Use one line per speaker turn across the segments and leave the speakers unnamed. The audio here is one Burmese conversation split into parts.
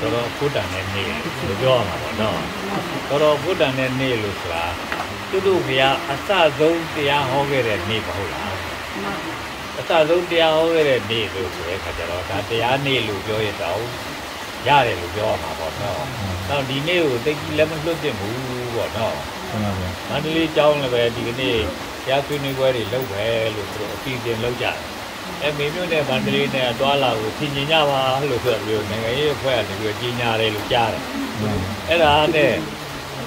တော်တော်ဖုတန်တဲ့နေ့လို့ပြောရမှာပေါ့နော်တော်တော်ဖုတန်တဲ့နေ့လို့ဆိုတာသူတို့ဘုရားအစဆုံးတရားဟောခဲ့တဲ့နေ့မဟုတ်လားအစဆုံးတရားဟောခဲ့တဲ့နေ့လို့ဆိုတဲ့အခါကျတော့ဒါတရားနေ့လို့ပြောရတော့ရတယ်လို့ပြောရမှာပေါ့နော်။နောက်ဒီနေ့ကိုသိကြီးလည်းမလွတ်တင်ဘူးပေါ့နော်။
မှန်ပါဗျာ
မန္တလေးကျောင်းလည်းပဲဒီကနေ့တရားဆွေးနွေးပွဲတွေလုပ်ပဲလို့သူတို့အစီအစဉ်လုပ်ကြတယ်။ အဲမေမျိုးနဲ့မန္တလေးနဲ့တွာလာကိုပြင်ညပါလို့ဆိုပြီးနိုင်ငံရေးအဖွဲ့ကနေပြီးကြီးညာတယ်လို့ကြားတယ်
မှန်ပါ။
အဲ့ဒါနဲ့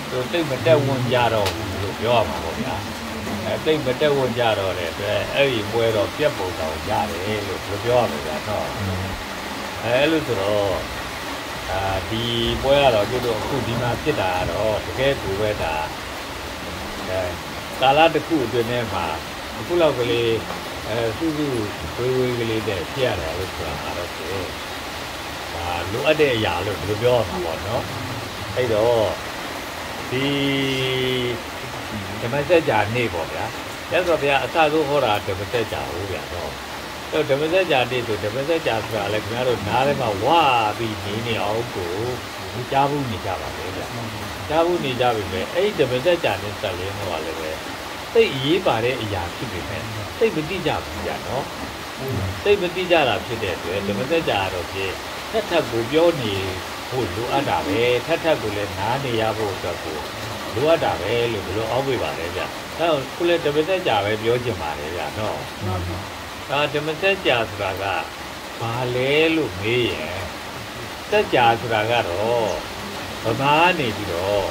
သူတိတ်မတက်ဝင်ကြတော့ဘူးလို့ပြောရမှာပေါ့ဗျာ။အဲတိတ်မတက်ဝင်ကြတော့တဲ့အတွက်အဲ့ဒီပွဲတော့ပြက်ပုံတော်ရတယ်လို့သူပြောရမှာဗျာနော်။အဲအဲ့လိုဆိုတော့အာဒီပွဲကတော့ကျွတ်တို့အခုဒီမှာဖြစ်တာကတော့တကယ်ကိုပဲဒါအဲကာလတစ်ခုအတွင်းထဲမှာအခုလောက်ကလေး အဲစုစုဝေးဝေးကလေးတဲ့ဖြစ်ရတယ်လို့ဆိုတာတော့ဆိုဒါလိုအပ်တဲ့အရာလို့ဒီလိုပြောရမှာပေါ့နော်အဲ့တော့ဒီဓမ္မစကြာနေ့ပေါ့ဗျာကျတော့ဗျာအစဆုံးဟောတာဓမ္မစကြာဟုတ်ဗျာတော့တော့ဓမ္မစကြာနေ့ဆိုဓမ္မစကြာဆိုတာလည်းခင်ဗျားတို့နားထဲမှာဝါပြီးနေနေအောင်ကိုကြားဘူးနေကြပါပဲဗျ။ကြားဘူးနေကြပြီပဲအဲ့ဒီဓမ္မစကြာနဲ့ဆက်လင်းတော့လည်းပဲသိအရေးပါတဲ့အရာဖြစ်ပေမဲ့ သိမတိကြဘူးကြာနော်။သိမတိကြတာဖြစ်တဲ့အတွက်ဓမ္မစကြာတော့ဖြစ်ထက်ထက်ကိုပြောနေဖို့လိုအပ်တာပဲထက်ထက်ကိုလည်းနားနေရဖို့အတွက်ကိုလိုအပ်တာပဲလို့ဘယ်လိုအောက်ပြပါလဲဗျ။အဲခုလည်းဓမ္မစကြာပဲပြောချင်ပါတယ်ဗျနော်ဒါဓမ္မစကြာဆိုတာကဘာလဲလို့မေးရင်စကြာဆိုတာကတော့ဗမာနေပြီးတော့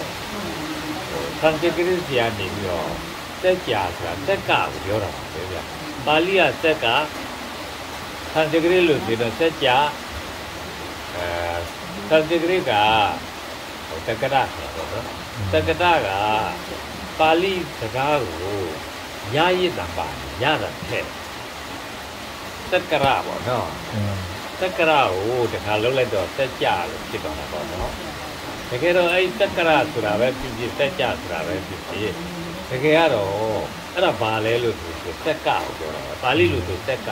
ဟိုသံဃာဂရိဆရာနေပြီးတော့ စကြာဆိုတာစက်ကကိုပြောတာပါပဲဗျပါဠိကစက်ကသံဃာဂရိလို့ဆိုတော့စကြာအဲသံဃာဂရိကဟိုတက္ကရာဆိုတော့နော်တက္ကရာကပါဠိစကားကိုရရစ်တာပါရတာထက်သက်ကရပေါ့နော်သက်ကရကိုတခါလုံးလိုက်တော့သက်ကြလို့ဖြစ်သွားတာပေါ့နော်တကယ်တော့အဲ့ဒီသက်ကရဆိုတာပဲဖြစ်ဖြစ်သက်ကြဆိုတာပဲဖြစ်ဖြစ် တကယ်ကတော့အဲ့ဒါဘာလဲလို့ဆိုဆိုသက်ကကိုပြောတာပါဠိလိုဆိုသက်က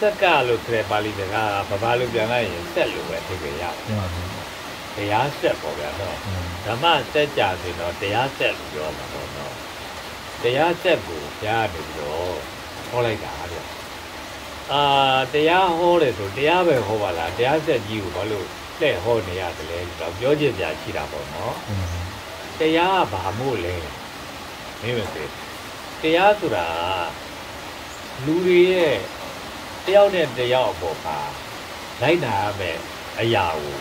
သက်ကလို့ခေါ်ပါဠိစကားကဘာဘာလို့ပြန်လိုက်ရင်ဆက်လို့ပဲသိကြရအောင်
မှန်ပါဗျာ
တရားဆက်ပေါ့ဗျာနော်ဓမ္မဆက်ကြဆိုတော့တရားဆက်လို့ပြောမှာပေါ့နော်တရားဆက်ကိုဘုရားနေပြီးတော့ဟောလိုက်တာဗျအာတရားဟောတယ်ဆိုတရားပဲဟောပါလားတရားဆက်ကြီးကိုဘာလို့လှည့်ဟောနေရတယ်လဲဆိုတော့ပြောချင်ပြရှိတာပေါ့နော်တရားကဘာမို့လဲ မင်းမသိတရားဆိုတာလူတွေရဲ့တယောက်နဲ့တယောက်အပေါ်မှာလိုက်နာရမယ်အရာကို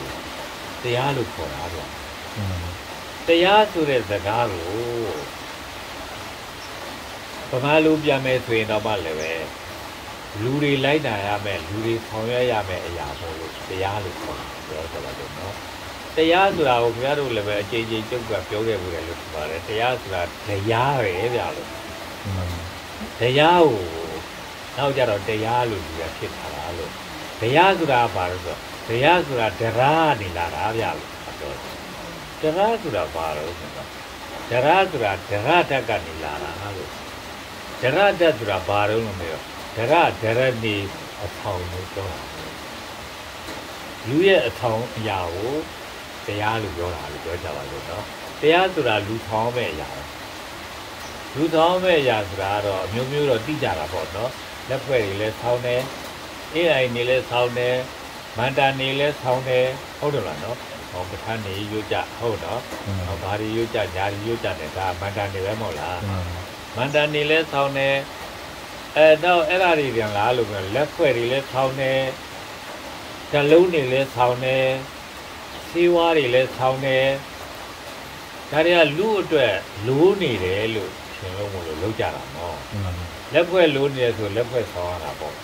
တရားလို့ခေါ်တာဗျတရားဆိုတဲ့စကားကိုဗမာလိုပြန်မယ်ဆိုရင်တော့မှလည်းပဲလူတွေလိုက်နာရမယ်လူတွေဆောင်ရွက်ရမယ်အရာပေါ့လို့တရားလို့ခေါ်တာပြောကြပါလို့နော် တရားဆိုတာကိုခင်ဗျားတို့လည်းပဲအချိန်ချင်းကျုပ်ကပြောခဲ့ဘူးလေလို့ဆိုပါတယ်တရားဆိုတာတရားပဲဗျာလို့တရားကိုနောက်ကြတော့တရားလို့လူကဖြစ်လာတာလို့တရားဆိုတာဘာလို့ဆိုတရားဆိုတာဒရာနေလာတာဗျာလို့ပြောတယ်ဒရာဆိုတာဘာလို့ဆိုတော့ဒရာဆိုတာဒရာတတ်ကနေလာတာလို့ဒရာတတ်ဆိုတာဘာလို့လဲမေးတော့ဒရဒရနေအထောင်လို့ပြောတာလူရဲ့အထောင်အရာကို တရားလို့ပြောတာလို့ပြောကြပါလို့နော်တရားဆိုတာလူထောင်မဲ့အရာပဲလူထောင်မဲ့အရာဆိုတာကတော့အမျိုးမျိုးတော့သိကြတာပေါ့နော်လက်ဖွဲ့တွေလည်းထောင်တယ် AI နေလည်းထောင်တယ်မန္တာနေလည်းထောင်တယ်ဟုတ်တယ်လားနော်ဟောပဋ္ဌာန်းနေရွတ်ကြဟုတ်တော့ဟောဘာတွေရွတ်ကြညာတွေရွတ်ကြတယ်ဒါမန္တာနေပဲမဟုတ်လားမန္တာနေလည်းထောင်တယ်အဲတော့အဲ့ဒါတွေပြန်လာလို့ပဲလက်ဖွဲ့တွေလည်းထောင်းတယ်ဇလုံးတွေလည်းထောင်းတယ် စီးဝါးတွေလည်းထောင်းတယ်ဒါတွေကလူအတွက်လိုးနေတယ်လို့ရှင်လုံးမလို့လောက်ကြတာနော်လက်ဖွဲ့လိုးနေတယ်ဆိုလက်ဖွဲ့ဆောင်းရတာပေါ့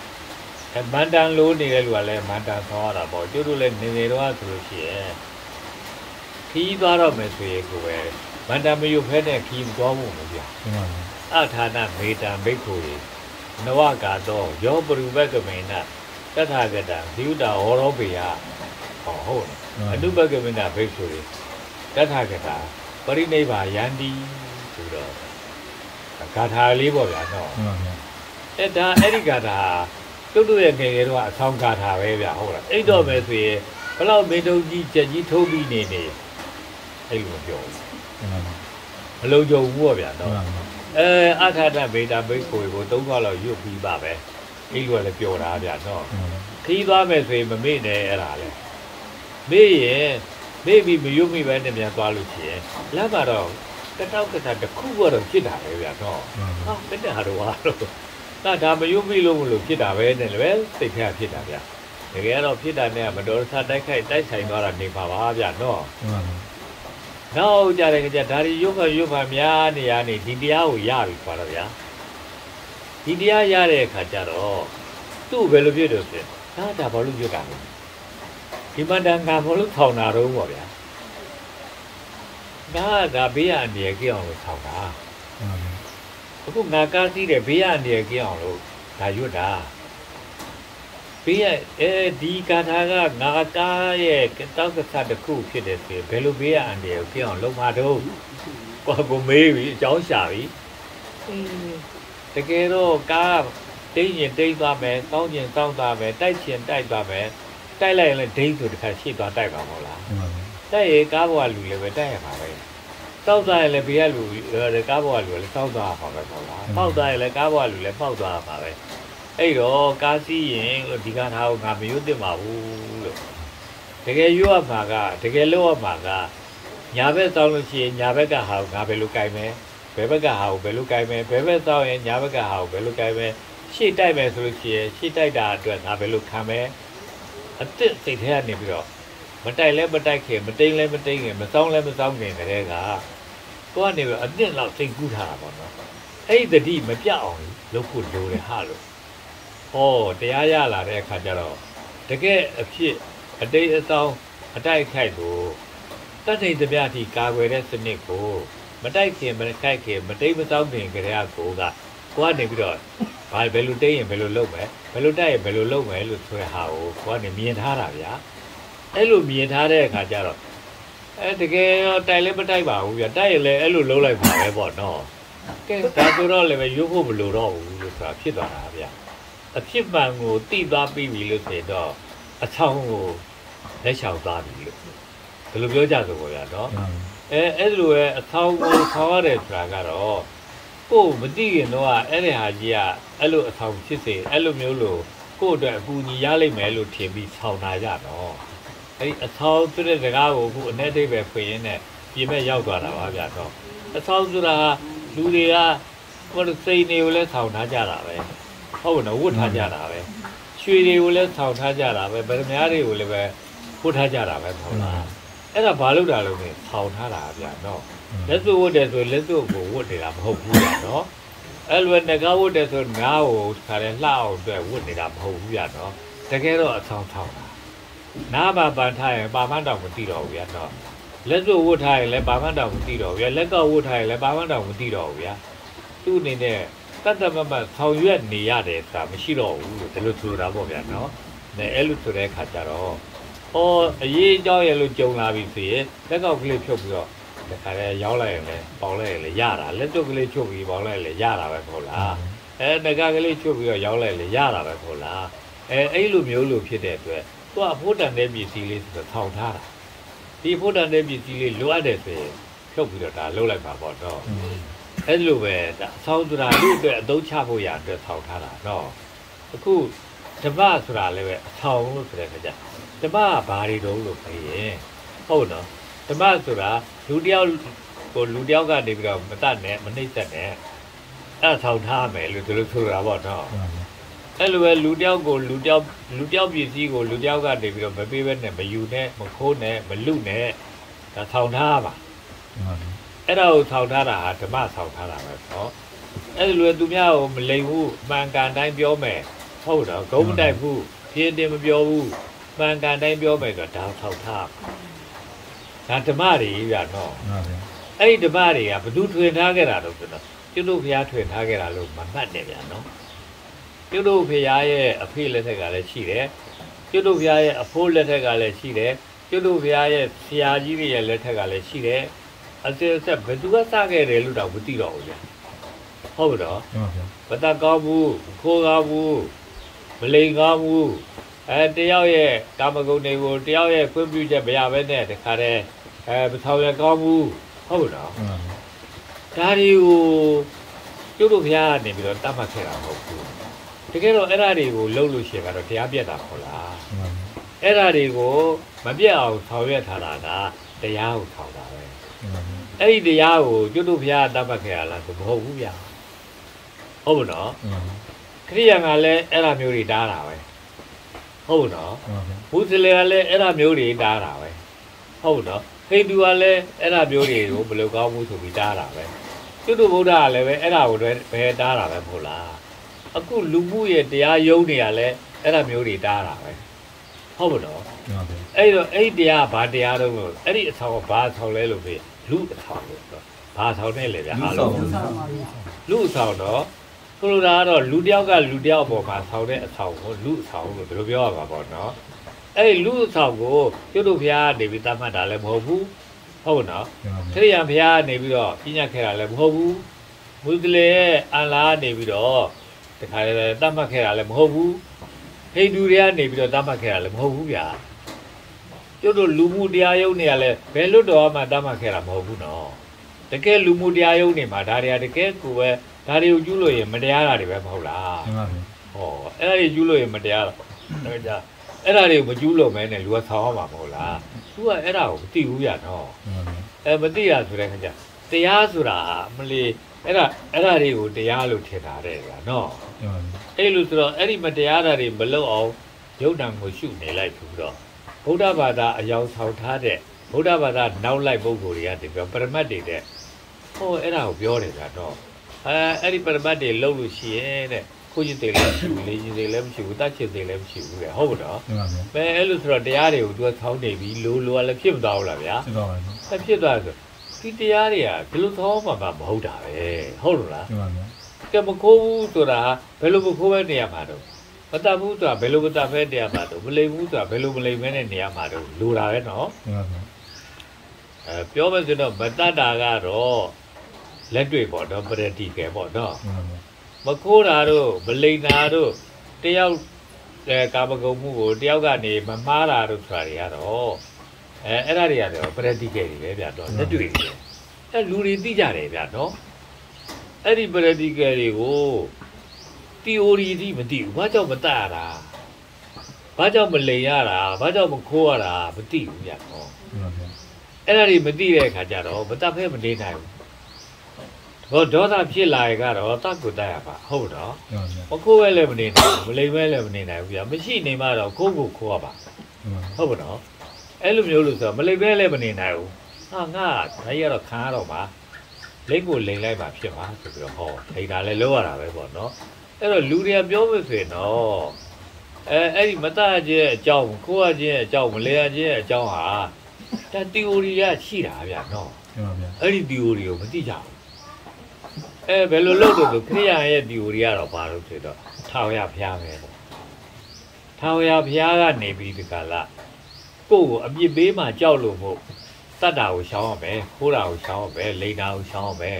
အဲမန်တန်လိုးနေတဲ့လူကလည်းမန်တန်ဆောင်းရတာပေါ့ကျတို့လည်းနေနေတော့ဆိုလို့ရှိရင်ခီးသွားတော့မယ်ဆိုရင်ကိုပဲမန်တန်မယုတ်ဖဲနဲ့ခီးမသွားဖို့မပြအထာဏမေတံဘိက္ခုရေနဝကာသောယောပရုပကမေနတထာဂတံသီဥတာဟောရောပေယဟောဟုတ်တယ် အနုပကမေနဘိက္ခုရေတထာဂတာပရိနိဗ္ဗာယန္တိဆိုတော့ဂါထာလေးပေါ့ဗျာနော်အဲ့ဒါအဲ့ဒီဂါထာတုတ်တုရဲ့ငယ်ငယ်တော့အဆောင်ဂါထာပဲဗျာဟုတ်လားအဲ့တော့ပဲဆိုရင်ဘဘလောက်မေတုံကြီးချက်ကြီးထိုးပြီးနေနေအဲ့လိုပြောဘူးမလုံးကြုံဘူးပေါ့ဗျာတော့အဲအခါတဗေဒဘိတ်ကိုကိုသုံးခါလောက်ရွတ်ပြီးပါပဲအဲ့လိုလည်းပြောတာဗျာတော့ခီးသွားမယ်ဆိုရင်မမေ့နဲ့အဲ့ဒါလေ မေ့ရင်မေ့ပြီးမရွတ်မိပဲနဲ့ပြန်သွားလို့ရှိရင်လက်ပါတော့တတောက်ကတာတစ်ခုတော့ဖြစ်တာပဲဗျာတော့ဟာဘယ်တဟာတော့ဟာတော့ဒါဒါမရွတ်မိလို့မလို့ဖြစ်တာပဲနဲ့လည်းစိတ်ထဲဖြစ်တာဗျာတကယ်တော့ဖြစ်တာနဲ့မတော်ဆတိုက်ခိုက်တိုက်ဆိုင်သွားတာနေပါပါဗျာနော်နောက်ကြတယ်ကြဒါရီရုပ်ခရုပ်ခများနေရနေဒီတရားကိုရပြီပါတော့ဗျာဒီတရားရတဲ့အခါကျတော့သူ့ဘယ်လိုဖြစ်တော့ဖြစ်ဒါဒါဘာလို့ရွတ်တာလဲ ဒီမန္တန်ကဘာလို့ထောင်တာတော့ပေါ့ဗျာဒါဒါဘေးရအနေကြည့်အောင်လို့ထောင်တာအခုငါကားစီးတယ်ဘေးရအနေကြည့်အောင်လို့ဒါရွတ်တာဘေးရအဲဒီကာထာကငါကားရဲ့တောက်ကစားတစ်ခုဖြစ်တယ်ဆိုဘယ်လိုဘေးရအနေကိုကြည့်အောင်လုပ်မှာတော့ကိုကိုမေးပြီအကြောင်းရှာပြီတကယ်တော့ကားတိတ်ရင်တိတ်သွားမယ်တောင်းရင်တောင်းသွားမယ်တိုက်ချင်တိုက်သွားမယ် တိုက်လိုက်ရင်လည်းဒိတ်ဆိုတခါရှိသွားတိုက်ပါမဟုတ်လားတိုက်ရင်ကားဘဝလူလည်းပဲတိုက်ရမှာပဲတောက်သွားရင်လည်းဘေးကလူကားဘဝလူလည်းတောက်သွားမှာပဲဟုတ်လားပေါက်သွားရင်လည်းကားဘဝလူလည်းပေါက်သွားမှာပဲအဲ့တော့ကားစီးရင်ဒီကထားကိုငါမရွတ်တင်ပါဘူးလို့တကယ်ရွတ်ရမှာကတကယ်လို့ရမှာကညာဘက်တောင်းလို့ရှိရင်ညာဘက်ကဟာကိုငါဘယ်လိုကြိုင်မယ်ဘယ်ဘက်ကဟာကိုဘယ်လိုကြိုင်မယ်ဘယ်ဘက်တောင်းရင်ညာဘက်ကဟာကိုဘယ်လိုကြိုင်မယ်ရှေ့တိုက်မယ်ဆိုလို့ရှိရင်ရှေ့တိုက်တာအတွက်ငါဘယ်လိုခံမယ် အစ်စ်စိတ်ထဲကနေပြီးတော့မတိုက်လဲမတိုက်ခင်မတိန်လဲမတိန်ခင်မစောင်းလဲမစောင်းခင်တည်းကကိုကနေပြီးအစ်စ်လောက်စိတ်ကူးထားတာပေါ့နော်အဲ့ဒီတတိမပြအောင်လုပ်ဖို့လိုတယ်ဟာလို့ဟောတရားရလာတဲ့အခါကျတော့တကယ်အဖြစ်အတိတ်အဆောင်အတိုက်ခိုက်ကိုတတ်ထိန်သမျှထိကာကွယ်တဲ့စနစ်ကိုမတိုက်ခင်မခိုက်ခင်မတိတ်မစောင်းခင်ကြတဲ့ကိုက ကိုကနေပြီးတော့ဘာဘယ်လိုတိတ်ရင်ဘယ်လိုလုပ်မယ်ဘယ်လိုတိုက်ရင်ဘယ်လိုလုပ်မယ်လို့ဆိုတဲ့ဟာကိုကိုကနေမြင်ထားတာဗျာအဲ့လိုမြင်ထားတဲ့အခါကျတော့အဲတကယ်ရောတိုက်လည်းမတိုက်ပါဘူးဗျာတိုက်ရင်လည်းအဲ့လိုလုပ်လိုက်ပါပဲပေါ့နော်ကဲဒါဆိုတော့လည်းပဲရုပ်ဖို့မလိုတော့ဘူးလို့ဆိုတာဖြစ်သွားတာဗျာအဖြစ်မှန်ကိုသိသွားပြီလို့ဆိုတော့အချောင်းကိုလက်ချောင်သွားပြီလို့ဘယ်လိုပြောကြဆိုပေါ့ဗျာနော်အဲအဲ့လိုပဲအချောင်းကိုခေါ်ရတယ်ဆိုတာကတော့ ကိုမသိခင်တော့အဲ့ဒီဟာကြီးကအဲ့လိုအဆောင်ဖြစ်စေအဲ့လိုမျိုးလို့ကို့အတွက်အကူအညီရလိမ့်မယ်လို့ထင်ပြီးဆောင်းလာကြတော့အဲ့ဒီအဆောင်ဆိုတဲ့စကားကိုအခုအ내အိပဲဖွင့်ရင်းနဲ့ပြင်မဲ့ရောက်သွားတာပါဗျာတော့အဆောင်ဆိုတာလူတွေကဟိုစိတ်တွေကိုလည်းဆောင်းထားကြတာပဲဟုတ်နော်ဝတ်ထားကြတာပဲရွှေတွေကိုလည်းဆောင်းထားကြတာပဲဗရမ ्या တွေကိုလည်းပဲဝတ်ထားကြတာပဲဟုတ်လားအဲ့ဒါဘာလို့တာလို့လဲဆောင်းထားတာဗျာနော် လက်စွပ်ဝတ်တယ်ဆိုလက်စွပ်ကိုဝတ်နေတာမဟုတ်ဘူးဗျာနော်အဲ့လိုငကားဝတ်တယ်ဆိုငါ့ကိုခါတယ်လှအောင်အတွက်ဝတ်နေတာမဟုတ်ဘူးဗျာနော်တကယ်တော့အဆောင်ထောင်းတာနားပါပန်ထားရင်ပါမန်းတောင်မသိတော့ဘူးဗျာနော်လက်စွပ်ဝတ်ထားရင်လည်းပါမန်းတောင်မသိတော့ဘူးဗျာလက်ကဝတ်ထားရင်လည်းပါမန်းတောင်မသိတော့ဘူးဗျာသူ့အနေနဲ့တတ်တမမဆောင်ရွက်နေရတယ်ဆိုတာမရှိတော့ဘူးလို့ဒီလိုဆိုတာပေါ့ဗျာနော်နဲအဲ့လိုဆိုတဲ့အခါကျတော့ဟောအရေးအကြောင်းရလို့ကြုံလာပြီဆိုရင်လက်ကောက်ကလေးဖြုတ်ပြီးတော့ တခါလဲရောက်လိုက်ရင်လည်းပေါင်လိုက်ရင်လည်းရတာလက်တုပ်ကလေးချုပ်ပြီးပေါင်လိုက်ရင်လည်းရတာပဲဟုတ်လားအဲတကကလေးချုပ်ပြီးတော့ရောက်လိုက်ရင်လည်းရတာပဲဟုတ်လားအဲအဲ့လိုမျိုးလို့ဖြစ်တဲ့အတွက်သူကဖို့တန်တဲ့ပစ္စည်းလေးဆိုတော့ထောင်ထားတာဒီဖို့တန်တဲ့ပစ္စည်းလေးလိုအပ်တယ်ဆိုရင်ဖြုတ်ပြီးတော့ဒါလှုပ်လိုက်ပါပေါ့တော့အဲ့လိုပဲဒါအဆောင်သူရာလူအတွက်အသုံးချဖို့ရအတွက်ထောင်ထားတာတော့အခုဓမ္မဆိုတာလည်းပဲအဆောင်လို့ဆိုတဲ့ခါကျဓမ္မကဘာတွေတုံးလို့ပြောရင်ဟုတ်နော် ဓမ္မဆိုတာလူတယောက်ကိုလူတယောက်ကနေပြီးတော့မတတ်နဲ့မနှိမ့်သက်နဲ့အဲ့ထောင်ထားမယ်လို့သူတို့ဆိုတာပေါ့နော်အဲ့လိုပဲလူတယောက်ကိုလူတယောက်လူတယောက်ပစ္စည်းကိုလူတယောက်ကနေပြီးတော့မပေးဘဲနဲ့မယူနဲ့မခိုးနဲ့မလုနဲ့ဒါထောင်ထားပါအဲ့ဒါကိုထောင်ထားတာဟာဓမ္မထောင်ထားတာပဲနော်အဲ့လိုသူများကိုမလိမ်ဘူးမှန်ကန်တိုင်းပြောမယ်ဟုတ်တော့ဂုံးမတိုက်ဘူးပြင်းတင်မပြောဘူးမှန်ကန်တိုင်းပြောမယ်ဆိုတော့ဒါထောင်ထား ဒါဓမ္မတွေကြီးဗျာနော်ဟုတ်ပါအဲ့ဒီဓမ္မတွေကဘသူထွင်ထားခဲ့တာလို့ဆိုတော့ကျွတ်တို့ဘုရားထွင်ထားခဲ့တာလို့မမှတ်နဲ့ဗျာနော်ကျွတ်တို့ဘုရားရဲ့အဖေလက်ထက်ကလည်းရှိတယ်ကျွတ်တို့ဘုရားရဲ့အဖိုးလက်ထက်ကလည်းရှိတယ်ကျွတ်တို့ဘုရားရဲ့ဆရာကြီးတွေရဲ့လက်ထက်ကလည်းရှိတယ်အစစ်အဆက်ဘသူကစခဲ့တယ်လို့တော့မသိတော့ဘူးဗျာဟုတ်တော့ဟုတ်ပါဗျာဘတကောင်းဘူးခိုးကောင်းဘူးမလိန်ကောင်းဘူးအဲတယောက်ရဲ့ကာမဂုဏ်တွေကိုတယောက်ရဲ့ခွင့်ပြုချက်မရဘဲနဲ့တခါတည်း အဲမဆောင်ရကောင်းဘူးဟုတ်နော်
မှန်ပါဗျာ
ဒါတွေကိုကျုပ်တို့ဘုရားကနေပြီးတော့တတ်မှတ်ခဲ့တာမဟုတ်ဘူးတကယ်တော့အဲ့ဓာတွေကိုလှုပ်လို့ရှိရင်ကတော့တရားပြတ်တာခေါ်လား
မှန်ပါဗျာ
အဲ့ဓာတွေကိုမပြတ်အောင်ဆောင်ရွက်ထားတာကတရားကိုဆောင်တာပဲ
မှန်ပါဗျာ
အဲ့ဒီတရားကိုကျုပ်တို့ဘုရားတတ်မှတ်ခဲ့ရလားဆိုမဟုတ်ဘူးဗျာဟုတ်ဘူးနော်
မှန်ပါဗျာ
ခရိယံကလည်းအဲ့ဓာမျိုးတွေတားတာပဲဟုတ်ဘူးနော်
မှန်ပါဗျာ
မွတ်စလင်ကလည်းအဲ့ဓာမျိုးတွေတားတာပဲဟုတ်ဘူးနော် ဟိန္ဒူကလည်းအဲ့ဓာမျိုးတွေကိုဘယ်လိုကောင်းမှုဆိုပြီးတားတာပဲကျွတ်တို့ဗုဒ္ဓကလည်းပဲအဲ့ဓာကိုလည်းပဲတားတာပဲမဟုတ်လားအခုလူမှုရဲ့တရားယုံတွေကလည်းအဲ့ဓာမျိုးတွေတားတာပဲဟုတ်ဘူးနော်
မှန်ပါဗျာ
အဲ့တော့အဲ့ဒီတရားကဘာတရားတော့လို့အဲ့ဒီအဆောင်ကဘာဆောင်လဲလို့ဖြစ်လူအဆောင်လို့ဆိုတော့ဘာဆောင်နေလဲဗျာအားလုံးလူအဆောင်တော့ဆိုလိုတာကတော့လူတယောက်ကလူတယောက်အပေါ်မှာဆောင်းတဲ့အဆောင်ကိုလူအဆောင်လို့ဘယ်လိုပြောရမှာပေါ့နော် အဲ့ဒီလူအဆောင်ကိုကျွတ်တို့ဘုရားနေပြီးတတ်မှတ်တာလည်းမဟုတ်ဘူးဟုတ်နော်
မှန်ပါ
ခ
ဗျာ
ရိယံဘုရားနေပြီးတော့ပြညတ်ခဲ့တာလည်းမဟုတ်ဘူးမွတ်စလင်ရဲ့အန်လာနေပြီးတော့တခါလေတတ်မှတ်ခဲ့တာလည်းမဟုတ်ဘူးဟိန္ဒူတွေကနေပြီးတော့တတ်မှတ်ခဲ့တာလည်းမဟုတ်ဘူးဗျာကျွတ်တို့လူမှုတရားယုံတွေကလည်းဘယ်လွတ်တော်မှတတ်မှတ်ခဲ့တာမဟုတ်ဘူးနော်တကယ်လူမှုတရားယုံနေမှာဒါတွေကတကယ်ကိုပဲဒါတွေကိုကျူးလို့ရင်မတရားတာတွေပဲမဟုတ်လား
မှန်ပါဗျာ
ဟောအဲ့ဒါတွေကျူးလို့ရင်မတရားတော့ဒါကြ အဲ့ဒါတွေကိုမကျူးလို့မဲနဲ့လူကဆောင်းရမှာမဟုတ်လားသူကအဲ့ဒါကိုမသိဘူးရနော်
မှန်ပါဗျာ
အဲမသိရဆိုတဲ့ခါကျတရားဆိုတာမလီအဲ့ဒါအဲ့ဒါတွေကိုတရားလို့ထင်တာတဲ့ကွာနော်
မှန်ပါဗျာ
အဲ့လိုဆိုတော့အဲ့ဒီမတရားတာတွေမလုပ်အောင်ယုတ်တံကိုရှုနေလိုက်ပြီးတော့ဗုဒ္ဓဘာသာအယောင်ဆောင်ထားတဲ့ဗုဒ္ဓဘာသာနောက်လိုက်ပုဂ္ဂိုလ်တွေကဒီပြောပရမတ်တွေတဲ့ဟောအဲ့ဒါကိုပြောတယ်ကွာတော့အဲအဲ့ဒီပရမတ်တွေလုပ်လို့ရှိရင်တဲ့ ကိုကြီးတွေလည်းမရှိဘူးလေကြီးတွေလည်းမရှိဘူးတတ်ချစ်တွေလည်းမရှိဘူးတဲ့ဟုတ်ပါတော့
မှန်ပါဗျာ
ပဲအဲ့လိုဆိုတော့တရားတွေကိုသူကဆောင်းနေပြီလိုလိုကလည်းဖြစ်မသွားဘူးလားဗျာ
သိတော့ပါဗျာ
ဆက်ဖြစ်သွားဆိုဒီတရားတွေကဘယ်လိုသောမှမမဟုတ်တာပဲဟုတ်လို့လား
မှန်ပါဗျာ
ကဲမခိုးဘူးဆိုတာဘယ်လိုမခိုးပဲနေရမှာတော့မတတ်ဘူးဆိုတာဘယ်လိုမတတ်ပဲနေရမှာတော့မလိမ်ဘူးဆိုတာဘယ်လိုမလိမ်ပဲနဲ့နေရမှာတော့လိုတာပဲနော်
မှန်ပါဗျာ
အဲပြောမယ်ဆိုတော့မတတ်တာကတော့လက်တွေ့ပေါ့နော်ပရတိကယ်ပေါ့နော်
မှန်ပါဗျာ
မခိုးတာတို့မလိမ်တာတို့တယောက်အဲကာမဂုဏ်မှုကိုတယောက်ကနေမမှားတာတို့ဆိုတာတွေကတော့အဲအဲ့ဒါတွေကတော့ပရတိကယ်တွေပဲဗျာတော့လက်တွေ့တွေအဲလူတွေသိကြတယ်ဗျာနော်အဲ့ဒီပရတိကယ်တွေကို theory အထိမသိဘူးဘာကြောင့်မတတ်ရတာဘာကြောင့်မလိမ်ရတာဘာကြောင့်မခိုးရတာမသိဘူးဗျာနော်
မှန်ပါဗျာ
အဲ့ဒါတွေမသိတဲ့အခါကျတော့မတတ်ဖဲမနေနိုင်ဘူး ဟောဒေါသဖြစ်လာရင်ကတော့တတ်ကိုတတ်ရပါဟုတ်တော့
မှန်ပါဗျာ
မခိုးပဲလည်းမနေနိုင်ဘူးမလိမ်ပဲလည်းမနေနိုင်ဘူးဗျာမရှိနေမှတော့ခိုးကိုခိုးရပါ
မှန်ပါ
ဟုတ်ပါတော့အဲ့လိုမျိုးလို့ဆိုတော့မလိမ်ပဲလည်းမနေနိုင်ဘူးဟာငါဒါကြီးကတော့ခံရတော့မှာလိမ့်ကိုလိမ်လိုက်ပါဖြစ်မှာဆိုပြီးတော့ဟောထိတာလည်းလောက်ရတာပဲပေါ့နော်အဲ့တော့လူတွေကပြောလို့ဆိုရင်တော့အဲအဲ့ဒီမတတ်ခြင်းအကြောင်းခိုးရခြင်းအကြောင်းမလိမ်ရခြင်းအကြောင်းဟာဒါ theory ကရှိတာဗျာနော်
မှန်ပါဗျာ
အဲ့ဒီ theory ကိုမသိကြဘူး အဲဘယ်လိုလုပ်လို့ဆိုခရိယာရဲ့ theory ကတော့ဘာလို့ဆိုတော့ထာဝရဘုရားပဲပေါ့ထာဝရဘုရားကနေပြီးဒီကလာကိုယ့်ကိုအပြစ်ပေးမှကြောက်လို့မဟုတ်တတ်တာကိုရှောင်းရမယ်ခိုးတာကိုရှောင်းရမယ်လိန်တာကိုရှောင်းရမယ်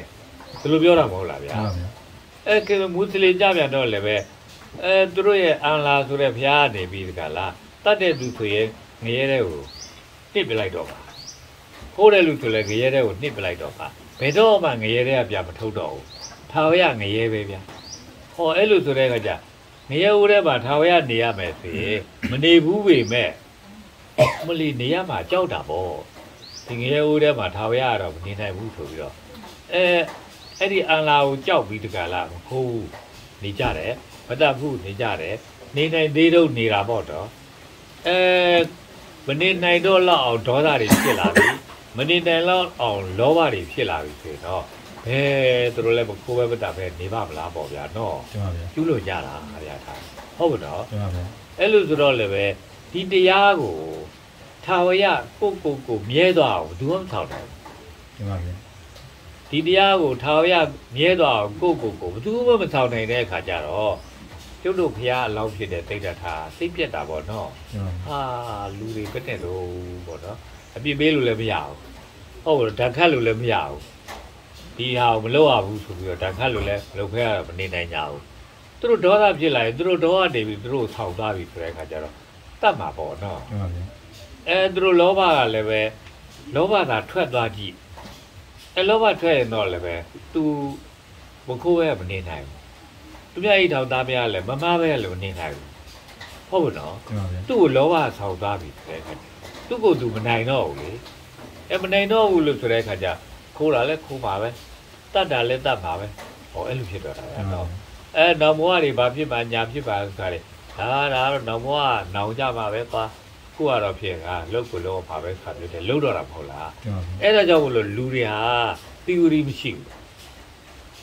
ဒီလိုပြောတာမဟုတ်လားဗျာ
မှန်ပါဗျာ
အဲကဲမွတ်စလင်ကြပြန်တော့လည်းပဲအဲသူတို့ရဲ့အန်လာဆိုတဲ့ဘုရားကနေပြီးဒီကလာတတ်တဲ့သူဆိုရင်ငရဲတဲ့ကိုတစ်ပြလိုက်တော့ပါခိုးတဲ့လူဆိုလည်းငရဲတဲ့ကိုနှစ်ပလိုက်တော့ပါဘယ်တော့မှငရဲတဲ့ကပြမထုတ်တော့ဘူး ထာဝရငရဲပဲဗျာဟောအဲ့လိုဆိုတဲ့အခါကျငရဲဦးတဲ့မှာထာဝရနေရမယ်ဆိုရင်မနေဘူးပေမဲ့မလီနေရမှာကြောက်တာပေါ့ဒီငရဲဦးတဲ့မှာထာဝရကတော့မနေနိုင်ဘူးဆိုပြီးတော့အဲအဲ့ဒီအန်လာကိုကြောက်ပြီးတကလားမခိုးဘူးနေကြတယ်မတတ်ဘူးနေကြတယ်နေနိုင်သေးတော့နေတာပေါ့တော့အဲမနေနိုင်တော့လောက်အောင်ဒေါသတွေဖြစ်လာပြီမနေတိုင်တော့အောင်လောဘတွေဖြစ်လာပြီဆိုရင်တော့ ဘယ်သူတို့လည်းမခိုးပဲမတတ်ပဲနေပါမလားပေါ့ဗျာနော်
မှန်ပါဗျာ
ကျူးလို့ကြတာဗျာထားဟုတ်ပါတော့
မှန်ပါဗျာ
အဲ့လိုဆိုတော့လည်းပဲဒီတရားကိုထာဝရကိုကိုကိုမြဲသွားအောင်ဘယ်သူမှမထောက်နိုင်ဘူး
မှန်ပါဗျာ
ဒီတရားကိုထာဝရမြဲသွားအောင်ကိုကိုကိုဘယ်သူမှမထောက်နိုင်တဲ့အခါကျတော့ကျုပ်တို့ဖះအလောင်းဖြစ်တဲ့တိတ်တထားစိတ်ပြက်တာပေါ့နော်
မှန်ပါ
ဟာလူတွေပြက်တဲ့လို့ပေါ့နော်အပြစ်ပေးလို့လည်းမရဘူးဟုတ်တယ်ဓာတ်ခတ်လို့လည်းမရဘူး ဒီဟာကိုမလုပ်ရဘူးဆိုပြီးတော့ဓာတ်ခတ်လို့လည်းမလုပ်ခဲ့ရတော့မနေနိုင်ကြဘူးသူတို့ဒေါသဖြစ်လာရင်သူတို့ဒေါသနေပြီးသူတို့ဆောက်သွားပြီဆိုတဲ့အခါကျတော့တတ်မှာပေါ့နော်
မှန်ပါဗျာ
အဲသူတို့လောဘကလည်းပဲလောဘသာထွက်သွားကြည့်အဲလောဘထွက်ရင်တော့လည်းပဲ तू မခိုးပဲမနေနိုင်ဘူးသူများအိတ်ထောင်သားများလည်းမမပဲလည်းမနေနိုင်ဘူးဟုတ်ဘူးနော်
မှန်ပါဗျာ
သူ့ကိုလောဘဆောက်သွားပြီဆိုတဲ့အခါကျသူ့ကိုသူမနိုင်တော့ဘူးလေအဲမနိုင်တော့ဘူးလို့ဆိုတဲ့အခါကျခိုးတာလည်းခိုးပါပဲ တတ်တာလည်းတတ်ပါပဲဟောအဲ့လိုဖြစ်တော့တာပဲ
မှန်ပါ
နော်
ဗျာ
အဲနောင်ဘဝတွေဘာဖြစ်ပါညာဖြစ်ပါဆိုတာလေဒါဒါတော့နောင်ဘဝနောင်ကြပါပဲကွာခုကတော့ဖြစ်ကလုတ်ကိုလုံးပါပဲဆိုတာမျိုးတယ်လုတ်တော့တာမဟုတ်လား
မှန်ပါဗျာ
အဲ့ဒါကြောင့်မလို့လူတွေဟာ theory မရှိဘူး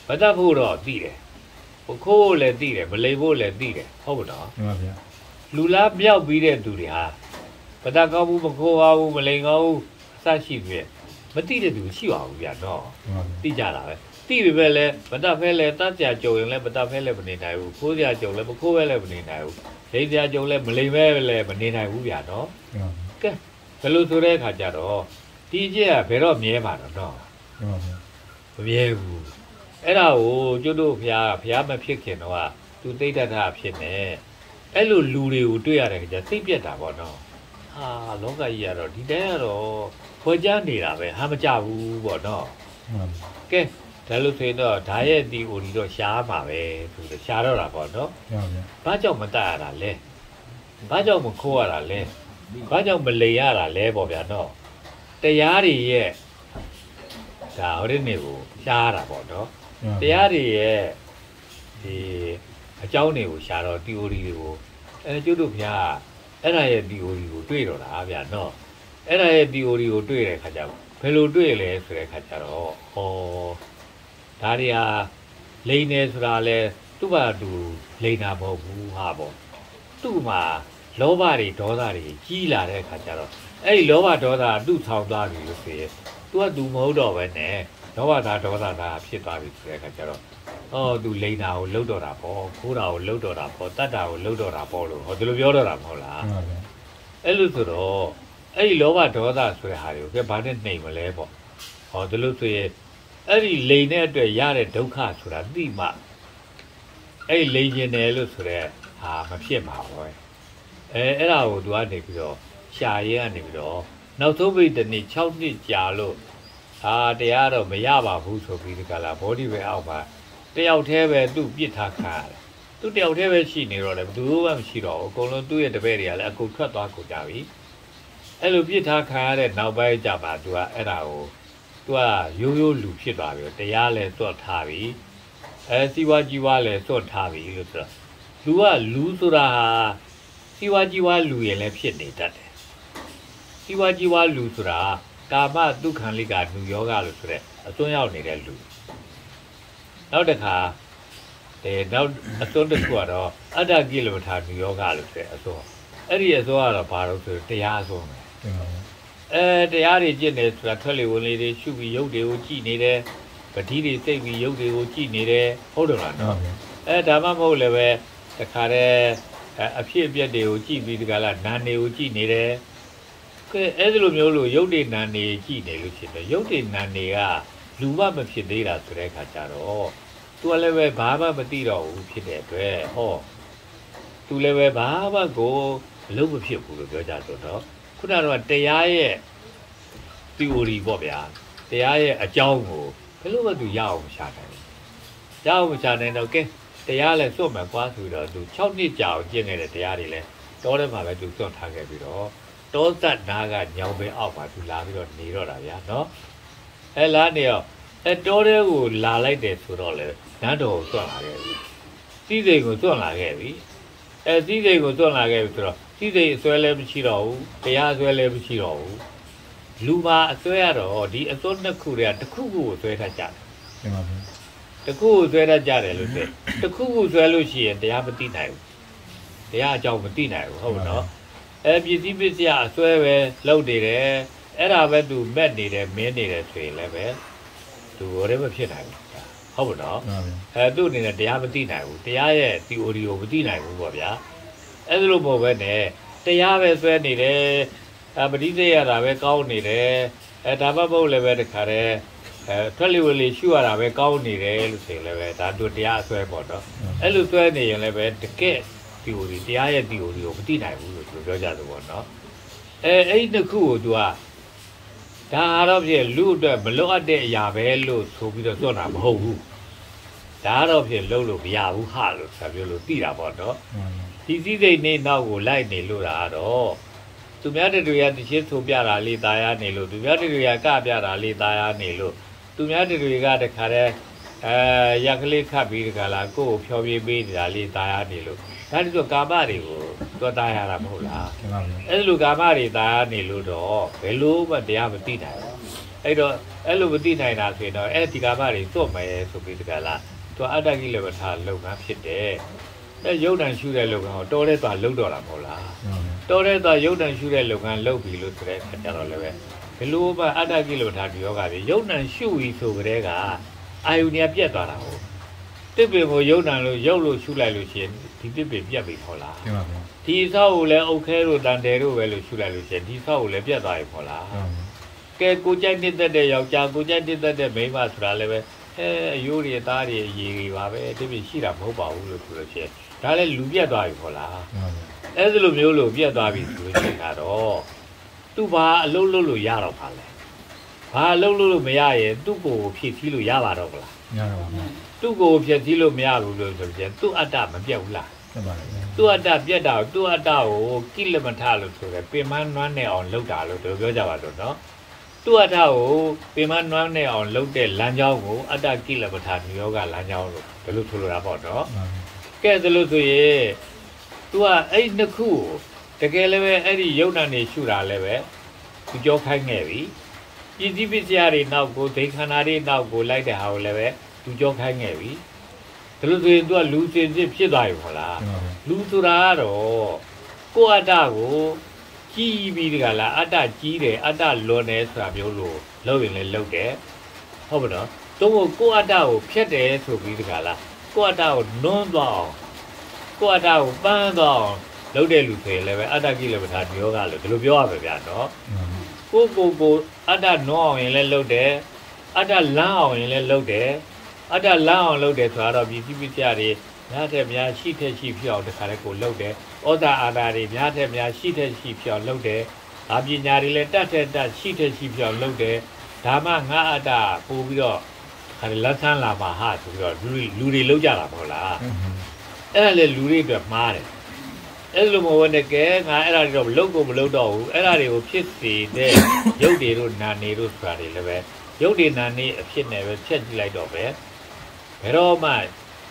မတတ်ဖို့တော့သိတယ်ဘခိုးလည်းသိတယ်မလိမ်ဖို့လည်းသိတယ်ဟုတ်ပါတော့
မှန်ပါဗျာ
လူလားမြောက်ပြီးတဲ့သူတွေဟာမတတ်ကောင်းဘူးမခိုးပါဘူးမလိမ်ကောင်းဘူးအစရှိပြီ မသိတဲ့သူရှိပါဘူးဗျာတော့
မှန်ပါဗျာ
သိကြတာပဲသိပြီပဲလဲမတတ်ဖဲလဲတတ်ကြကြုံရင်လဲမတတ်ဖဲလဲမနေနိုင်ဘူးခိုးကြကြုံလဲမခိုးပဲလဲမနေနိုင်ဘူးလိမ်ကြကြုံလဲမလိမ်ပဲလဲမနေနိုင်ဘူးဗျာနော်
မှန်ပါဗျာ
ကဲဘယ်လိုဆိုတဲ့အခါကျတော့ဒီကျက်ကဘယ်တော့မြဲမှာတော့နော်
မှန်ပါဗျာ
မမြဲဘူးအဲ့ဒါကိုကျွတ်တို့ဖះဖះမဖြစ်ခင်တော့ကသူသိတတ်တာဖြစ်နေအဲ့လိုလူတွေကိုတွေ့ရတဲ့အခါကျသိပြက်တာပေါ့နော်ဟာလောကကြီးကတော့ဒီတဲကတော့ ခွဲခြားနေတာပဲဟာမကြဘူးပေါ့နော်
မှန်ပါဗျာ
ကဲဒါလို့ဆိုရင်တော့ဓာရဲ့ဒီ OD တော့ရှားမှာပဲသူကရှားတော့တာပေါ့နော်
မှန်ပါဗျာ
ဘာကြောင့်မတတ်ရတာလဲဘာကြောင့်မခိုးရတာလဲဘာကြောင့်မလိမ်ရတာလဲပေါ့ဗျာနော်တရားတွေရဲ့ဒါဟိုဒီနေကိုရှားရတာပေါ့နော်
မှန်ပါဗျာ
တရားတွေရဲ့ဒီအကြောင်းတွေကိုရှားတော့ theory တွေကိုအဲကျွတ်တို့ဗျာအဲ့ဒါရဲ့ theory ကိုတွေ့တော့တာဗျာနော် အဲ့ဒါရဲ့ theory ကိုတွေ့တဲ့ခါကျတော့ဘယ်လိုတွေ့လဲဆိုတဲ့ခါကျတော့ဟောဒါတွေဟာလိန်နေဆိုတာလဲသူ့ဘာသူလိန်တာမဟုတ်ဘူးဟာပေါ့သူ့မှာလောဘတွေဒေါသတွေကြီးလာတဲ့ခါကျတော့အဲ့ဒီလောဘဒေါသကသူ့ထောင်သွားပြီလို့ဆိုရင် तू က तू မဟုတ်တော့ပဲနဲ့လောဘသာဒေါသသာဖြစ်သွားပြီဆိုတဲ့အခါကျတော့အော် तू လိန်တာကိုလှုပ်တော့တာပေါ့ခိုးတာကိုလှုပ်တော့တာပေါ့တတ်တာကိုလှုပ်တော့တာပေါ့လို့ဟောဒီလိုပြောတော့တာမဟုတ်လား
မှန်ပါဗျာ
အဲ့လိုဆိုတော့ အဲ့ဒီလောဘဒေါသဆိုတဲ့ဟာတွေကိုကဲဘာနဲ့နှိမ်မလဲပေါ့ဟောဒီလိုဆိုရင်အဲ့ဒီလိန်တဲ့အတွက်ရတဲ့ဒုက္ခဆိုတာသိမှအဲ့ဒီလိန်ကျင်တယ်လို့ဆိုတဲ့ဟာမဖြစ်မှာပဲအဲအဲ့ဒါကို तू ကနေပြီးတော့ရှာရဲကနေပြီးတော့နောက်ဆုံးပိတ်တနေ့6နှစ်ကြာလို့အာတရားတော့မရပါဘူးဆိုပြီးဒီကလာဘောဓိပဲအောက်မှာတယောက်တည်းပဲသူ့ပြစ်ထားခံရတယ်သူတယောက်တည်းပဲရှိနေတော့လေဘယ်သူမှမရှိတော့ဘူးအကုန်လုံးသူ့ရဲ့တပည့်တွေကလည်းအကုန်ထွက်သွားကုန်ကြပြီ အဲ့လိုပြစ်ထားခံရတဲ့နောက်ပိုင်းကြပါသူကအဲ့ဒါကိုသူကရိုးရိုးလူဖြစ်သွားပြီတရားလည်းသွတ်ထားပြီအဲစီဝါကြီးဝါလည်းသွတ်ထားပြီလို့ဆိုတော့လူကလူဆိုတာဟာစီဝါကြီးဝါလူရင်လည်းဖြစ်နေတတ်တယ်စီဝါကြီးဝါလူဆိုတာကာမဒုက္ခလိကနုယောဂလို့ဆိုတဲ့အစွန်းရောက်နေတဲ့လူနောက်တစ်ခါအဲနောက်အစွန်းတစ်ခုကတော့အတ္တကိလမထာနုယောဂလို့ဆိုတဲ့အစွန်းအဲ့ဒီအစွန်းကတော့ဘာလို့ဆိုတရားအစွန်းပဲ
မှန်ပါဗျာ
အဲတရားတွေကျင့်နေဆိုတာထွက်လေဝင်လေတွေရှုပြီးရုပ်တွေကိုကြည်နေတယ်ပတိတွေစိတ်ပြီးရုပ်တွေကိုကြည်နေတယ်ဟုတ်တယ်လား
မှန်ပါ
နော်
ဗျာ
အဲဒါမှမဟုတ်လည်းပဲတခါတည်းအဲအဖြစ်အပျက်တွေကိုကြည့်ပြီးဒီကလာနာနေကိုကြည့်နေတယ်ကဲအဲ့ဒီလိုမျိုးလို့ရုပ်တွေနာနေကြည့်နေလို့ရှိရင်ရုပ်တွေနာနေကလူမမဖြစ်သေးတာဆိုတဲ့အခါကျတော့သူကလည်းပဲဘာမှမသိတော့ဘူးဖြစ်တဲ့အတွက်ဟောသူလည်းပဲဘာမှကိုအလုပ်မဖြစ်ဘူးလို့ပြောကြဆိုတော့ ခုနကတော့တရားရဲ့ theory ပေါ့ဗျာတရားရဲ့အကြောင်းကိုဘယ်လိုမှသူရအောင်မရှာနိုင်ဘူးရအောင်မရှာနိုင်တော့ကဲတရားလည်းစွတ်မှန်ကွာဆိုပြီးတော့သူ6နှစ်ကြာအောင်ကျင့်ခဲ့တဲ့တရားတွေလည်းတောထဲမှာပဲသူစွတ်ထားခဲ့ပြီးတော့တောသက်နာကညောင်ပင်အောက်မှာသူလာပြီးတော့နေတော့တာဗျာနော်အဲလာနေတော့အဲတောထဲကိုလာလိုက်တယ်ဆိုတော့လေနန်းတော်ကိုစွတ်လာခဲ့ပြီစီးစိမ်ကိုစွတ်လာခဲ့ပြီအဲစီးစိမ်ကိုစွတ်လာခဲ့ပြီဆိုတော့ စီးစိမ်အစွဲလည်းမရှိတော့ဘူးတရားအစွဲလည်းမရှိတော့ဘူးလူမှာအစွဲရတော့ဒီအစွန်းနှစ်ခုတည်းကတစ်ခုခုကိုစွဲထကြတယ်
မှန်ပါဗျာ
တစ်ခုကိုဆွဲတတ်ကြတယ်လို့ဆိုတစ်ခုခုဆွဲလို့ရှိရင်တရားမသိနိုင်ဘူးတရားအကြောင်းမသိနိုင်ဘူးဟုတ်မနော်အဲပစ္စည်းပစ္စယအဆွဲပဲလုပ်နေတယ်အဲ့ဒါပဲသူမက်နေတယ်မင်းနေတယ်ဆိုရင်လည်းပဲသူဟိုတည်းမဖြစ်နိုင်ဘူးဟုတ်မနော်
မှန်ပါဗျာ
အဲသူ့အနေနဲ့တရားမသိနိုင်ဘူးတရားရဲ့ theory ကိုမသိနိုင်ဘူးပေါ့ဗျာ အဲ့ဒါလိုပေါ့ပဲနဲ့တရားပဲဆွဲနေတယ်အပတိစိတ်ရတာပဲကောင်းနေတယ်အဲဒါမှမဟုတ်လည်းပဲတခါတည်းအဲထွက်လေဝလေရှုရတာပဲကောင်းနေတယ်လို့ဆိုရင်လည်းပဲဒါတို့တရားအဆွဲပေါ့နော်အဲ့လိုဆွဲနေရင်လည်းပဲတကယ်ဒီ theory တရားရဲ့ theory ကိုမသိနိုင်ဘူးလို့သူပြောကြတယ်ပေါ့နော်အဲအဲ့ဒီတစ်ခုကိုသူကဒါတော့ဖြစ်လူအတွက်မလွတ်အပ်တဲ့အရာပဲလို့ဆိုပြီးတော့ပြောတာမဟုတ်ဘူးဒါတော့ဖြစ်လုံးလို့မရဘူးဟာလို့ဆိုပြောလို့သိတာပေါ့နော် ဒီစည်းစိမ်နေနောက်ကိုလိုက်နေလို့တာတော့သူများတွေကတချင်းဆိုပြတာလေးตายရနေလို့သူများတွေကကပြတာလေးตายရနေလို့သူများတွေကတခါတည်းအဲရက်ကလေးခတ်ပြီးတခါလားကိုယ်ကိုဖျော်ပြပေးနေတာလေးตายရနေလို့ဒါတည်းဆိုကာမတွေကိုသွားตายရတာမဟုတ်လားအဲ့လိုကာမတွေตายရနေလို့တော့ဘယ်လိုမှတရားမသိနိုင်ဘူးအဲ့တော့အဲ့လိုမသိနိုင်တာဆိုရင်တော့အဲ့ဒီကာမတွေသွတ်မယ်ဆိုပြီးတခါလားသူအတ္တကိလေသာလုံငန်းဖြစ်တယ် အဲရုပ်တံရှုတဲ့လုပ်ငန်းကိုတော်တဲ့သွားလှုပ်တော့တာမဟုတ်လားတော်တဲ့သွားရုပ်တံရှုတဲ့လုပ်ငန်းလှုပ်ပြီလို့ဆိုတဲ့အခါကျတော့လည်းပဲဘယ်လိုမှအတ္တကိလေသာဒီယောဂပြီရုပ်တံရှုပြီဆိုကြတဲ့ကအာယုန်ကြီးပြတ်သွားတာဟုတ်တစ်ပင်ကိုရုပ်တံလို့ရုပ်လို့ရှုလိုက်လို့ရှိရင်ဒီတစ်ပင်ပြတ်ပြီဟုတ်လား
ပြပါဗျာ
ဒီဆောက်ကိုလည်းအုတ်ခဲတို့တန်တယ်တို့ပဲလို့ရှုလိုက်လို့ရှိရင်ဒီဆောက်ကိုလည်းပြတ်သွားပြီဟုတ်လားကဲကိုကြိုက်နေတဲ့တဲ့ယောက်ျားကိုကြိုက်နေတဲ့တဲ့မိန်းမဆိုတာလည်းပဲအဲအယိုးတွေအသားတွေအရည်တွေပါပဲတပြည့်ရှိတာမဟုတ်ပါဘူးလို့ဆိုလို့ရှိရင် ဒါလည်းလူပြတ်သွားပြီခေါ်လားအဲ့ဒီလိုမျိုးလို့ပြတ်သွားပြီဆိုလို့ရှိရင်တော့သူ့ဘာအလုပ်လုပ်လို့ရတော့ပါလဲဘာအလုပ်လုပ်လို့မရရင်သူ့ကိုယ်ဖြည့်ဆည်းလို့ရပါတော့မလား
ရတော့ပါဘူး
သူ့ကိုယ်ဖြည့်ဆည်းလို့မရဘူးလို့ဆိုရင်သူ့အတ္တမပြတ်ဘူးလား
ပြတ်ပါလေ
သူ့အတ္တပြတ်တာကိုသူ့အတ္တကိုကိလမထလို့ဆိုရယ်ပင်မနွမ်းနေအောင်လုပ်တာလို့တို့ပြောကြပါတော့နော်သူ့အတ္တကိုပင်မနွမ်းနေအောင်လုပ်တဲ့လမ်းကြောင်းကိုအတ္တကိလပဋ္ဌာနိယောဂလမ်းကြောင်းလို့ဘယ်လိုဆိုလိုတာပေါ့နော် ကဲဒါလို့ဆိုရင် तू ကအဲ့ဒီနှစ်ခုတကယ်လည်းပဲအဲ့ဒီယုံနာနေရှုတာလည်းပဲသူကြောခိုင်းခဲ့ပြီပစ္စည်းပစ္စည်းတွေနောက်ကိုဒိဋ္ဌခန္ဓာတွေနောက်ကိုလိုက်တဲ့ဟာကိုလည်းပဲသူကြောခိုင်းခဲ့ပြီဒါလို့ဆိုရင် तू ကလူစင်စစ်ဖြစ်သွားပြီမဟုတ်လားလူဆိုတာကတော့ကိုယ့်အတ္တကိုကြီးပြီးဒီကလာအတ္တကြီးတယ်အတ္တလွန်တယ်ဆိုတာမျိုးလို့လုပ်ရင်လည်းလုပ်တယ်ဟုတ်ပါတော့တော့ကိုယ့်အတ္တကိုဖျက်တယ်ဆိုပြီးဒီကလာ ကိုယ့်အတ္တကိုနွန်းသွားအောင်ကိုယ့်အတ္တကိုပန်းသွားအောင်လုပ်တဲ့လူဆိုရင်လည်းပဲအတ္တကိလေသာယောဂလို့ဒီလိုပြောရပါဗျာနော်ကိုကိုကိုအတ္တနွန်းအောင်ရင်လည်းလုပ်တယ်အတ္တလန်းအောင်ရင်လည်းလုပ်တယ်အတ္တလန်းအောင်လုပ်တယ်ဆိုတော့ပြည်ပြည်ပြတွေများတဲ့များရှိတဲ့ရှိဖြစ်အောင်တခါတည်းကိုလုပ်တယ်ဩဇာအာဏာတွေများတဲ့များရှိတဲ့ရှိဖြစ်အောင်လုပ်တယ်။အာပညာတွေလည်းတတ်တဲ့တတ်ရှိတဲ့ရှိဖြစ်အောင်လုပ်တယ်။ဒါမှငါအတ္တပို့ပြီးတော့ ခါလက်ဆန်းလာပါဟာဆိုပြီးတော့လူတွေလူတွေလောက်ကြတာမဟုတ်လား။အဲ့ဒါလေလူတွေအတွက်မှားတယ်။အဲ့လိုမဟုတ်နဲ့ကဲငါအဲ့ဒါတွေတော့မလုပ်ကိုမလုပ်တော့ဘူး။အဲ့ဒါတွေကိုဖြစ်စေတဲ့ရုပ်တွေတို့နာနေတို့ဆိုတာတွေလည်းပဲရုပ်တွေနာနေအဖြစ်နဲ့ပဲဖြတ်ကြည့်လိုက်တော့ပဲဘယ်တော့မှ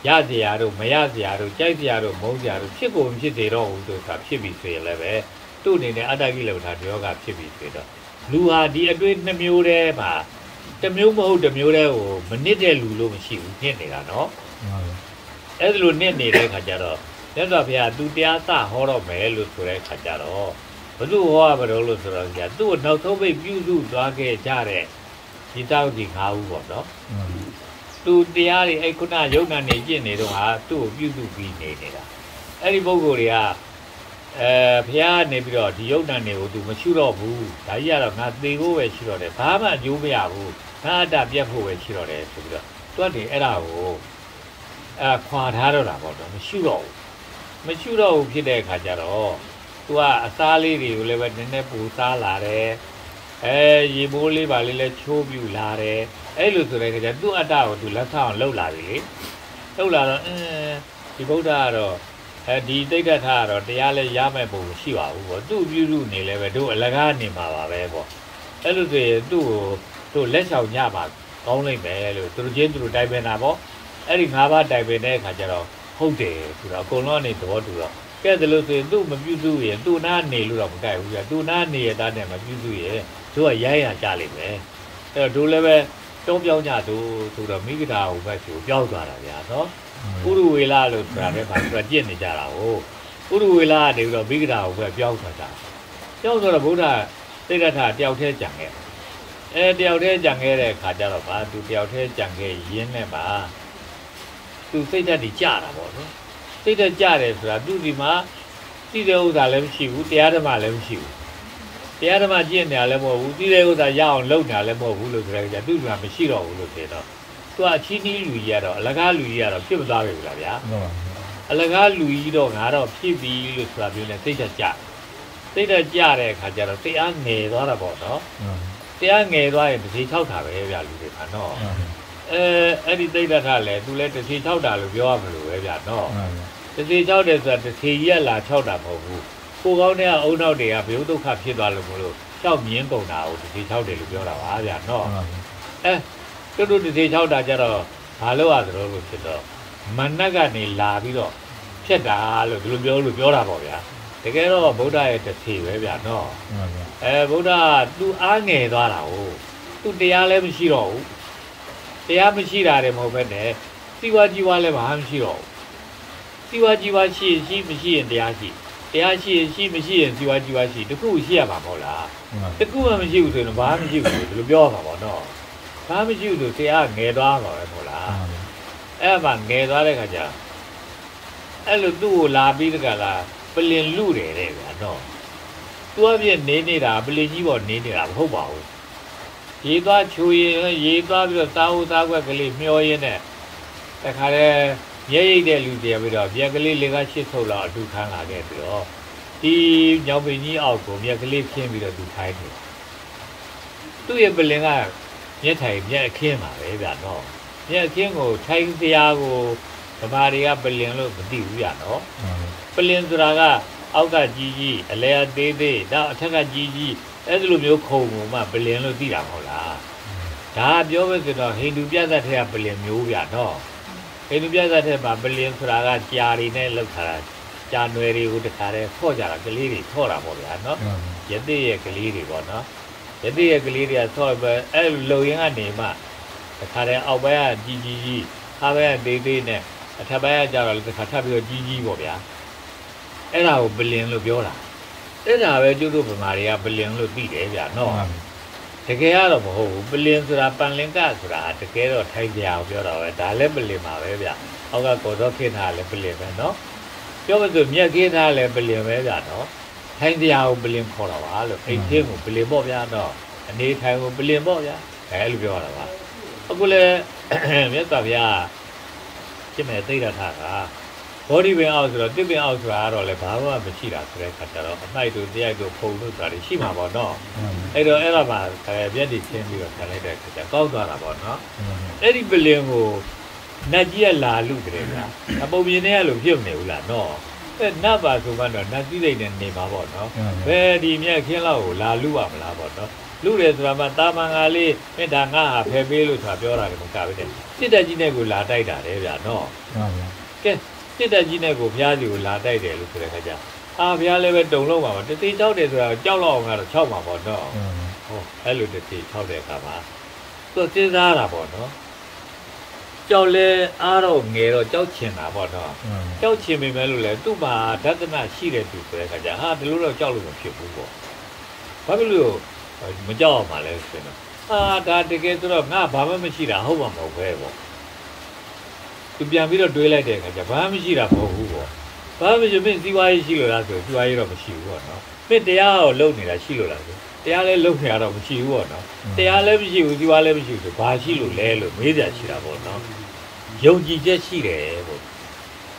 ရစရာတို့မရစရာတို့ကြိုက်စရာတို့မုန်းစရာတို့ဖြစ်ကုန်ဖြစ်သေးတော့ဘူးဆိုတာဖြစ်ပြီဆိုရင်လည်းပဲသူ့အနေနဲ့အတ္တကိလေသာယောဂဖြစ်ပြီဆိုတော့လူဟာဒီအတွေ့နှမျိုးတည်းမှာ တစ်မျိုးမဟုတ်တစ်မျိုးတည်းကိုမနစ်တဲ့လူလို့မရှိဘူးညစ်နေတာနော်အဲ့ဒါလိုနစ်နေတဲ့ခါကျတော့မြတ်စွာဘုရားသူတရားစဟောတော့မယ်လို့ဆိုတဲ့ခါကျတော့ဘု து ဟောရမလို့လို့ဆိုတော့ကြာသူ့ကိုနောက်ဆုံးပိတ်ပြုစုသွားခဲ့ကြတဲ့ဒီတောက်ဒီ၅ဦးပေါ့နော်သူတရားတွေအဲ့ခုနယုံနာနေကျင့်နေတော့ဟာသူ့ကိုပြုစုပြီးနေနေတာအဲ့ဒီပုဂ္ဂိုလ်တွေကအဲဘုရားနေပြီးတော့ဒီယုံနာနေကိုသူမရှုတော့ဘူးဒါကြီးကတော့ငါသေဖို့ပဲရှိတော့တယ်ဘာမှအကျိုးမရဘူး ငါအတ္တပြတ်ဖို့ပဲရှိတော့တယ်ဆိုပြီးတော့သူကတည်းအဲ့ဒါကိုအဲခွာထားတော့တာပေါ့တော့မရှုတော့ဘူးမရှုတော့ဘူးဖြစ်တဲ့အခါကျတော့သူကအစားလေးတွေကိုလည်းပဲနည်းနည်းပူစားလာတယ်အဲရေမိုးလေးပါလေးလဲချိုးပြူလာတယ်အဲ့လိုဆိုတဲ့အခါကျသူ့အတ္တကိုသူလက်ဆောင်လှုပ်လာပြီလေလှုပ်လာတော့အင်းဒီဗုဒ္ဓကတော့အဲဒီတိတ်တထကတော့တရားလဲရမဲ့ပုံရှိပါဘူးပေါ့သူ့ပြုစုနေလဲပဲတို့အလကားနေမှာပါပဲပေါ့အဲ့လိုဆိုရင်သူ့ကို တို့လက်ဆောင်ညပါကောင်းလိုက်မယ်လို့သူတို့ချင်းသူတို့တိုင်ပင်တာပေါ့အဲ့ဒီ၅ပါးတိုင်ပင်တဲ့အခါကျတော့ဟုတ်တယ်ဆိုတော့အကုန်လုံးကနေသဘောတူတော့ကဲဒါလို့ဆိုရင်သူ့မပြုစုရင်သူ့နားနေလို့တော့မကြိုက်ဘူးပြသူ့နားနေရတဲ့နဲ့မပြုစုရင်တို့ကရိုင်းရကြလိမ့်မယ်အဲ့တော့တို့လည်းပဲတုံးပြောင်းကြသူဆိုတော့မိဂဒာဟိုဘက်ကိုပြောင်းသွားတာဗျာနော်ဥရဝေလာလို့ဆိုတာလည်းပါသူကကြင့်နေကြတာကိုဥရဝေလာကနေပြီးတော့မိဂဒာဟိုဘက်ပြောင်းသွားတာပြောင်းဆိုတော့ဗုဒ္ဓသိက္ခာထတယောက်တည်းကြံခဲ့ အဲတယောက်တည်းကြံခဲ့တဲ့ခါကျတော့ဗာသူတယောက်တည်းကြံခဲ့ရင်းနဲ့ပါသူစိတ်ဓာတ်ကြီးကြတာပေါ့နော်စိတ်ဓာတ်ကြတယ်ဆိုတာသူဒီမှာသိတဲ့ဥစ္စာလည်းမရှိဘူးတရားဓမ္မလည်းမရှိဘူးတရားဓမ္မကျင့်နေရလည်းမဟုတ်ဘူးသိတဲ့ဥစ္စာရအောင်လုပ်နေရလည်းမဟုတ်ဘူးလို့ဆိုတဲ့ကြသူ့မှာမရှိတော့ဘူးလို့ဆိုတော့သူကအချင်းကြီးလူကြီးကတော့အလကားလူကြီးကတော့ဖြစ်မသွားပြီလားဗျာအလကားလူကြီးတော့ငါတော့ဖြစ်ပြီလို့ဆိုတာပြောလဲစိတ်ဓာတ်ကြစိတ်ဓာတ်ကြတဲ့အခါကျတော့တရားငယ်သွားတာပေါ့နော် တရားငယ်သွားရင်တစ်စီ၆တာပဲဗျလူတွေကနော်အဲအဲ့ဒီသိဒ္ဓထလည်းသူလည်းတစ်စီ၆တာလို့ပြောရမလို့ပဲဗျနော်တစ်စီ၆တယ်ဆိုတာတစ်စီရက်လာ၆တာမဟုတ်ဘူးကိုကောင်းတဲ့အုံနောက်တွေကဘယုဒုက္ခဖြစ်သွားလို့မလို့၆မြင်းကုန်တာကိုတစ်စီ၆တယ်လို့ပြောတာပါဗျနော်အဲတူတူတစ်စီ၆တာကျတော့ဘာလို့ရသလဲလို့ဖြစ်တော့မနက်ကနေလာပြီးတော့ဖြစ်တာလို့ဒီလိုပြောလို့ပြောတာပေါ့ဗျာတ ကယ်တော့ဗုဒ္ဓရဲ့တစ်စီပဲဗျာနော်အဲဗုဒ္ဓသူအားငယ်သွားတာဟုတ်သူတရားလည်းမရှိတော့ဘူးတရားမရှိတာတယ်မဟုတ်ဘဲနဲ့စီဝါကြီးဝါလည်းဘာမှမရှိတော့ဘူးစီဝါကြီးဝါရှိရင်ရှိမရှိရင်တရားရှိတရားရှိရင်ရှိမရှိရင်စီဝါကြီးဝါရှိတခုရှိရမှာမဟုတ်လားတခုမှမရှိဘူးဆိုရင်ဘာမှမရှိဘူးဒီလိုပြောမှာပေါ့နော်ဘာမှမရှိဘူးဆိုတရားငယ်သွားမှာပဲမဟုတ်လားအဲ့မှာငယ်သွားတဲ့ခါကျအဲ့လိုသူ့ကိုလာပြီးတကလား ပလင်လူတယ်တဲ့ဗျာနော်သူအပြည့်နေနေတာပလင်ကြီးပေါ်နေနေတာမဟုတ်ပါဘူးရေသွားချူရင်ရေသွားပြီးတော့သားဦးသားကွက်ကလေးမျောရင်းနဲ့တခါလဲရဲရိတ်တဲ့လူတွေပြီးတော့ပြန်ကလေးလေးကရှစ်ဆုပ်လောက်အတူခန်းလာခဲ့ပြီးတော့ဒီညောင်ပင်ကြီးအောက်ကိုမြက်ကလေးဖြင်းပြီးတော့သူထိုင်းတယ်သူ့ရဲ့ပလင်ကမျက်ထိုင်မျက်အခင်းပါပဲဗျာနော်မျက်အခင်းကိုထိုင်းတရားကိုဗမာတွေကပလင်လို့မသိဘူးဗျာနော် ပလင်ဆိုတာကအောက်ကကြီးကြီးအလဲအသေးသေးတော့အထက်ကကြီးကြီးအဲ့ဒီလိုမျိုးခုံကိုမှပလင်လို့သိတာမဟုတ်လားဒါပြောပဲဆိုတော့ဟိန္ဒူပြဿနာထဲကပလင်မျိုးဗျာနော်ဟိန္ဒူပြဿနာထဲမှာပလင်ဆိုတာကကြာရီနဲ့လောက်ထားတာကြာနွယ်တွေကိုတခါတည်းဖော့ကြတာကလေးတွေဖော့တာပေါ့ဗျာနော်ယသိရဲ့ကလေးတွေပေါ့နော်ယသိရဲ့ကလေးတွေကဆော့ပဲအဲ့လုံရင်ကနေမှတခါတည်းအောက်ဘက်ကကြီးကြီးကြီးဟာဘက်ကသေးသေးနဲ့အထက်ဘက်ကကြတော့တခါထပ်ပြီးတော့ကြီးကြီးပေါ့ဗျာ အဲ့ဒါကိုပလင်လို့ပြောတာအဲ့ဒါပဲကျုပ်တို့ဗမာတွေကပလင်လို့သိတယ်ဗျာနော်တကယ်ကတော့မဟုတ်ဘူးပလင်ဆိုတာပန်လင်ကဆိုတာတကယ်တော့ထိုင်ကြအောင်ပြောတာပဲဒါလည်းပလင်ပါပဲဗျာအောက်ကကော်တော့ခေထားလည်းပလင်ပဲနော်ပြောမစို့မြက်ခေထားလည်းပလင်ပဲဗျာနော်ထိုင်ကြအောင်ပလင်ခေါ်တာပါလို့အိမ်ထင်းကိုပလင်ပေါ့ဗျာနော်အနေထိုင်ကိုပလင်ပေါ့ဗျာအဲလိုပြောတာပါအခုလည်းမြတ်စွာဘုရားရှင်းမဲ့သိရတာက ဘောဒီပင်အောက်ဆိုတော့တစ်ပင်အောက်ဆိုတာကတော့လည်းဘာမှမရှိတာဆိုတဲ့ခါကျတော့အမိုက်တို့တရားတို့ဖုံတို့ဆိုတာရှိမှာပေါ့နော်အဲ့တော့အဲ့ဒါမှအဲပြက်တိချင်းပြီးတော့ခံလိုက်တဲ့ခါကျကောက်သွားတာပေါ့နော်အဲ့ဒီပလင်ကိုနတ်ကြီးကလာလူကြတယ်ဗျာအပုံမြင်တဲ့လိုဖြစ်နေဘူးလားနော်အဲနတ်ပါဆိုမှတော့နတ်ကြီးစိတ်နဲ့နေပါပေါ့နော်ဘယ်ဒီမြက်ခင်းလောက်ကိုလာလူပါမလားပေါ့နော်လူတယ်ဆိုတာမှတာမန်ကလေးမေတ္တာငါဟာဖယ်ပေးလို့ဆိုတာပြောတာကမကပဲတဲ့စစ်တပ်ကြီးနဲ့ကိုလာတိုက်တာလေဗျာနော်ဟုတ်ဗျာကဲ စစ်တပ်ကြီးနဲ့ကိုဘုရားကြီးကိုလာတိုက်တယ်လို့ဆိုတဲ့ခါကျအာဘုရားလည်းပဲတုံလုံးပါပါတတိကြောက်တယ်ဆိုတာကြောက်လောက်အောင်ကတော့၆ပါပေါ့နော်ဟောအဲ့လိုတတိ၆တဲ့အခါမှာသူစဉ်းစားတာပေါ့နော်ကြောက်လဲအားတော့ငယ်တော့ကြောက်ချင်တာပေါ့နော်ကြောက်ချင်ပေမဲ့လို့လဲသူ့မှာဒသနရှိတဲ့သူဆိုတဲ့ခါကျဟာဒီလိုတော့ကြောက်လို့မဖြစ်ဘူးပေါ့ဘာဖြစ်လို့မကြောက်အောင်ပါလဲဆိုတော့အာဒါတကယ်ဆိုတော့ငါဘာမှမရှိတာဟုတ်မှာမဟုတ်ပဲပေါ့ သူပြန်ပြီးတော့တွေးလိုက်တဲ့အခါကျဘာမှမရှိတာမဟုတ်ဘူးပေါ့ဘာမှမရှိမင်းစီးပွားရေးရှိလို့လားဆိုစီးပွားရေးတော့မရှိဘူးပေါ့နော်မင်းတရားကိုလုပ်နေတာရှိလို့လားဆိုတရားလည်းလုပ်နေရတော့မရှိဘူးပေါ့နော်တရားလည်းမရှိဘူးစီးပွားလည်းမရှိဘူးဆိုဘာရှိလို့လဲလို့မေးကြရှိတာပေါ့နော်ယုံကြည်ချက်ရှိတယ်ပေါ့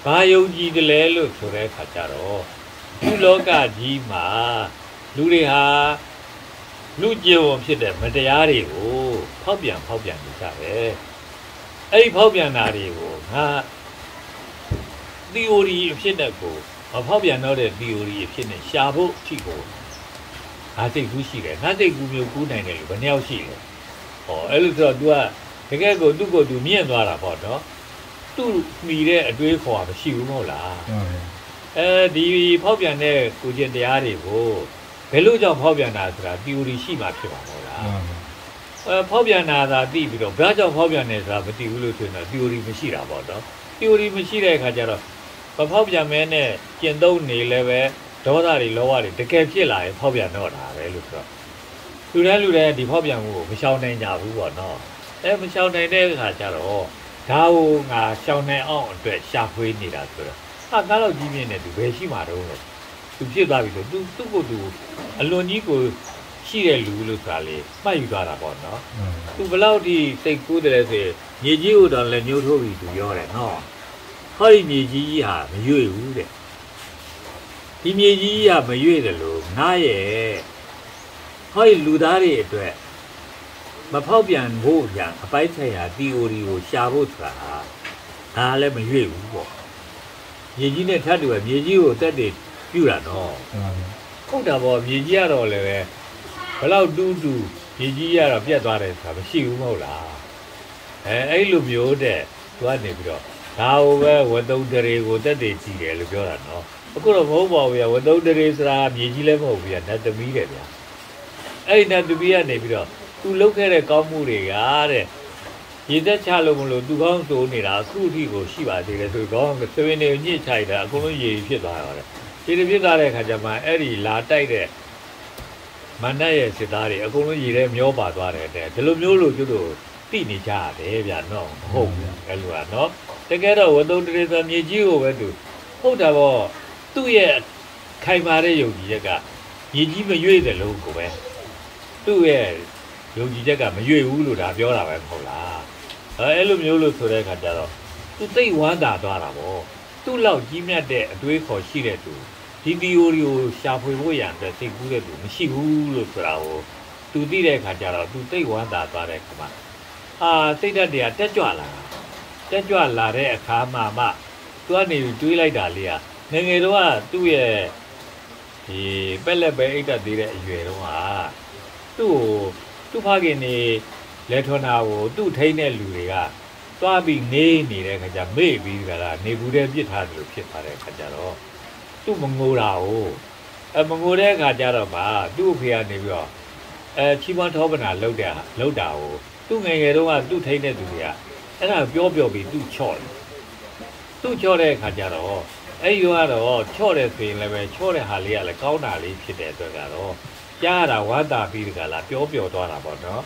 ဘာယုံကြည်တယ်လဲလို့ဆိုတဲ့အခါကျတော့ဒီလောကကြီးမှာလူတွေဟာလူကျင့်ဝင်ဖြစ်တဲ့မတရားတွေကိုဖောက်ပြန်ဖောက်ပြန်နေကြတယ် အဲ့ဒီဖောက်ပြန်တာတွေကိုငါ theory အဖြစ်နဲ့ကိုမဖောက်ပြန်တော့တဲ့ theory အဖြစ်နဲ့ရှာဖို့အထိကိုငါစိတ်ကူးရှိတယ်ငါစိတ်ကူးမျိုးကူးနိုင်တယ်လို့ဘယ်နှယောက်ရှိလဲဟောအဲ့လိုဆိုတော့ तू ကတကယ်ကိုသူ့ကို तू မြင့်သွားတာပေါ့နော်သူ့မိတဲ့အတွေးခေါ်တာမရှိဘူးမဟုတ်လားအဲဒီဖောက်ပြန်တဲ့ကိုကျင်တရားတွေကိုဘယ်လိုကြောင့်ဖောက်ပြန်တာဆိုတာ theory ရှိမှဖြစ်ပါမို့လားအဲ ဖောက်ပြန်တာသာသိပြီးတော့ဘာကြောင့်ဖောက်ပြန်နေဆိုတာမသိဘူးလို့ဆိုရင်တော့ theory မရှိတာပေါ့နော် theory မရှိတဲ့အခါကျတော့မဖောက်ပြန်မဲနဲ့ကျင့်သုံးနေလည်းပဲဒေါသတွေလောဘတွေတကယ်ဖြစ်လာရင်ဖောက်ပြန်တော့တာပဲလို့ဆိုတော့လူတိုင်းလူတိုင်းဒီဖောက်ပြန်မှုကိုမရှောင်နိုင်ကြဘူးပေါ့နော်အဲမရှောင်နိုင်တဲ့အခါကျတော့ဒါကိုငါရှောင်နိုင်အောင်အတွက်ရှာဖွေနေတာဆိုတော့ဟာကားတော့ကြီးပြင်းနေသူဘယ်ရှိမှာတော့သူဖြစ်သွားပြီဆိုသူသူ့ကိုယ်သူအလွန်ကြီးကို ရှိတဲ့လူလို့ဆိုတာလေမှတ်ယူသွားတာပေါ့နော်သူဘလောက်ထိစိတ်ကူးတယ်လဲဆိုရင်မြေကြီးကိုတော့လည်းညှိုးထိုးပြီးသူပြောတယ်နော်ဟဟောဒီမြေကြီးကြီးဟာမရွေ့ဘူးတဲ့ဒီမြေကြီးကြီးဟာမရွေ့တယ်လို့ငါရဲ့ဟောဒီလူသားတွေအတွက်မဖောက်ပြန်ဖို့ရန်အပိုင်းဆိုင်ရာ theory ကိုရှာဖို့ဆိုတာဟာဒါလည်းမရွေ့ဘူးပေါ့မြေကြီးနဲ့ထပ်တူပဲမြေကြီးကိုတက်တည်ပြူတာတော့ဟုတ်တာပေါ့မြေကြီးကတော့လည်းပဲ ဘလောက်တူးတူးမြေကြီးကတော့ပြတ်သွားတယ်ဆိုတာမရှိဘူးမဟုတ်လားအဲအဲ့လိုမျိုးတဲ့သူကနေပြီးတော့ဒါဟိုပဲဝတုံတရေကိုတက်တည်ကြည့်တယ်လို့ပြောတာနော်အခုတော့မဟုတ်ပါဘူးဗျာဝတုံတရေဆိုတာမြေကြီးလည်းမဟုတ်ဘူးဗျာနတ်သမီးတယ်ဗျာအဲ့ဒီနတ်သမီးကနေပြီးတော့သူလုပ်ခဲ့တဲ့ကောင်းမှုတွေကတဲ့ရေသက်ချလို့မလို့သူကောင်းစိုးနေတာအခုအထိကိုရှိပါသေးတယ်ဆိုတော့သဝင်းနေညှစ်ချိုက်တာအကုန်လုံးရေဖြစ်သွားရောတဲ့ဒီလိုဖြစ်သွားတဲ့အခါကျမှအဲ့ဒီလာတိုက်တဲ့ မန္တရဲ့စစ်သားတွေအကုန်လုံးရည်ထဲမျောပါသွားတယ်တဲ့ဒီလိုမျိုးလို့ကျတို့သိနေကြရတယ်ဗျာနော်မဟုတ်ဘူးအဲ့လိုကနော်တကယ်တော့ဝတုံတရေဆိုမြေကြီးကိုပဲသူဟုတ်တာပေါ့သူ့ရဲ့ခိုင်မာတဲ့ယုံကြည်ချက်ကမြေကြီးမရွေ့တယ်လို့ကိုပဲသူ့ရဲ့ယုံကြည်ချက်ကမရွေ့ဘူးလို့ဒါပြောတာပဲမဟုတ်လားအဲအဲ့လိုမျိုးလို့ဆိုတဲ့အခါကျတော့သူသိတ်ဝမ်းသာသွားတာပေါ့သူ့လောက်ကြီးမြတ်တဲ့အတွေးခေါ်ရှိတဲ့သူ ဒီ theory ကိုရှာဖွေဖို့ရန်အတွက်သိကူးတဲ့သူမရှိဘူးလို့ဆိုတာကိုသူသိတဲ့အခါကျတော့သူသိဝမ်းသာသွားတဲ့အခါမှာအာစိတ်ဓာတ်တွေကတက်ကြွလာတာတက်ကြွလာတဲ့အခါမှာမှသူကနေတွေးလိုက်တာလေးကငယ်ငယ်တော့ကသူ့ရဲ့ဒီပက်လက်ပဲအိတ်တက်သေးတဲ့အရွယ်တော့ကသူ့ကိုသူ့ဖခင်နေလက်ထွန်းတာကိုသူ့ထိန်းတဲ့လူတွေကသွားပြီးနေနေတဲ့ခါကျမေ့ပြီးကြတာနေဘူးတဲ့ပြစ်ထားတယ်လို့ဖြစ်သွားတဲ့ခါကျတော့ သူ့မငိုတာကိုအဲမငိုတဲ့ခါကျတော့မှသူ့အဖေကနေပြီးတော့အဲချီးမွမ်းထောပနာလောက်တဲ့လောက်တာကိုသူ့ငယ်ငယ်တုန်းကသူ့ထိန်းတဲ့သူတွေကအဲ့ဒါပြောပြောပြီးသူ့ချော့တယ်သူ့ချော့တဲ့ခါကျတော့အဲ့ဒီကတော့ချော့တယ်ဆိုရင်လည်းပဲချော့တဲ့ဟာလေးကလည်းကောင်းတာလေးဖြစ်တဲ့အတွက်ကတော့ကြားရတာဝါတာပြီးတကလားပြောပြောသွားတာပေါ့နော်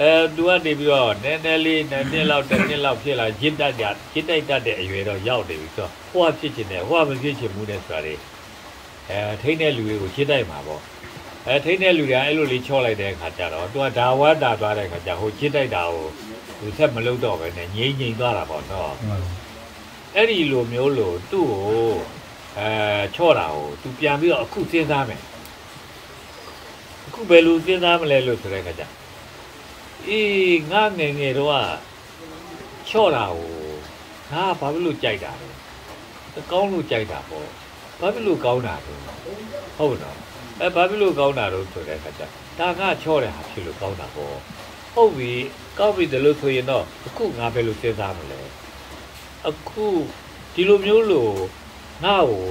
အဲသူကနေပြီးတော့နည်းနည်းလေးနည်းနည်းလောက်တစ်နှစ်လောက်ဖြစ်လာရစ်တက်ကြရစ်တိုက်တတ်တဲ့အရွယ်တော့ရောက်နေပြီဆိုတော့ဟိုကဖြစ်ချင်တယ်ဟိုကမဖြစ်ချင်ဘူးတဲ့ဆိုတာလေအဲထိန်းတဲ့လူတွေကိုရစ်တိုက်မှာပေါ့အဲထိန်းတဲ့လူတွေကအဲ့လိုလေးချော့လိုက်တဲ့အခါကျတော့သူကဒါဝတ်တာသွားတဲ့အခါကျဟိုရစ်တိုက်တာကိုသူဆက်မလုပ်တော့ပဲနဲ့ငြိမ့်ငြိမ့်သွားတာပေါ့နော်အဲ့ဒီလိုမျိုးလို့သူ့ကိုအဲချော့တာကိုသူပြန်ပြီးတော့အခုစဉ်းစားမယ်အခုဘယ်လိုစဉ်းစားမလဲလို့ဆိုတဲ့အခါကျ အေးငါငယ်ငယ်တော့ကချော့တာကိုငါဘာဖြစ်လို့ကြိုက်တာလဲကောင်းလို့ကြိုက်တာပေါ့ဘာဖြစ်လို့ကောင်းတာလဲဟုတ်တော့အဲဘာဖြစ်လို့ကောင်းတာလို့ဆိုတဲ့အခါကျဒါကချော့တဲ့ဟာဖြစ်လို့ကောင်းတာပေါ့ဟုတ်ပြီကောက်ပြီတယ်လို့ဆိုရင်တော့အခုငါဘယ်လိုစဉ်းစားမလဲအခုဒီလိုမျိုးလို့ငါ့ကို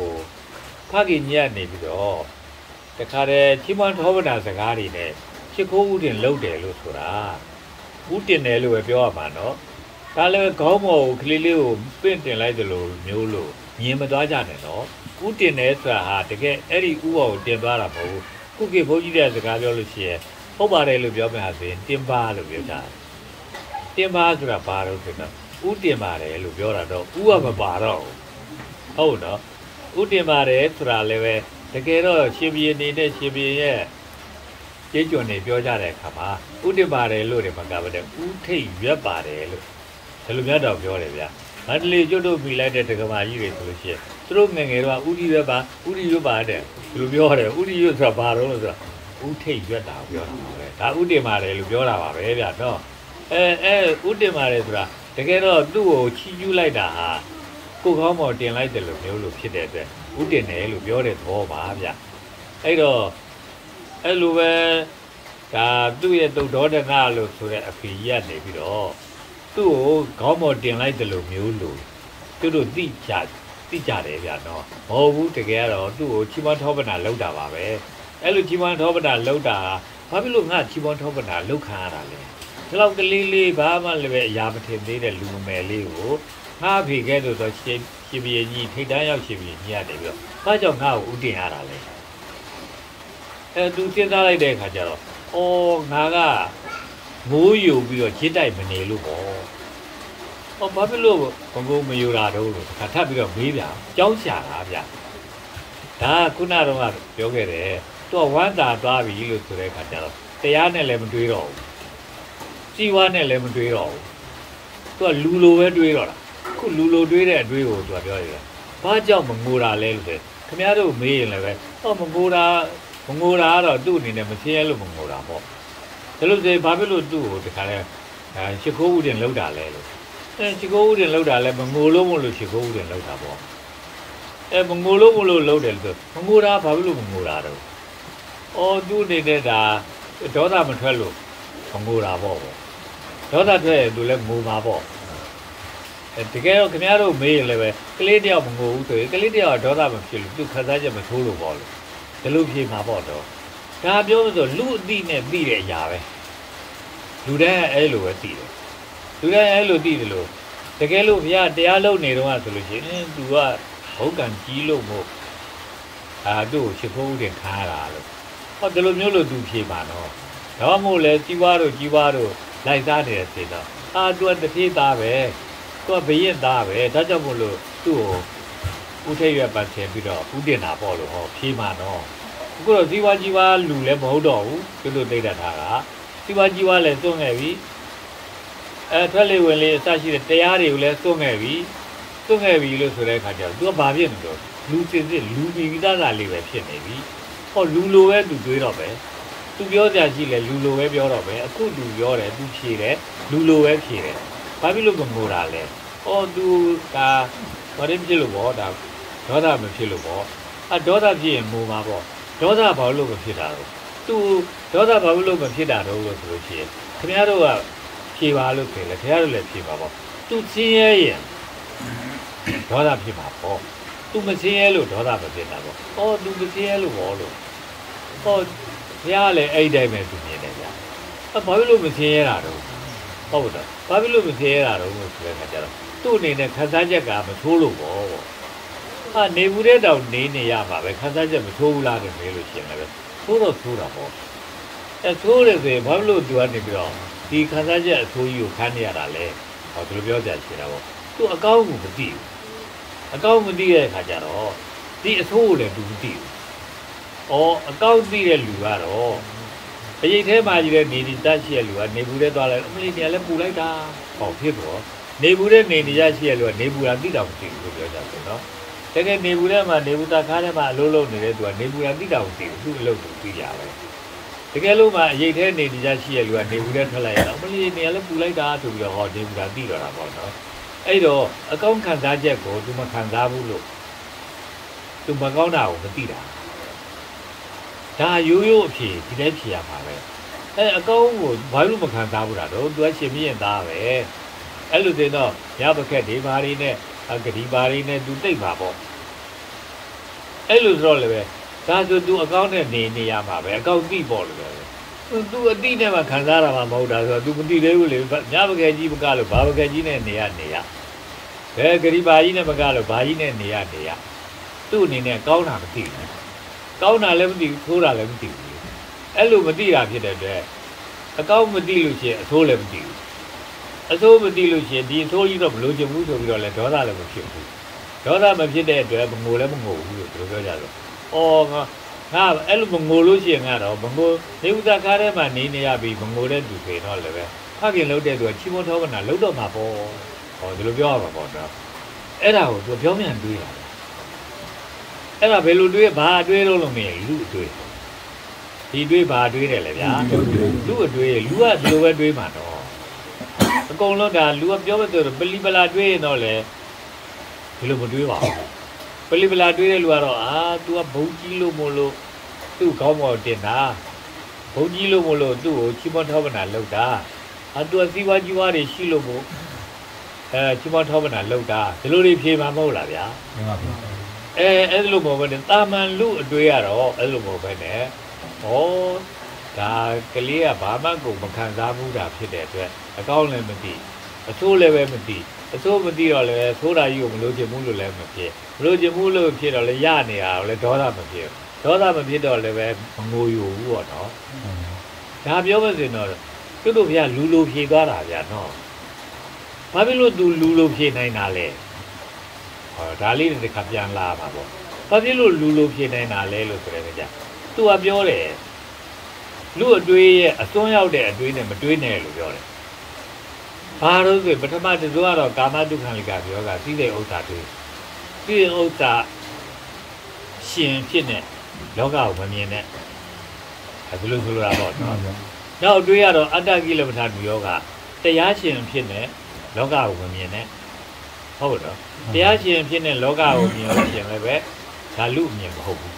ဖခင်ညက်နေပြီးတော့တခါတည်းချီးမွမ်းထောပနာစကားတွေနဲ့ ချစ်ခိုးဥတင်လှုပ်တယ်လို့ဆိုတာဥတင်တယ်လို့ပဲပြောရမှာနော်ဒါလည်းခေါင်းမော်ကိုကလေးလေးကိုပင့်တင်လိုက်တယ်လို့မျိုးလို့မြင်မသွားကြနဲ့နော်ဥတင်တယ်ဆိုတာဟာတကယ်အဲ့ဒီဥဘောကိုတင်သွားတာမဟုတ်ဘူးခုကေဘုန်းကြီးတဲ့စကားပြောလို့ရှိရင်ဟုတ်ပါတယ်လို့ပြောမှဆိုရင်တင်ပါလို့ပြောကြတယ်တင်ပါဆိုတာဘာလို့ဆိုတော့ဥတင်ပါတယ်လို့ပြောတာတော့ဥကမပါတော့ဘူးဟုတ်နော်ဥတင်ပါတယ်ဆိုတာလည်းပဲတကယ်တော့ရှင်ဘီရင်နေတဲ့ရှင်ဘီရင်ရဲ့ ကျေးကျွန်နေပြောကြတဲ့အခါမှာဥတ္တပါတယ်လို့တွေမကဘဲနဲ့ဥထိတ်ရွက်ပါတယ်လို့ဒီလိုများတော့ပြောတယ်ဗျာမန္တလေးကျွတ်တို့မိလိုက်တဲ့တက္ကမကြီးတွေဆိုလို့ရှိရင်သူတို့ငယ်ငယ်တော့ဥဒီရွက်ပါဥဒီရွက်ပါတဲ့ဒီလိုပြောတယ်ဥဒီရွက်ဆိုတာဘာလို့လဲဆိုတော့ဥထိတ်ရွက်တာကိုပြောတာပါပဲဒါဥတ္တပါတယ်လို့ပြောတာပါပဲဗျာနော်အဲအဲဥတ္တပါတယ်ဆိုတာတကယ်တော့သူ့ကိုချီးကျူးလိုက်တာဟာကိုကောင်းမော်တင်လိုက်တယ်လို့မျိုးလို့ဖြစ်တဲ့အတွက်ဥတင်တယ်လို့ပြောတဲ့သဘောပါဗျအဲ့တော့ အဲ့လိုပဲဒါသူ့ရဲ့တုတ်တော်တနာလို့ဆိုတဲ့အဖေကြီးကနေပြီးတော့သူ့ကိုခေါင်းပေါ်တင်လိုက်တယ်လို့မျိုးလို့သူတို့သိကြသိကြတယ်ဗျာနော်မဟုတ်ဘူးတကယ်ကတော့သူ့ကိုချီးမွမ်းထောပနာလောက်တာပါပဲအဲ့လိုချီးမွမ်းထောပနာလောက်တာဘာဖြစ်လို့ငါချီးမွမ်းထောပနာလောက်ခံရတာလဲဒီလောက်ကလေးလေးဘာမှလည်းပဲအရာမထင်သေးတဲ့လူငယ်လေးကိုငါအဖေကဲဆိုတော့ရှင်ရှင်ပြေကြီးထိတ်တန်းရောက်ရှင်ပြေကြီးရတယ်ပြီးတော့ဘာကြောင့်ငါ့ကိုဥတင်ရတာလဲ အဲသူစဉ်းစားလိုက်တဲ့အခါကျတော့အော်ငါကမိုးယူပြီးတော့ချစ်တိုက်မနေလို့ပေါ့။အော်ဘာဖြစ်လို့ဘုံဘုံမယူတာတော့လို့တစ်ခါထပ်ပြီးတော့မေးပြန်ကြောင်းရှာတာဗျ။ဒါကခုနကတော့ပြောခဲ့တယ်။သူကဝမ်းသာသွားပြီလို့ဆိုတဲ့အခါကျတော့တရားနဲ့လည်းမတွေးတော့ဘူး။စီဝါနဲ့လည်းမတွေးတော့ဘူး။သူကလူလိုပဲတွေးတော့တာခုလူလိုတွေးတဲ့အတွေးကိုသူကပြောရတယ်ဘာကြောင့်မငိုတာလဲလို့ဆိုခင်ဗျားတို့မေးရင်လည်းပဲဟောမငိုတာ မငိုတာကတော့သူ့အနေနဲ့မဆင်းရဲလို့မငိုတာပေါ့ဒါလို့ဆိုဘာဖြစ်လို့သူ့ကိုဒီခါလဲအဲရှ िख ိုးဦးတင်လောက်တာလဲလို့အဲရှ िख ိုးဦးတင်လောက်တာလဲမငိုလို့မလို့ရှ िख ိုးဦးတင်လောက်တာပေါ့အဲမငိုလို့မလို့လောက်တယ်လို့မငိုတာဘာဖြစ်လို့မငိုတာတော့အော်သူ့အနေနဲ့ဒါဒေါသမထွက်လို့မငိုတာပေါ့ပေါ့ဒေါသထွက်ရင်သူလည်းငိုမှာပေါ့အဲတကယ်တော့ခင်ဗျားတို့မေးရင်လည်းပဲကလေးတယောက်မငိုဘူးဆိုရင်ကလေးတယောက်ဒေါသမဖြစ်လို့သူခန်းစားချက်မထိုးလို့ပေါ့လို့ ဘလို့ဖြေမှာပေါ့တော့ဒါပြောလို့ဆိုလူအသိနဲ့သိတဲ့အရာပဲလူတိုင်းအဲ့လိုပဲသိတယ်လူတိုင်းအဲ့လိုသိတယ်လို့တကယ်လို့ဗျာတရားလုပ်နေတော့ဆိုလို့ရှိရင်သူကဟုတ်ကံကြီးလို့မို့အာတို့ချစ်ဖို့ဥတင်ခါတာလို့ဟောဒီလိုမျိုးလို့သူဖြေပါတော့ဒါမှမဟုတ်လဲကြီးပွားတို့ကြီးပွားတို့လိုက်စားတယ်စေတော့အာသူကတဖြည်းသားပဲသူကဘရင်သားပဲဒါကြောင့်မို့လို့သူ့ကို ဦးထိပ်ရွက်ပတ်ချင်ပြီးတော့ဦးတင်တာပေါ့လို့ဟောဖြေမှာတော့အခုတော့ဇီဝကြီးဝါလူလည်းမဟုတ်တော့ဘူးသူတို့သိတတ်တာကဇီဝကြီးဝါလည်းသွန့်ခဲ့ပြီအဲထွက်လေဝင်လေအစရှိတဲ့တရားတွေကိုလည်းသွန့်ခဲ့ပြီသွန့်ခဲ့ပြီလို့ဆိုတဲ့အခါကျတော့သူကဘာဖြစ်နေတော့လူစစ်စစ်လူပြီးသားသားလေးပဲဖြစ်နေပြီဟောလူလိုပဲသူတွေးတော့ပဲသူပြောကြရှိလဲလူလိုပဲပြောတော့ပဲအခုလူပြောတယ်သူဖြေတယ်လူလိုပဲဖြေတယ်ဘာဖြစ်လို့မငိုတာလဲ။အော်သူကဘာရင်ဖြစ်လို့ပေါ့ဒါ ဒေါသမဖြစ်လို့ပေါ့။အဒေါသဖြစ်ရင်ငိုမှာပေါ့။ဒေါသဘာလို့မဖြစ်တာတော့။သူဒေါသဘာလို့မဖြစ်တာတော့လို့ဆိုလို့ရှိရင်ခင်ဗျားတို့ကဖြေပါလို့ဆိုရင်လည်းခင်ဗျားတို့လည်းဖြေပါပေါ့။သူချင်းရဲရင်ဒေါသဖြစ်မှာပေါ့။ तू မချင်းရဲလို့ဒေါသမဖြစ်တာပေါ့။အော် तू မချင်းရဲလို့ပေါ့လို့။ဟောဘုရားလည်းအဲ့တိုင်းပဲသူမြင်တယ်ဗျာ။အဘာလို့မချင်းရဲတာတော့ဟုတ်တော့ဘာဖြစ်လို့မသေးရတာတော့ဆိုတဲ့ခါကျတော့သူ့အနေနဲ့ခန်းစားချက်ကမထိုးလို့ပေါ့ ဟာနေဘူးတဲ့တောင်နေနေရမှာပဲခန်းစားချက်မထိုးဘူးလားတဲ့မေးလို့ရှိရင်လည်းထိုးတော့ထိုးတာပေါ့အဲထိုးတယ်ဆိုရင်ဘာဖြစ်လို့သူကနေပြီးတော့ဒီခန်းစားချက်အထိုးကြီးကိုခန်းနေရတာလဲဟောဒီလိုပြောကြချင်တာပေါ့သူအကောင်းကိုမသိဘူးအကောင်းမသိတဲ့ခါကျတော့ဒီအထိုးကိုလည်းသူမသိဘူးဩအကောင်းသိတဲ့လူကတော့အရေးထဲမှာကြီးတဲ့နေဒီတက်ရှိရလူကနေဘူးတဲ့သွားလိုက်အမလေးတရားလဲပူလိုက်တာဟောဖြစ်တော့နေဘူးတဲ့နေနေရရှိရလူကနေဘူးတာသိတာမသိဘူးလို့ပြောကြတယ်နော် တကယ်နေဘူးထဲမှာနေဘူးတာခါးထဲမှာအလုံးလုံးနေတဲ့သူကနေဘူးတာသိတာမသိဘူးသူ့အလုပ်ကိုသိကြပဲတကယ်လို့မှအရေးထဲနေနေရရှိရလူကနေဘူးတဲ့ထွက်လိုက်ရတော့အမလေးနေရလဲပူလိုက်တာဆိုပြီးတော့ဟောနေဘူးတာသိတော့တာပေါ့နော်အဲ့တော့အကောင့်ခံစားချက်ကိုသူမခံစားဘူးလို့သူမကောင်းတာကိုမသိတာဒါရိုးရိုးအဖြစ်ဒီတိုင်းဖြေရမှာပဲအဲအကောင်းကိုဘာလို့မခံစားဘူးတာတော့သူကရှင်မြင့်သားပဲအဲ့လိုတင်တော့ရပခက်ဒီဘာတွေနဲ့ ဂဒီဘာတွေနဲ့သူတိတ်ပါပေါ့အဲ့လိုဆိုတော့လည်းပဲဒါဆိုသူအကောင်းနဲ့နေနေရမှာပဲအကောင်းသိပေါ့လို့ပဲသူအတိနဲ့မှခံစားရမှာမဟုတ်တာဆိုတော့ तू မသိသေးဘူးလေညပကယ်ကြီးမကလို့ဘာပကယ်ကြီးနဲ့နေရနေရဘယ်ဂရိဘာကြီးနဲ့မကလို့ဘာကြီးနဲ့နေရနေရသူ့အနေနဲ့ကောင်းတာမသိဘူးကောင်းတာလည်းမသိဘူးဆိုးတာလည်းမသိဘူးအဲ့လိုမသိတာဖြစ်တဲ့အတွက်အကောင်းမသိလို့ရှိရင်အဆိုးလည်းမသိဘူး အဆိုးမသိလို့ရှိရင်ဒီအဆိုးကြီးတော့မလို့ချင်ဘူးဆိုပြီးတော့လည်းဒေါသလည်းမဖြစ်ဘူးဒေါသမဖြစ်တဲ့အတွက်မငိုလည်းမငိုဘူးလို့ပြောကြတယ်။အော်ငါငါအဲ့လိုမငိုလို့ရှိရင်ငါတော့မငိုနေဥဒကားထဲမှာနေနေရပြီမငိုတဲ့သူတွေတော့လည်းပဲဖခင်လှုပ်တဲ့သူကချီမွန်ထောကနာလှုပ်တော့မှာပေါ့။ဟောဒီလိုပြောရမှာပေါ့နော်။အဲ့ဒါကိုသူပြောမြန်တွေးတာ။အဲ့ဒါဘယ်လိုတွေးဘာတွေးလို့လို့မရလူတွေးဒီတွေးဘာတွေးတယ်လေဗျာလူအတွေးလူကဒီလိုပဲတွေးမှာတော့ အကုန်လုံးဒါလူကပြောမဲ့ဆိုပလီပလာတွေးရင်တော့လေဒီလိုမတွေးပါဘူးပလီပလာတွေးတဲ့လူကတော့အာ तू ကဘုံကြီးလို့မို့လို့သူ့ခေါင်းပေါ်တင်တာဘုံကြီးလို့မို့လို့သူ့ကိုချီးမွမ်းထောပနာလုပ်တာအာ तू ကစီးပွားကြီးပွားတွေရှိလို့မို့အဲချီးမွမ်းထောပနာလုပ်တာဒီလိုတွေဖြေမှာမဟုတ်လားဗျာ
မှန်ပါဗျာ
အဲအဲ့လိုမဟုတ်ဘဲနဲ့တာမန်လူအတွေးရတော့အဲ့လိုမဟုတ်ဘဲနဲ့ဩ ဒါကလေးကဘာမှကိုမခံစားဘူးတာဖြစ်တဲ့အတွက်အကောင်းလည်းမသိအဆိုးလည်းပဲမသိအဆိုးမသိတော့လည်းသိုးတာကြီးကိုမလို့ချင်ဘူးလို့လည်းမဖြစ်မလို့ချင်ဘူးလို့ဖြစ်တော့လည်းရနေတာတော့လည်းဒေါသမဖြစ်ဒေါသမဖြစ်တော့လည်းပဲမငိုယူဘူးပေါ့နော်ဒါပြောမစင်တော့သူတို့ဘုရားလူလိုဖြေသွားတာဗျာနော်ဘာဖြစ်လို့သူလူလိုဖြေနိုင်တာလဲဟောဒါလေးတစ်ခါပြန်လာပါပေါ့ဘာဖြစ်လို့လူလိုဖြေနိုင်တာလဲလို့ဆိုရဲကြသူကပြောတယ် လူအတွေးရဲ့အစွန်းရောက်တဲ့အတွေးနဲ့မတွေးနဲ့လို့ပြောတယ်ဘာလို့ဆိုပထမတစိုးကတော့ကာမတုခံလိကပြောကသိတဲ့ဥစ္စာတွေသိတဲ့ဥစ္စာရှင်ဖြစ်နေလောကကိုမမြင်နဲ့အဲလိုဆိုလိုတာပေါ့နော်နောက်တွေးရတော့အတ္တကိလပဋ္ဌာန်ယောကတရားရှင်ဖြစ်နေလောကကိုမမြင်နဲ့ဟုတ်တော့တရားရှင်ဖြစ်နေလောကကိုမြင်လို့ရှင်လည်းပဲဒါလူမြင်မဟုတ်ဘူး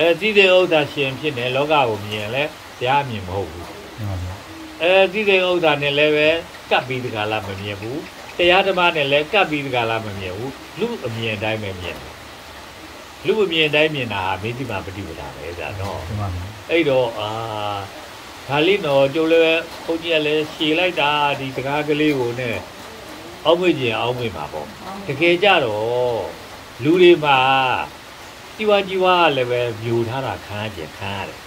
အဲသိတဲ့ဥစ္စာရှင်ဖြစ်နေလောကကိုမြင်လဲတရားမြင်မဟုတ်ဘူးအဲသိတဲ့ဥစ္စာနဲ့လည်းပဲကပ်ပြီးတကလားမမြင်ဘူးတရားဓမ္မနဲ့လည်းကပ်ပြီးတကလားမမြင်ဘူးလူအမြင်တိုင်းပဲမြင်တယ်လူအမြင်တိုင်းမြင်တာဟာမိသိမာပฏิပဒါပဲဒါတော့အဲ့တော့အာဒါလေးတော့ကျုပ်လည်းဘုန်းကြီးကလည်းရှည်လိုက်တာဒီစကားကလေးကိုနဲ့အောက်မေ့ခြင်းအောက်မေ့မှာပေါ့တကယ်ကြတော့လူတွေမှာ တီဝါတီဝါကလည်းပဲမျိုးထားတာခံရကြခံရတယ်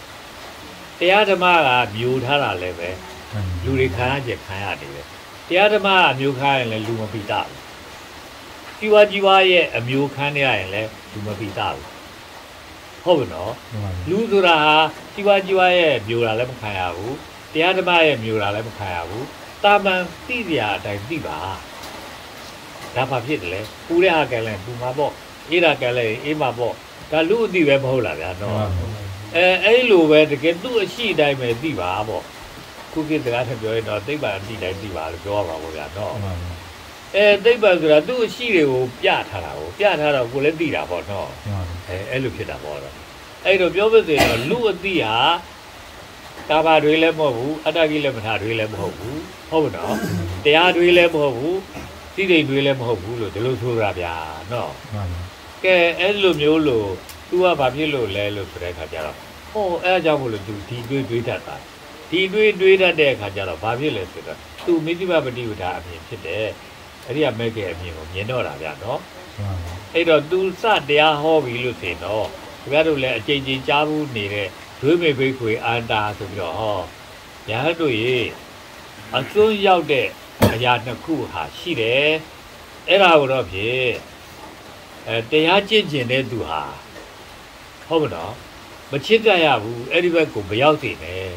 တရားဓမ္မကမျိုးထားတာလည်းပဲလူတွေခံရကြခံရတယ်ပဲတရားဓမ္မကမျိုးခံရင်လည်းလူမပိတာဘူးတီဝါတီဝါရဲ့အမျိုးခံရရင်လည်းလူမပိတာဘူးဟုတ်ပြီနော်လူဆိုတာဟာတီဝါတီဝါရဲ့မျိုးတာလည်းမခံရဘူးတရားဓမ္မရဲ့မျိုးတာလည်းမခံရဘူးတာမန်သိစရာအတိုင်းသိပါဒါဘာဖြစ်တယ်လဲပူတဲ့ဟာကလည်းပူမှာပေါ့အေးတာကလည်းအေးမှာပေါ့ ဒါလူအသိပဲမဟုတ်လားဗျာနော်အဲအဲ့လိုပဲတကယ်သူ့အရှိတိုင်းပဲသိပါပေါ့ခုခေတ်စကားနဲ့ပြောရင်တော့သိပ္ပံအသိတိုင်းသိပါလို့ပြောပါပါဗျာနော်အဲသိပ္ပံဆိုတာသူ့အရှိတွေကိုပြထားတာကိုပြထားတော့ကိုလည်းသိတာပေါ့နော်အဲအဲ့လိုဖြစ်တာပေါ့တော့အဲ့တော့ပြောလို့ဆိုရင်တော့လူအသိဟာကာဘာတွေလည်းမဟုတ်ဘူးအတ္တကိလည်းမထာတွေလည်းမဟုတ်ဘူးဟုတ်နော်တရားတွေလည်းမဟုတ်ဘူးစိတ်တွေလည်းမဟုတ်ဘူးလို့ဒီလိုဆိုတာဗျာနော် ကဲအဲ့လိုမျိုးလို့ तू ကဘာဖြစ်လို့လဲလို့ဆိုတဲ့အခါကျတော့ဟောအဲ့အကြောင်းမို့လို့ तू ဒီတွေးတွေးတတ်တာဒီတွေးတွေးတတ်တဲ့အခါကျတော့ဘာဖြစ်လဲဆိုတော့ तू မိသိမပฏิဝဒအမြင်ဖြစ်တယ်အဲ့ဒီကမဲ့ကအမြင်ကိုမြင်တော့တာဗျာနော်အဲ့တော့ तू စတရားဟောပြီလို့ဆိုရင်တော့ဒီကတို့လည်းအကြိမ်ကြိမ်ကြားဘူးနေတဲ့ဒွေးမေဘိခွေအန္တာဆိုပြီးတော့ဟောညာတို့ရေအစွန်းရောက်တဲ့အရာနှစ်ခုဟာရှိတယ်အဲ့ဒါကိုတော့ဖြင့် အဲတရားကျင့်ကျင်တဲ့သူဟာဟုတ်မနော်မချစ်ကြရဘူးအဲ့ဒီဘက်ကိုမရောက်စေနဲ့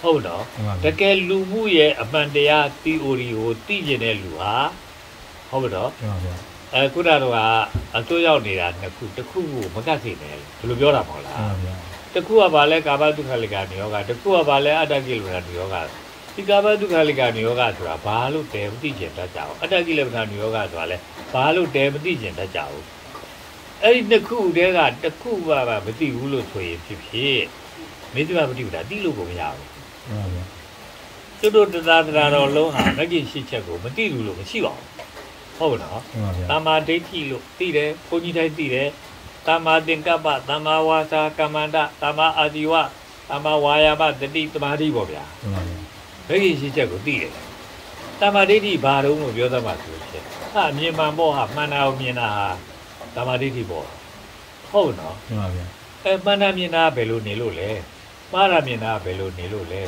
ဟုတ်နော်တကယ်လူမှုရဲ့အမှန်တရား theory ကိုသိကျင်တဲ့လူဟာဟုတ်မနော်အဲခုနကတော့အစိုးရောက်နေတာနှစ်ခုတစ်ခုကိုမကတ်စေနဲ့ဘယ်လိုပြောတာမဟုတ်လားတစ်ခုကဘာလဲကာဘဒုက္ခလိကာနိယောဂတစ်ခုကဘာလဲအတ္တကိလမဏနိယောဂဒီကာဘဒုက္ခလိကာနိယောဂဆိုတာဘာလို့တဲမသိကျင်တတ်ကြအောင်အတ္တကိလမဏနိယောဂဆိုတာလဲ ဘာလို့တဲမသိကျင်တတ်ကြအောင်အဲ့ဒီနှစ်ခုတည်းကတစ်ခုပါပါမသိဘူးလို့ဆိုရင်ဖြစ်ဖြစ်မေတ္တာပฏิပဒါသိလို့ကိုမရဘူးဟုတ်ပါဗျာသူတို့တရားတရားတော်လုံးဟာမဂ္ဂင်ရှိချက်ကိုမသိဘူးလို့မရှိပါဘူးဟုတ်နော်ဟုတ်ပါဗျာတမာဒိဋ္ဌိလို့သိတယ်ဘုန်းကြီးတိုင်းသိတယ်တမာသင်္ကပ္ပတမာဝါစာကမ္မန္တတမာအာဇီဝတမာဝါယာမတတိတမာတိပေါ့ဗျာဟုတ်ပါဗျာမဂ္ဂင်ရှိချက်ကိုသိတယ်တမာဒိဋ္ဌိဘာတုံးလို့ပြောသမှာဆိုဖြစ် ဟာမြင်မှန်ပေါ့ဟာမှန်တာကိုမြင်တာဟာတမာဒိဋ္ဌိပေါ့ဟုတ်နော်ဟုတ်ပါဗျာအဲမှန်တာမြင်တာဘယ်လိုနေလို့လဲမှားတာမြင်တာဘယ်လိုနေလို့လဲ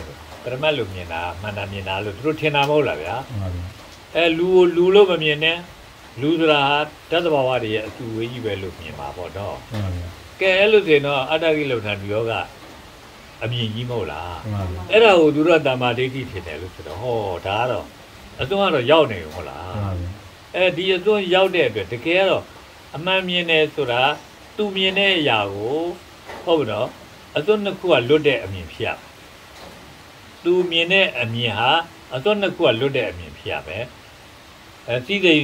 ပရမတ်လို့မြင်တာမှန်တာမြင်တာလို့သူတို့ထင်တာမဟုတ်လားဗျာအဲလူကိုလူလို့မမြင်နဲ့လူဆိုတာတသဘာဝတွေရဲ့အတူဝေးကြီးပဲလို့မြင်ပါပေါ့တော့ကဲအဲ့လိုဆိုရင်တော့အတ္တကိလုံထံဒီယောကအမြင်ကြီးမဟုတ်လားအဲ့ဒါကိုသူတို့ကတမ္မာဒိဋ္ဌိဖြစ်တယ်လို့ဆိုတော့ဟောဒါကတော့အစွန်းကတော့ရောက်နေဟုတ်လား အဲဒီအစွန်းရောက်တဲ့အတွက်တကယ်ကတော့အမှန်မြင်တယ်ဆိုတာသူမြင်တဲ့အရာကိုဟုတ်တော့အစွန်းနှစ်ခုကလွတ်တဲ့အမြင်ဖြစ်ရသူမြင်တဲ့အမြင်ဟာအစွန်းနှစ်ခုကလွတ်တဲ့အမြင်ဖြစ်ရပဲအဲစီးစိမ်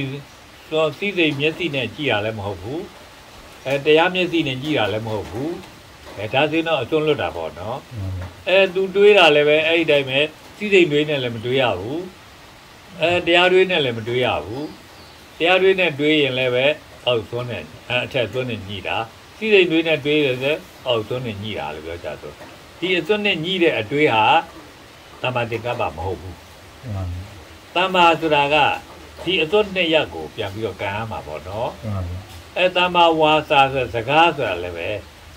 ဆိုစီးစိမ်မျက်စိနဲ့ကြည့်ရလည်းမဟုတ်ဘူးအဲတရားမျက်စိနဲ့ကြည့်ရလည်းမဟုတ်ဘူးအဲဒါဆိုတော့အစွန်းလွတ်တာပေါ့နော်အဲသူတွေးတာလည်းပဲအဲ့ဒီတိုင်းပဲစီးစိမ်တွေးနဲ့လည်းမတွေးရဘူးအဲတရားတွေးနဲ့လည်းမတွေးရဘူး တရားတွေးနဲ့တွေးရင်လည်းပဲအောက်သွန်းနဲ့အထက်သွန်းနဲ့ညှိတာစီစိတ်တွေးနဲ့တွေးတယ်ဆိုအောက်သွန်းနဲ့ညှိတာလို့ပြောကြဆိုဒီအသွန်းနဲ့ညှိတဲ့အတွေးဟာတမ္မာတေကပမဟုတ်ဘူးတမ္မာဆိုတာကဒီအသွန်းနဲ့ရက်ကိုပြန်ပြီးတော့ကံရမှာပေါ့နော်အဲတမ္မာဝါစာဆိုစကားဆိုတာလည်းပဲ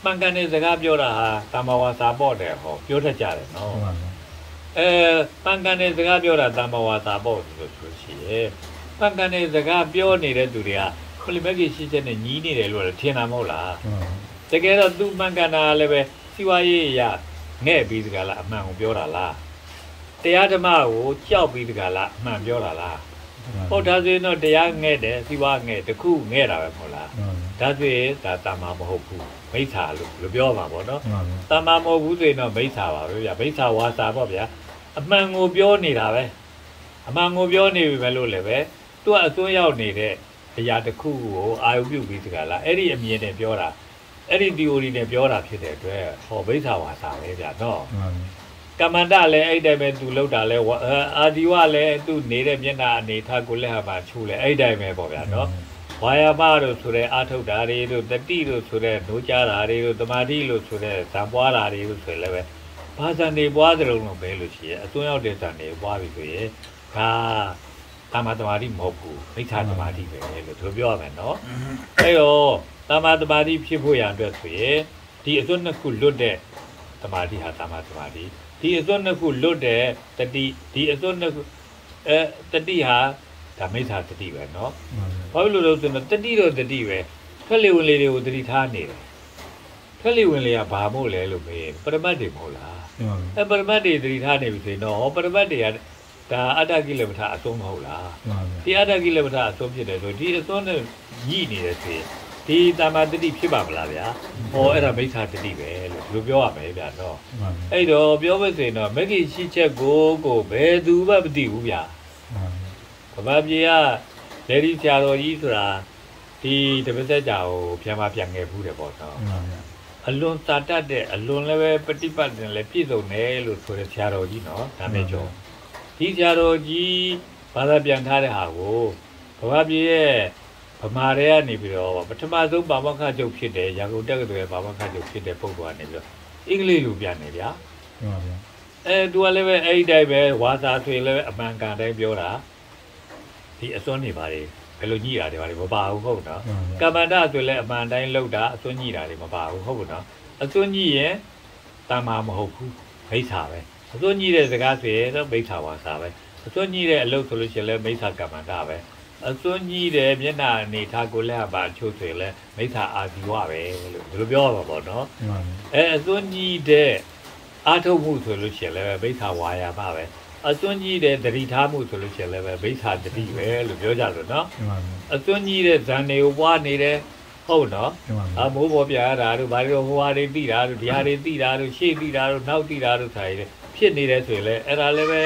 မှန်ကန်တဲ့စကားပြောတာဟာတမ္မာဝါစာပေါ့တယ်ဟောပြောတတ်ကြတယ်နော်အဲမှန်ကန်တဲ့စကားပြောတာတမ္မာဝါစာပေါ့လို့ဆိုရှိရဲ့ မှန်ကန်တဲ့စကားပြောနေတဲ့သူတွေကပလီမက်ကြီးရှိချက်နဲ့ညီးနေတယ်လို့ထင်တာမဟုတ်လားတကယ်တော့သူမှန်ကန်တာလည်းပဲစီဝါရေးရငဲ့ပြီးစကားလားအမှန်ကိုပြောတာလားတရားဓမ္မကိုကြောက်ပြီးတကလားအမှန်ပြောတာလားဟုတ်ဒါဆိုရင်တော့တရားငဲ့တယ်စီဝါငဲ့တခုငဲ့တာပဲမဟုတ်လားဒါဆိုရင်ဒါတမ္မာမဟုတ်ဘူးမိစ္ဆာလို့လို့ပြောမှာပေါ့နော်တမ္မာမဟုတ်ဘူးဆိုရင်တော့မိစ္ဆာပါပဲဗျာမိစ္ဆာဝါစာပေါ့ဗျာအမှန်ကိုပြောနေတာပဲအမှန်ကိုပြောနေပြီပဲလို့လည်းပဲ သူကအစွန်းရောက်နေတဲ့အရာတစ်ခုကိုအာရုံပြုပြီးတကလားအဲ့ဒီအမြင်နဲ့ပြောတာအဲ့ဒီ theory နဲ့ပြောတာဖြစ်တဲ့အတွက်ဟောမိစ္ဆာဝါစာပဲဗျာနော်ကမ္မန္တလည်းအဲ့တိုင်းပဲသူလောက်တာလဲအာဒီဝလည်းသူနေတဲ့မျက်နှာအနေထားကိုလည်းဟာပါခြူလဲအဲ့တိုင်းပဲပေါ့ဗျာနော်ဝါယာမတို့ဆိုတဲ့အာထုတ်တာတွေတို့တတိတို့ဆိုတဲ့노ကြတာတွေတို့တမာတိလို့ဆိုတဲ့ဇံပွားတာတွေလို့ဆိုလည်းပဲဘာဇံတွေပွားကြလို့ပဲလို့ရှိရဲ့အသွင်းရောက်တဲ့ဇံတွေပွားပြီဆိုရင်ဒါ တာမတမာတိမဟုတ်ဘူးမိစ္ဆာတမာတိပဲလို့သူပြောရမယ်နော်အဲတော့တာမတမာတိဖြစ်ဖို့ရအတွက်ဆိုရင်ဒီအစွန်းနှစ်ခုလွတ်တဲ့တမာတိဟာတာမတမာတိဒီအစွန်းနှစ်ခုလွတ်တဲ့တတိဒီအစွန်းနှစ်ခုအဲတတိဟာဒါမိစ္ဆာတတိပဲနော်ဘာဖြစ်လို့လဲဆိုတော့တတိတော့တတိပဲထွက်လေဝင်လေတွေကိုတတိထားနေတယ်ထွက်လေဝင်လေကဘာမို့လဲလို့မေးပရမတ်တွေမဟုတ်လားအဲပရမတ်တွေတတိထားနေပြီဆိုရင်တော့ဟောပရမတ်တွေက ဒါအတ္တကိလပဋ္ဌအဆုံးမဟုတ်လားဒီအတ္တကိလပဋ္ဌအဆုံးဖြစ်တယ်ဆိုဒီအဆုံးနဲ့ညှိနေတယ်ဆိုရင်ဒီတာမတတိဖြစ်ပါမလားဗျာဟောအဲ့ဒါမိစ္ဆာတတိပဲလို့ဒီလိုပြောရမယ်ဗျာနော်အဲ့တော့ပြောမစင်တော့မဂ္ဂင်ရှိချက်ကိုကိုဘယ်သူမှမသိဘူးဗျာကမ္ဘာပြေကလေဒီဆရာတော်ကြီးဆိုတာဒီတပည့်သက်ကြာကိုပြန်မပြန်ခဲ့ဘူးတယ်ပေါ့နော်အလွန်စာတတ်တဲ့အလွန်လည်းပဲပฏิပတ်တယ်လည်းပြည့်စုံတယ်လို့ဆိုတဲ့ဆရာတော်ကြီးနော်ဒါနဲ့ကြော ဒီဆရာတော်ကြီးဘာသာပြန်ထားတဲ့ဟာကိုကမ္ဘာပြေရဲ့ဗမာတွေကနေပြီးတော့ပထမဆုံးဘာမခချုပ်ဖြစ်တယ်ရန်ကုန်တက္ကသိုလ်ရဲ့ဘာမခချုပ်ဖြစ်တဲ့ပုံပေါ်ကနေပြီးတော့အင်္ဂလိပ်လိုပြန်နေဗျာ
ဟုတ်ပါဗျာ
အဲသူကလည်းပဲအဲ့ဒီတိုင်းပဲဝါစာဆိုရင်လည်းအမှန်ကန်တိုင်းပြောတာဒီအစွန်းနေပါလေဘယ်လိုညှိတာတွေပါလေမပါဘူးဟုတ်နော်ကမ္မန္တဆိုလည်းအမှန်တိုင်းလောက်တာအစွန်းညှိတာတွေမပါဘူးဟုတ်ဘူးနော်အစွန်းညှိရင်တမ္မာမဟုတ်ဘူးမိစ္ဆာပဲ အစွန်းညှိတဲ့စကားဆိုရင်တော့မိစ္ဆာဝါစာပဲအစွန်းညှိတဲ့အလုပ်ဆိုလို့ရှိရင်လည်းမိစ္ဆာကမ္မန္တပဲအစွန်းကြီးတယ်မျက်နှာအနေထားကိုလည်းပါချို့ဆိုရင်လည်းမိစ္ဆာအာဇီဝပဲလို့ဒီလိုပြောရမှာပေါ့နော်အဲအစွန်းကြီးတဲ့အာထုတ်မှုဆိုလို့ရှိရင်လည်းမိစ္ဆာဝါယာမပဲအစွန်းကြီးတဲ့တတိထားမှုဆိုလို့ရှိရင်လည်းမိစ္ဆာတတိပဲလို့ပြောကြလို့နော်အစွန်းကြီးတဲ့ဇန်တွေကိုပွားနေတယ်ဟုတ်နော်အမိုးပေါ်ပြရတာတို့ဘာလို့ဟိုဟာတွေတိတာတို့ဒီဟာတွေတိတာတို့ရှေ့တိတာတို့နောက်တိတာတို့ဆိုင် ဖြစ်နေတယ်ဆိုရင်လည်းအဲ့ဒါလည်းပဲ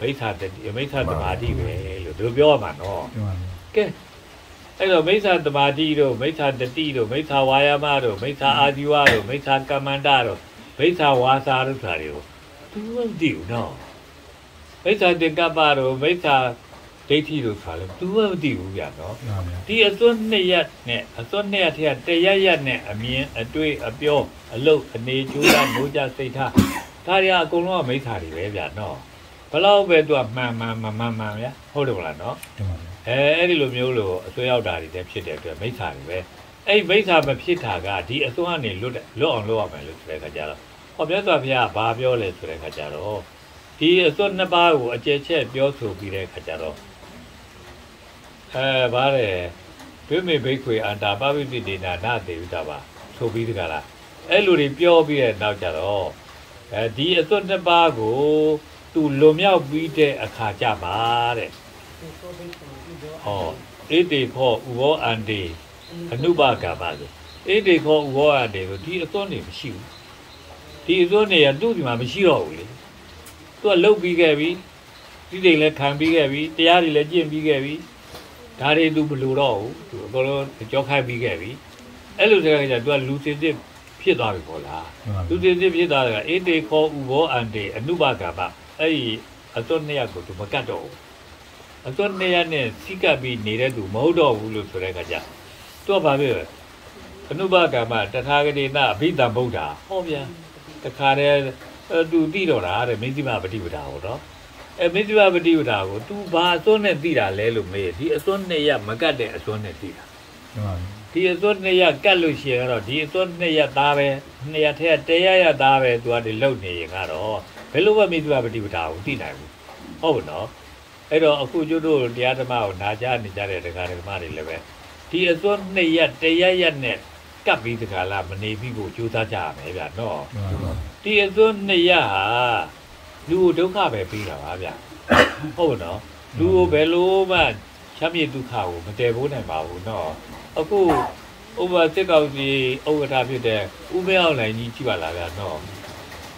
မိစ္ဆာတတိမိစ္ဆာတမာတိပဲလို့ဒီလိုပြောရမှာနော်ကဲအဲ့တော့မိစ္ဆာတမာတိတို့မိစ္ဆာတတိတို့မိစ္ဆာဝါယာမတို့မိစ္ဆာအာဇီဝတို့မိစ္ဆာကမ္မန္တတို့မိစ္ဆာဝါစာတို့ဆိုတာတွေကိုသူမသိဘူးနော်မိစ္ဆာတင်ကပ္ပတို့မိစ္ဆာဒိဋ္ဌိတို့ဆိုတာလည်းသူမသိဘူးဗျာနော်ဒီအစွန်းနှစ်ရက်နဲ့အစွန်းနှစ်ရက်ထက်တရက်ရက်နဲ့အမြင်အတွေ့အပြောအလုတ်အနေကျိုးတာမိုးကြစိတ်ထားဒါတွေအကုန်လုံးကမိစ္ဆာတွေပဲဗျာနော်ဘလောက်ပဲသူကမှန်မှန်မှန်မှန်မှန်ဗျာဟုတ်တယ်မလားနော်အဲအဲ့ဒီလိုမျိုးလို့အစွဲရောက်တာတွေတည်းဖြစ်တဲ့အတွက်မိစ္ဆာတွေပဲအဲ့မိစ္ဆာမဖြစ်တာကဒီအစွမ်းကနေလွတ်လွတ်အောင်လုပ်ရမယ်လို့ဆိုတဲ့ခါကျတော့ဟောမြတ်စွာဘုရားဘာပြောလဲဆိုတဲ့ခါကျတော့ဒီအစွမ်းနှစ်ပါးကိုအကျယ်ချက်ပြောဆိုပြီးတဲ့ခါကျတော့အဲဗါတယ်ဘိမေဘိခွေအန္တာပပိပိဒေနာနာတေဝိတာပါဆိုပြီးတကလားအဲ့လိုတွေပြောပြီးတဲ့နောက်ကျတော့ အဲဒီအစွမ်းနှစ်ပါးကို သူလွန်မြောက်ပြီးတဲ့အခါကြပါတဲ့ဟောအေတေခောဥဘောအန္တေအနုဘကပါဆိုအေတေခောဥဘောအန္တေကိုဒီအစွန်းနေမရှိဘူးဒီအစွန်းနေရသူ့ဒီမှာမရှိတော့ဘူးလေသူကလုတ်ပြီးခဲ့ပြီဒီတိမ်လည်းခံပြီးခဲ့ပြီတရားတွေလည်းကျင့်ပြီးခဲ့ပြီဒါတွေသူမလိုတော့ဘူးသူအကုန်လုံးကြောခိုက်ပြီးခဲ့ပြီအဲ့လိုဆိုကြသူကလူစစ်စစ် ဖြစ်သွားပြီပေါ့လားလူစစ်စစ်ဖြစ်သွားတာအေတေခောဥဘောအန္တေအနုဘကပါအဲ့ဒီအသွတ်နှစ်ယောက်ကိုသူမကတ်တော့ဘူးအသွတ်နှစ်ယောက်နဲ့စီးကပ်ပြီးနေတဲ့သူမဟုတ်တော့ဘူးလို့ဆိုတဲ့အခါကျသူကဘာဖြစ်လဲအနုဘကမ္မတထာဂတိနအဘိဓမ္ဗုဒ္ဓဟောဗျာတခါတည်းသူသိတော့တာတဲ့မိသိမပฏิပဒါဟောတော့အဲမိသိမပฏิပဒါကို तू ဘာအစွန်းနဲ့သိတာလဲလို့မေးဒီအစွန်းနှစ်ရက်မကတ်တဲ့အစွန်းနဲ့သိတာ ဒီအစွန်းနှစ်ရက်ကတ်လို့ရှိရင်တော့ဒီအစွန်းနှစ်ရက်သားပဲနှစ်ရက်ထဲတရရသားပဲသူကဒီလုံနေရင်ကတော့ဘယ်လိုမှမိသုဘပฏิပဒါကိုသိနိုင်ဘူးဟုတ်ဘူးနော်အဲ့တော့အခုကျွတ်တို့တရားဓမ္မကိုနာကြားနေကြတဲ့တရားဓမ္မတွေလည်းပဲဒီအစွန်းနှစ်ရက်တရက်ရက်နဲ့ကပ်ပြီးတခါလာမနေပြီးကိုကြိုးစားကြရမယ်ဗျာနော်ဒီအစွန်းနှစ်ရက်ဟာလူကိုဒုက္ခပဲပေးတာပါဗျဟုတ်နော်လူကိုဘယ်လိုမှချမ်းမြေဒုက္ခကိုမတည်ဖို့နိုင်ပါဘူးနော် အခုဥပမာစစ်ကောက်စီဥက္ကဋ္ဌဖြစ်တဲ့ဦးမင်းအောင်နိုင်ကြီးကြည့်ပါလားဗျနော်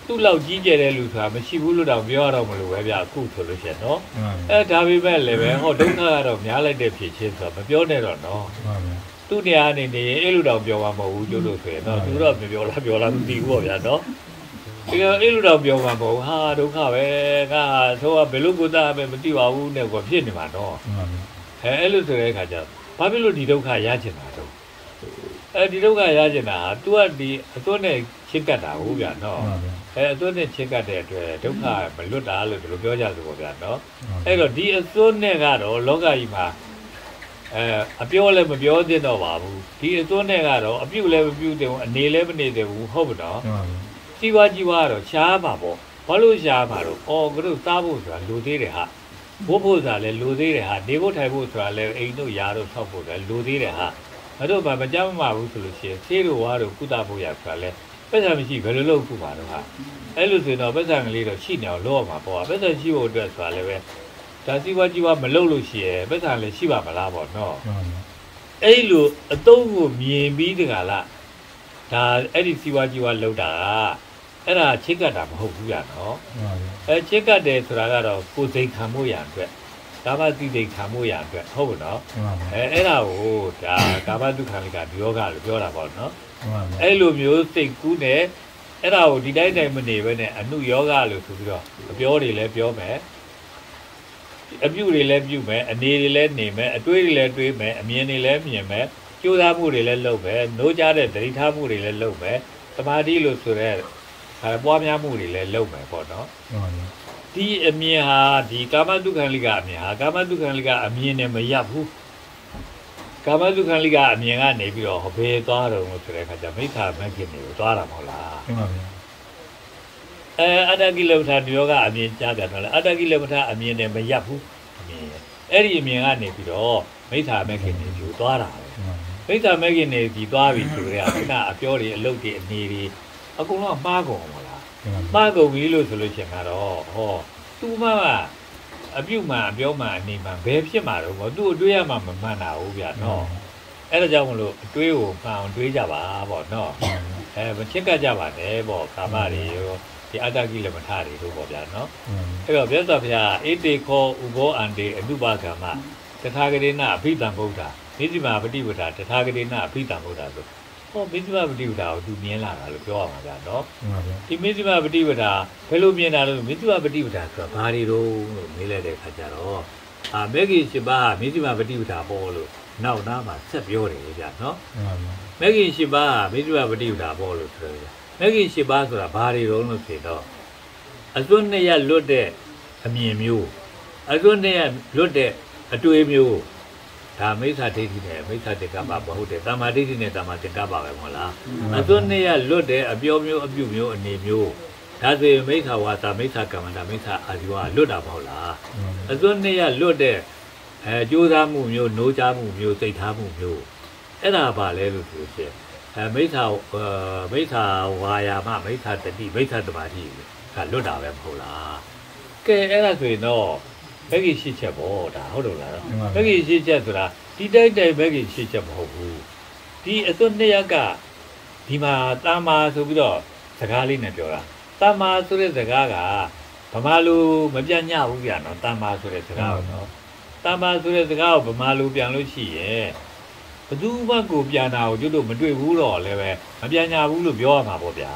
သူ့လောက်ကြီးကျယ်တဲ့လူဆိုတာမရှိဘူးလို့တော့ပြောရတော့မလို့ပဲဗျအခုဆိုလို့ရှိရင်နော်
မှန်ပါဗျာ
အဲဒါပေမဲ့လည်းပဲဟောဒုက္ခကတော့များလိုက်တဲ့ဖြစ်ချင်းဆိုတော့မပြောနဲ့တော့နော်
မှန်ပါဗျာ
သူ့နေရာအနေနဲ့အဲ့လိုတော့ပြောမှာမဟုတ်ဘူးကျို့လို့ဆိုရင်တော့သူတော့မပြောလားပြောလားမသိဘူးပေါ့ဗျာနော်ဒီကအဲ့လိုတော့ပြောမှာမဟုတ်ဘူးဟာဒုက္ခပဲငါဆိုကဘယ်လိုကိုသားပဲမသိပါဘူးနဲ့ကွာဖြစ်နေမှာနော်
မှန်ပါဗျာ
အဲအဲ့လိုဆိုတဲ့အခါကျတော့ ဘာဖြစ်လို့ဒီဒုက္ခရကျင်တာတော့အဲဒီဒုက္ခရကျင်တာဟာ तू ကဒီအသွတ်နဲ့ချင်းကပ်တာဟုတ်ဗျာနော်
မှန်ပါဗျာ
အဲအသွတ်နဲ့ချင်းကပ်တဲ့အတွက်ဒုက္ခမလွတ်တာလို့ဒီလိုပြောကြဆိုပေါ့ဗျာနော်
မှန်ပါ
အဲ့တော့ဒီအစွန်းနဲ့ကတော့လောကကြီးမှာအဲအပြောလည်းမပြောသင့်တော့ပါဘူးဒီအစွန်းနဲ့ကတော့အပြုတ်လည်းမပြုတ်သင့်ဘူးအနေလည်းမနေသင့်ဘူးဟုတ်မနော်
မှန်ပါဗျာ
စီးပွားကြီးပွားကတော့ရှားမှာပေါ့ဘာလို့ရှားမှာတော့အော်ကတို့စားဖို့ဆိုတာလိုသေးတယ်ဟာ ဘိုးဖို့ဆိုတာလည်းလိုသေးတယ်ဟာနေဖို့ထိုင်ဖို့ဆိုတာလည်းအိမ်တို့ယာတို့ဆောက်ဖို့လည်းလိုသေးတယ်ဟာငါတို့ဘာမကြမ်းမဘူးဆိုလို့ရှိရင်ဆေးတို့ဝါတို့ကုသဖို့ရဆိုတာလည်းပတ်စံမရှိဘယ်လိုလုပ်ခုမှာတော့ဟာအဲ့လိုဆိုရင်တော့ပတ်စံကလေးတော့ရှိနေအောင်လုပ်ရမှာပေါ့ပတ်စံရှိဖို့အတွက်ဆိုတာလည်းပဲဒါစီဝါကြီးဝါမလုပ်လို့ရှိရဲ့ပတ်စံလည်းရှိပါမလားပေါ့နော်
မှန်ပါဗျာ
အဲ့လိုအတုံးကိုမြင်ပြီးတကလားဒါအဲ့ဒီစီဝါကြီးဝါလောက်တာက အဲ့ဒါချစ်ကပ်တာမဟုတ်ဘူးရနော်
မှန်ပါဗျာ
အဲချစ်ကပ်တယ်ဆိုတာကတော့ကိုယ်စိတ်ခံမှုရအတွက်ကာမတိစိတ်ခံမှုရအတွက်ဟုတ်ဘူးနော်
မှန်ပါဗျာ
အဲအဲ့ဒါကိုဒါကာမတုခံလိကယောဂလို့ပြောတာပေါ့နော်
မှန်ပါဗျာ
အဲ့လိုမျိုးစိတ်ကူးနဲ့အဲ့ဒါကိုဒီတိုင်းတိုင်းမနေဘဲနဲ့အနုယောဂလို့ဆိုပြီးတော့အပြောတွေလည်းပြောမယ်အပြုတွေလည်းပြုမယ်အနေတွေလည်းနေမယ်အတွေးတွေလည်းတွေးမယ်အမြင်တွေလည်းမြင်မယ်ကြိုးစားမှုတွေလည်းလုပ်မယ်နှိုးကြတဲ့သတိထားမှုတွေလည်းလုပ်မယ်သမာဓိလို့ဆိုရဲ အဲပွားများမှုတွေလည်းလုပ်မယ်ပေါ့နော်
မှန်ပါဗျာ
ဒီအမြင်ဟာဒီကာမတုခံလိကအမြင်ဟာကာမတုခံလိကအမြင်နဲ့မရပ်ဘူးကာမတုခံလိကအမြင်ကနေပြီးတော့ဟဘယ်သွားတော့လို့ဆိုတဲ့အခါကျမိစ္ဆာမဂ္ဂင်တွေကိုသွားတာမဟုတ်လား
မှန်ပါဗျာ
အဲအတ္တကိလပဋ္ဌာန်ယောဂအမြင်ကြားကြတော့လေအတ္တကိလပဋ္ဌာန်အမြင်နဲ့မရပ်ဘူးအမြင်အဲ့ဒီအမြင်ကနေပြီးတော့မိစ္ဆာမဂ္ဂင်တွေကိုသွားတာပဲ
မှန်ပါဗျာ
မိစ္ဆာမဂ္ဂင်တွေဒီသွားပြီဆိုတော့ခုနအပြောတွေအလုပ်တွေအနေတွေ အကုန်လုံးမှားကုန်ပါလား
မှန်ပါဗျာ
မှားကုန်ပြီလို့ဆိုလို့ရှိရင်ကတော့ဟောသူမှအပြုတ်မှအပြောမှအနေမှဘယ်ဖြစ်မှာတော့ဘောသူ့အတွေးရမှမမှန်တာဟုတ်ဗျာနော်အဲ့ဒါကြောင့်မလို့အတွေးကိုမှန်အောင်တွေးကြပါပေါ့နော်အဲမချစ်ကပ်ကြပါနဲ့ပေါ့ကာမတွေရောဒီအတ္တကိလမထတွေတို့ပေါ့ဗျာနော်အဲ့တော့မြတ်စွာဘုရားအေတေခောဥဘောအန္တေအနုပါကမ္မတထာဂရေနအဘိဓမ္ဗုဒ္ဓမိသိမာပฏิပဒါတထာဂရေနအဘိဓမ္ဗုဒ္ဓဆို ဟောမိသိမာပฏิပဒါကိုသူမြင်လာတာလို့ပြောရမှာဗျာနော်
မှန်ပါဗျာ
ဒီမိသိမာပฏิပဒါဘယ်လိုမြင်တာလဲမိသိမာပฏิပဒါဆိုတာဘာတွေတော့လို့မေးလိုက်တဲ့အခါကျတော့အာမေဂိရှိပါမိသိမာပฏิပဒါပေါ်လို့နောက်သားမှာဆက်ပြောတယ်ဗျာနော်
မှန်ပါဗျာ
မဂ္ဂင်၈ပါးမိစ္ဆဝပฏิပဒါပေါ့လို့ပြောတယ်မဂ္ဂင်၈ပါးဆိုတာဘာတွေတုံးလို့ဆိုတော့အစွန်းနှစ်ရလွတ်တဲ့အမြင်မျိုးအစွန်းနှစ်ရလွတ်တဲ့အတွေ့မျိုး ဒါမိစ္ဆာဒိဋ္ဌိနဲ့မိစ္ဆာတေကပ္ပမဟုတ်တယ်တမ္မာဒိဋ္ဌိနဲ့တမ္မာတေကပ္ပပဲမဟုတ်လားအစွန်းနှစ်ရလွတ်တဲ့အပြောမျိုးအပြုမျိုးအနေမျိုးဒါဆိုရင်မိစ္ဆာဝါစာမိစ္ဆာကမ္မန္တာမိစ္ဆာအာဇီဝကလွတ်တာမဟုတ်လားအစွန်းနှစ်ရလွတ်တဲ့အဲကြိုးစားမှုမျိုးနှိုးချမှုမျိုးစိတ်ထားမှုမျိုးအဲ့ဒါပါလဲလို့ဆိုရှင်အဲမိစ္ဆာအဲမိစ္ဆာဝါယာမမိစ္ဆာတတိမိစ္ဆာတမာတိကလွတ်တာပဲမဟုတ်လားကဲအဲ့ဒါဆိုရင်တော့ ဘက်ကြီးရှိချက်ပေါ့ဒါဟုတ်တယ်လားဘက်ကြီးရှိချက်ဆိုတာဒီတိုက်တိုက်ဘက်ကြီးရှိချက်မဟုတ်ဘူးဒီအစွန်းနှစ်ရကဒီမှာတာမာဆိုပြီးတော့စကားလေးနဲ့ပြောတာတာမာဆိုတဲ့စကားကဗမာလူမပြတ်ညဘူးဗျာနော်တမ္မာဆိုတဲ့စကားကိုနော်တမ္မာဆိုတဲ့စကားကိုဗမာလူပြန်လို့ရှိရဲ့ဘသူမှကိုပြန်တာကိုကျွတ်တို့မတွေ့ဘူးတော့လည်းပဲမပြန်ညာဘူးလို့ပြောရမှာပေါ့ဗျာ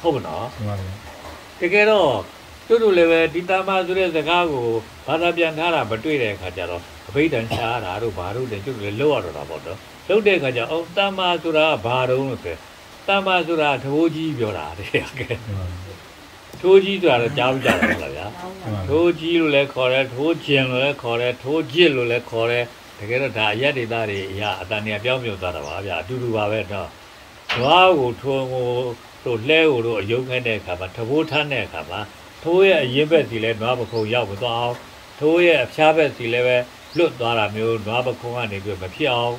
ဟုတ်မနော်
မှန်ပါဗျာ
တကယ်တော့ ကျွတ်တို့လည်းပဲဒီတမ္မာဆိုတဲ့စကားကိုဘာသာပြန်ထားတာမတွေ့တဲ့အခါကျတော့အဘိဓမ္ရှားတာတို့ဘာတို့လည်းကျွတ်တို့လည်းလောက်ရတော့တာပေါ့နော်လောက်တဲ့အခါကျအော်တမ္မာဆိုတာကဘာတုံးလို့ဆိုတမ္မာဆိုတာသဘောကြီးပြောတာတဲ့ကဲ
မှန်ပါဗျာ
ထိုးကြီးဆိုတာတော့ကြားမကြတာဟုတ်လားဗျာ
မှန်ပါဗျာ
ထိုးကြီးလို့လည်းခေါ်တယ်ထိုးကျင်လို့လည်းခေါ်တယ်ထိုးကြစ်လို့လည်းခေါ်တယ်တကယ်တော့ဒါအရက်ဒေတာတွေအရာအတန်နေပြောင်းမြုံသွားတာပါဗျာအတူတူပါပဲတော့ဓွားကိုထိုးကိုတို့လှဲကိုတို့အယုံခိုင်းတဲ့အခါမှာသဘိုးထမ်းတဲ့အခါမှာ ထိုးရဲ့အရင်ဘက်စီလဲနွားပခုံရောက်မသွားအောင်ထိုးရဲ့အဖျားဘက်စီလဲပဲလွတ်သွားတာမျိုးနွားပခုံကနေပြီးမဖြစ်အောင်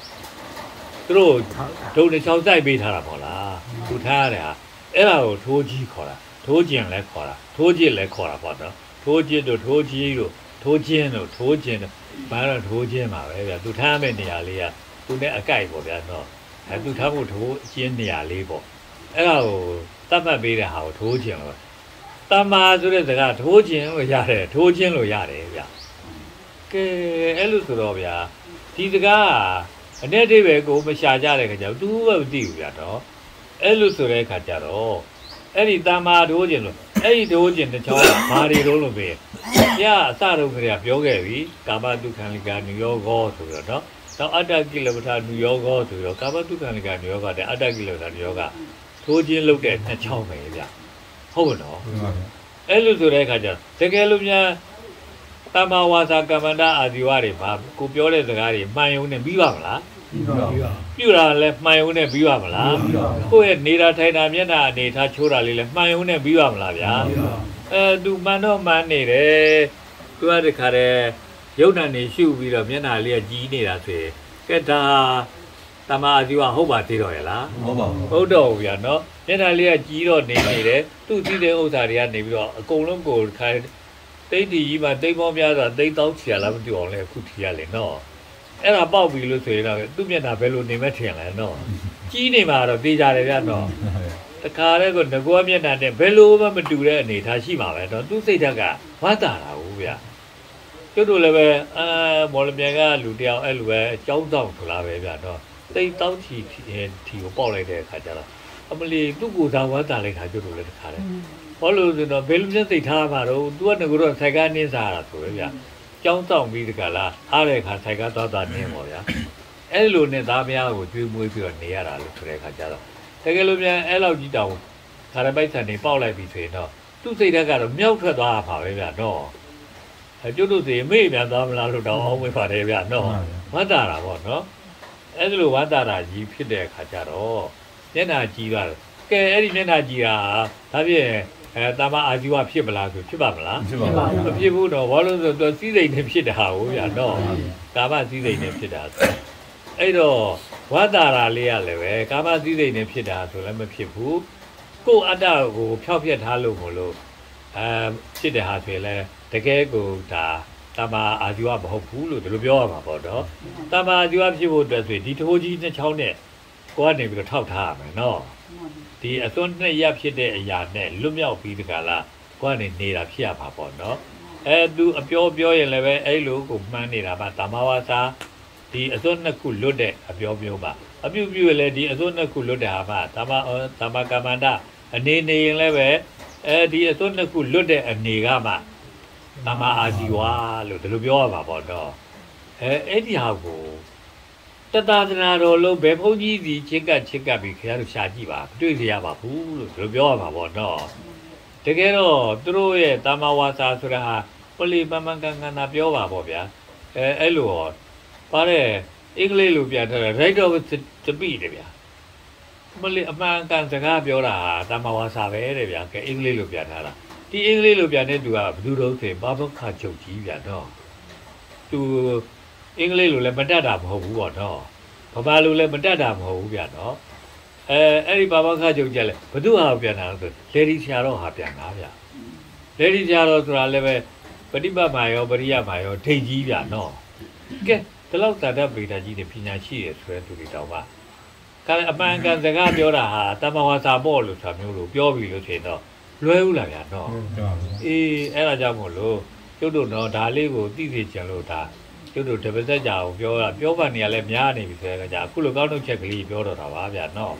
သူတို့ဒုံတစ်ချောင်းစိုက်ပေးထားတာပေါ့လားသူထားရတယ်ဟာအဲ့ဒါကိုထိုးကြီးခေါ်တာထိုးကျင်လဲခေါ်တာထိုးကျစ်လဲခေါ်တာပေါ့နော်ထိုးကျစ်တို့ထိုးကြီးတို့ထိုးချင်းတို့ထိုးကျင်တို့ဘာတော့ထိုးချင်းပါပဲဗျာသူထားမဲ့နေရာလေးကသူနဲ့အကြိုက်ပေါ့ဗျာနော်အဲသူထားဖို့ထိုးကျင်းနေရာလေးပေါ့အဲ့ဒါကိုတတ်မှတ်ပေးတဲ့ဟာကိုထိုးကျင်လို့ တမ္မာဆိုတဲ့စကားထိုးကျင်လို့ရတယ်ထိုးကျင်လို့ရတယ်ဗျာကဲအဲ့လိုဆိုတော့ဗျာဒီစကားအ내အိပဲကိုမရှာကြတဲ့ခါကျတော့သူကမသိဘူးဗျာတော့အဲ့လိုဆိုတဲ့ခါကျတော့အဲ့ဒီတမ္မာထိုးကျင်လို့အဲ့ဒီထိုးကျင်တစ်ချောင်းဘာတွေလုံးလို့ပဲဘုရားအစတုန်းကပြောခဲ့ပြီကာမတုခံလိကာနိယောဂောဆိုပြီးတော့နော်နောက်အတ္တကိလပထာနိယောဂောဆိုပြီးတော့ကာမတုခံလိကာနိယောဂတဲ့အတ္တကိလပထာနိယောဂထိုးခြင်းလုပ်တဲ့နှစ်ချောင်းပဲဗျ ဟုတ်ကဲ့နော်အဲ့လိုဆိုတဲ့အခါကျတကယ်လို့များတမ္မာဝါစာကမ္မန္တအာဇီဝတွေမှာကိုပြောတဲ့စကားတွေမှန်ယုံနဲ့ပြီးပါမလား
ပြီးပါပြီ
ပြုတာလည်းမှန်ယုံနဲ့ပြီးပါမလားကိုယ့်ရဲ့နေတာထိုင်တာမျက်နှာအနေထားချိုးတာလေးလည်းမှန်ယုံနဲ့ပြီးပါမလားဗျာအဲသူမှန်တော့မှန်နေတယ်သူကတခါတည်းရုပ်နာနေရှုပြီးတော့မျက်နှာလေးကကြီးနေတာဆိုရင်ကဲဒါ တမ္မာအာဇီဝဟုတ်ပါသေးတော့ရဲ့လား
ဟုတ်ပါဘူး
ဟုတ်တော့ဘူးဗျာနော်မျက်နှာလေးကကြီးတော့နေနေတယ်သူ့သိတဲ့ဥစ္စာတွေကနေပြီးတော့အကုန်လုံးကိုခါတိတ်တီကြီးမှာတိတ်ပေါင်းများစွာတိတ်တောင်းချရလားမသိအောင်လဲအခုထီရလေနော်အဲ့ဒါပေါက်ပြီလို့ဆိုရင်တော့သူ့မျက်နှာဘယ်လိုနေမဲ့ထင်လဲနော်ကြီးနေမှာတော့သိကြတယ်ဗျာနော်တခါတည်းကငကောမျက်နှာနဲ့ဘယ်လိုမှမတူတဲ့အနေထားရှိမှာပဲတော့သူ့စိတ်ဓာတ်ကဝတ်တာတာဘူးဗျာကျွတ်တို့လည်းပဲအာမော်လမြိုင်ကလူတယောက်အဲ့လိုပဲအကြောင်းတောင်းထလာပဲဗျာနော် တိတ်တောင်းချီထီကိုပေါက်လိုက်တဲ့အခါကျတော့အမလီသူ့ကိုယ်သာဝတ်တာလိုက်တာကျွတ်တို့လည်းတခါတည်းဘာလို့ဆိုတော့ဘယ်လိုမျိုးသိထားမှာတော့ तू ကငကတော့ဆိုင်ကားနင်းစားတာဆိုပဲဗျကြောင်းတောင်းပြီးတကလားအားတဲ့အခါဆိုင်ကားသွားသွားနင်းပါဗျာအဲ့လိုနဲ့သားမယားကိုကျွေးမွေးပြီးတော့နေရတာလို့ဆိုတဲ့အခါကျတော့တကယ်လို့မြန်အဲ့လောက်ကြီးတောင်ခါရပိုက်ဆန်နေပေါက်လိုက်ပြီဆိုရင်တော့သူ့စိတ်ဓာတ်ကတော့မြောက်ထွက်သွားမှာပဲဗျာနော်အဲကျွတ်တို့စီမေ့ပြန်သွားမလားလို့တော့အောင်းဝင်ပါတယ်ဗျာနော်ဝတ်တာတာပေါ့နော် အဲ့ဒါလိုဝတ်တာတာကြီးဖြစ်တဲ့အခါကျတော့မျက်နှာကြီးသွားတယ်ကဲအဲ့ဒီမျက်နှာကြီးတာဒါဖြင့်အဲတာမအာဇီဝဖြစ်မလားဆိုဖြစ်ပါမလား
ဖြစ်ပါဘူး
မဖြစ်ဘူးတော့ဘာလို့လဲဆိုတော့စီးစိမ်နဲ့ဖြစ်တာဟုတ်ဗျာတော့ကာမစီးစိမ်နဲ့ဖြစ်တာဆိုအဲ့တော့ဝါတာရာလေးရလည်းပဲကာမစီးစိမ်နဲ့ဖြစ်တာဆိုလည်းမဖြစ်ဘူးကိုယ်အတ္တကိုဖျောက်ဖျက်ထားလို့မလို့အဲဖြစ်တဲ့ဟာဆိုရင်လည်းတကယ်ကိုဒါ တမ္မာအာဇီဝမဟုတ်ဘူးလို့ဒီလိုပြောရမှာပေါ့နော်တမ္မာအာဇီဝဖြစ်ဖို့အတွက်ဆိုရင်ဒီထိုးကြီးနှစ်ချောင်းနဲ့ကိုကနေပြီးတော့ထောက်ထားရမယ်နော်ဒီအစွန်းနဲ့ရဖြစ်တဲ့အရာနဲ့လွတ်မြောက်ပြီးတကလားကိုကနေနေတာဖြစ်ရမှာပေါ့နော်အဲသူအပြောပြောရင်လည်းပဲအဲ့လိုကိုမှန်းနေတာပါတမဝါစာဒီအစွန်းနှစ်ခုလွတ်တဲ့အပြောမျိုးပါအပြုပြုရင်လည်းဒီအစွန်းနှစ်ခုလွတ်တဲ့ဟာပါတမတမကမ္မန္တအနေနေရင်လည်းပဲအဲဒီအစွန်းနှစ်ခုလွတ်တဲ့အနေကမှ တမအာဇီဝလို့ဒီလိုပြောရမှာပေါ့နော်အဲအဲ့ဒီဟာကိုတတသနာတော်လုံးဘယ်ဘုန်းကြီးစီချစ်ကပ်ချစ်ကပ်ပြီးခင်ဗျားတို့ရှာကြည့်ပါမတွေ့ကြရပါဘူးလို့ဒီလိုပြောရမှာပေါ့နော်တကယ်တော့သူတို့ရဲ့တာမဝါစာဆိုတာဟာပလီပမန်ကန်ကန်နာပြောပါပေါ့ဗျာအဲအဲ့လိုဟောပါတဲ့အင်္ဂလိပ်လိုပြန်ထားတာ right of speech တဲ့ဗျာပလီအမှန်ကန်စကားပြောတာဟာတာမဝါစာပဲတဲ့ဗျာကဲအင်္ဂလိပ်လိုပြန်ထားတာ ဒီအင်္ဂလိပ်လိုပြန်တဲ့သူကဘယ်သူတော့ဆိုရင်ဘာဘခချုပ်ကြီးဗျာတော့သူအင်္ဂလိပ်လိုလည်းမတတ်တာမဟုတ်ဘူးပေါ့နော်ဗမာလူလည်းမတက်တာမဟုတ်ဘူးဗျာနော်အဲအဲ့ဒီဘာဘခချုပ်ကြက်လဲဘသူဟာပြန်တာလဲဆိုလေဒီဆရာတော်ဟာပြန်တာဗျာလေဒီဆရာတော်ဆိုတာလည်းပဲပฏิပတ်မာရောပရိယမာရောထိတ်ကြီးဗျာနော်ကဲဒီလောက်သာတပရိသတ်ကြီးတွေပညာရှိရဆိုတဲ့သူတွေတောင်ပါကဲအမှန်ကန်စကားပြောတာဟာတမဝါစာပေါ့လို့ဆိုတာမျိုးလို့ပြောပြီလို့ထင်တော့ လွဲဦးလာဗျာနော်အေးအဲ့ဒါကြောင့်မို့လို့ကျုပ်တို့တော့ဒါလေးကိုသိသိချင်လို့ဒါကျုပ်တို့တပတ်သက်ကြအောင်ပြောတာပြောပါနေရလဲများနေပြီဆိုတဲ့အခါကျအခုလိုကောက်ထုတ်ချက်ကလေးပြောတော့တာပါဗျာနော်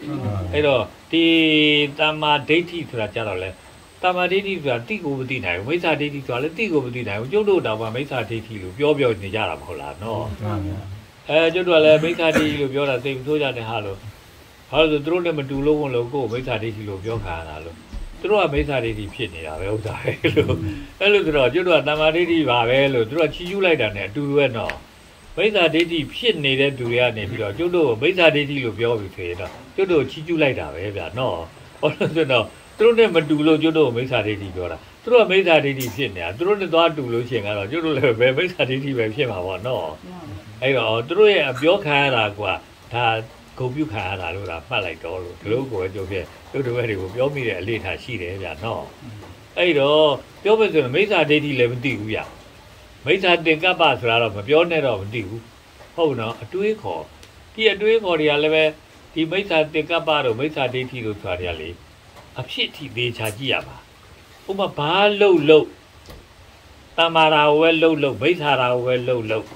အဲ့တော့ဒီတမ္မာဒိဋ္ဌိဆိုတာကြတော့လဲတမ္မာဒိဋ္ဌိဆိုတာတိကိုမသိနိုင်ဘူးမိစ္ဆာဒိဋ္ဌိဆိုတာလည်းတိကိုမသိနိုင်ဘူးကျုပ်တို့တော့မှမိစ္ဆာဒိဋ္ဌိလို့ပြောပြောနေကြတာမဟုတ်လားနော်အဲကျုပ်တို့ကလည်းမိစ္ဆာဒိဋ္ဌိလို့ပြောတာသိမဆိုးကြတဲ့ဟာလို့ဘာလို့လဲဆိုသူတို့လည်းမတူလို့ဝင်လို့ကိုယ်မိစ္ဆာဒိဋ္ဌိလို့ပြောခါရတာလို့ သူတို့ကမိစ္ဆာဒိဋ္ဌိဖြစ်နေတာပဲဥစ္စာပဲလို့အဲ့လိုဆိုတော့ကျွတ်တို့ကတမ္မာဒိဋ္ဌိပါပဲလို့သူတို့ကချီးကျူးလိုက်တာ ਨੇ အတူတူပဲနော်မိစ္ဆာဒိဋ္ဌိဖြစ်နေတဲ့သူတွေကနေပြီးတော့ကျွတ်တို့ကိုမိစ္ဆာဒိဋ္ဌိလို့ပြောပြီးဆိုရင်တော့ကျွတ်တို့ချီးကျူးလိုက်တာပဲဗျာနော်ဟောလို့ဆိုတော့သူတို့နဲ့မတူလို့ကျွတ်တို့ကိုမိစ္ဆာဒိဋ္ဌိပြောတာသူတို့ကမိစ္ဆာဒိဋ္ဌိဖြစ်နေတာသူတို့နဲ့သွားတူလို့ရှိရင်ကတော့ကျွတ်တို့လည်းပဲမိစ္ဆာဒိဋ္ဌိပဲဖြစ်မှာပေါ့နော်အဲ့တော့သူတို့ရဲ့အပြောခံရတာကွာဒါ ဂုံပြုခံရတာလို့ဒါမှတ်လိုက်တော့လို့ဒီလိုကိုပဲပြောပြရုပ်တပည့်တွေကိုပြောမိတဲ့အလေးထားရှိတယ်ဗျာနော်အဲ့တော့ပြောမယ်ဆိုရင်မိစ္ဆာဒိဋ္ဌိလည်းမသိဘူးဗျာမိစ္ဆာသင်္ကပ္ပဆိုတာတော့မပြောနဲ့တော့မသိဘူးဟုတ်နော်အတွေးခေါ်ဒီအတွေးခေါ်တွေကလည်းပဲဒီမိစ္ဆာသင်္ကပ္ပတို့မိစ္ဆာဒိဋ္ဌိတို့ဆိုတာတွေကလေအဖြစ်အထိသေးချာကြည့်ရပါဥပမာဘာလှုပ်လှုပ်တမာရာဝဲလှုပ်လှုပ်မိစ္ဆာရာဝဲလှုပ်လှုပ်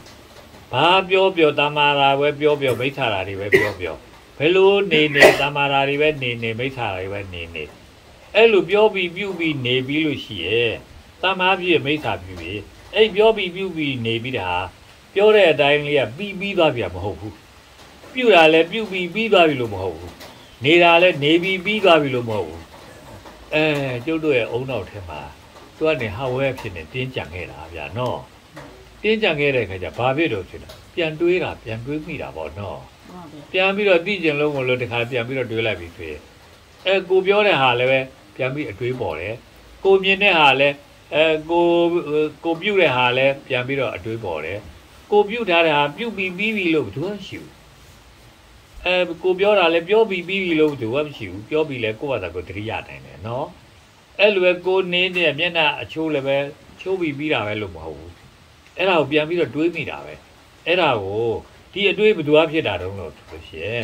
ဘာပြောပြောတမာရာဝဲပြောပြောမိစ္ဆာရာတွေပဲပြောပြောဘယ်လိုနေနေတမာရာတွေပဲနေနေမိစ္ဆာရာတွေပဲနေနေအဲ့လိုပြောပြီးပြုပြီးနေပြီးလို့ရှိရဲ့တမာပြည့်မိစ္ဆာပြည့်ပြီအဲ့ပြောပြီးပြုပြီးနေပြီးတာပြောတဲ့အတိုင်းလေးကပြီးပြီးသွားပြန်မဟုတ်ဘူးပြုတာလည်းပြုပြီးပြီးသွားပြီလို့မဟုတ်ဘူးနေတာလည်းနေပြီးပြီးသွားပြီလို့မဟုတ်ဘူးအဲကျုပ်တို့ရဲ့အုံနောက်ထဲမှာသူကနေဟာဝဲဖြစ်နေတင်းကြံခဲ့တာဗျာနော် တင်းကြံခဲ့တဲ့ခါကျဘာဖြစ်လို့ဖြစ်လဲပြန်တွေးတာပြန်တွေးမိတာပေါ့နော်
ဟုတ်တယ်
ပြန်ပြီးတော့သိကျင်လုံးမလို့တခါပြန်ပြီးတော့တွေးလိုက်ပြီးဆိုရင်အဲကိုပြောတဲ့ဟာလည်းပဲပြန်ပြီးအတွေးပေါ်တယ်ကိုမြင်တဲ့ဟာလည်းအဲကိုကိုပြုတ်တဲ့ဟာလည်းပြန်ပြီးတော့အတွေးပေါ်တယ်ကိုပြုတ်ထားတဲ့ဟာပြုတ်ပြီးပြီးပြီလို့သူကရှိဘူးအဲကိုပြောတာလည်းပြောပြီးပြီးပြီလို့သူကမရှိဘူးပြောပြီးလဲကိုယ့်ဘာသာကိုယ်တတိယနိုင်တယ်နော်အဲ့လိုပဲကိုနေတဲ့မျက်နှာအချိုးလည်းပဲချိုးပြီးပြီးတာပဲလို့မဟုတ်ဘူး အဲ့ဒါကိုပြန်ပြီးတော့တွေးမိတာပဲအဲ့ဒါကိုဒီအတွေ့ဘယ်သူအဖြစ်တာတုံးလို့ဆိုလို့ရှိရင်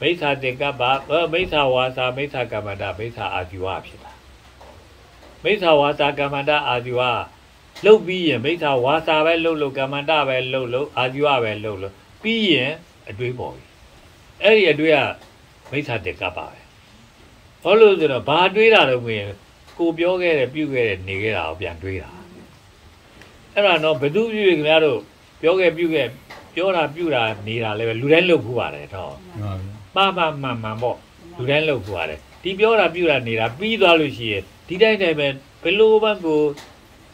မိစ္ဆာတင်ကပ္ပအဲမိစ္ဆာဝါစာမိစ္ဆာကမ္မန္တမိစ္ဆာအာဇီဝဖြစ်တာမိစ္ဆာဝါစာကမ္မန္တအာဇီဝလှုပ်ပြီးရင်မိစ္ဆာဝါစာပဲလှုပ်လို့ကမ္မန္တပဲလှုပ်လို့အာဇီဝပဲလှုပ်လို့ပြီးရင်အတွေ့ပေါ်ပြီအဲ့ဒီအတွေ့ကမိစ္ဆာတင်ကပ္ပပဲဘာလို့လဲဆိုတော့ဘာတွေးတာတော့ဝင်ကိုပြောခဲ့တယ်ပြုခဲ့တယ်နေခဲ့တာကိုပြန်တွေးတာ အဲ့ဒါတော့ဘယ်သူပြုခင်ဗျားတို့ပြောခဲ့ပြုခဲ့ပြောတာပြုတာနေတာလည်းပဲလူတိုင်းလုပ်ဖို့ပါတယ်တော့မှန်ပါမှန်မှန်ပေါ့လူတိုင်းလုပ်ဖို့ရတယ်ဒီပြောတာပြုတာနေတာပြီးသွားလို့ရှိရင်ဒီတိုင်းတိုင်းပဲဘယ်လိုမှကို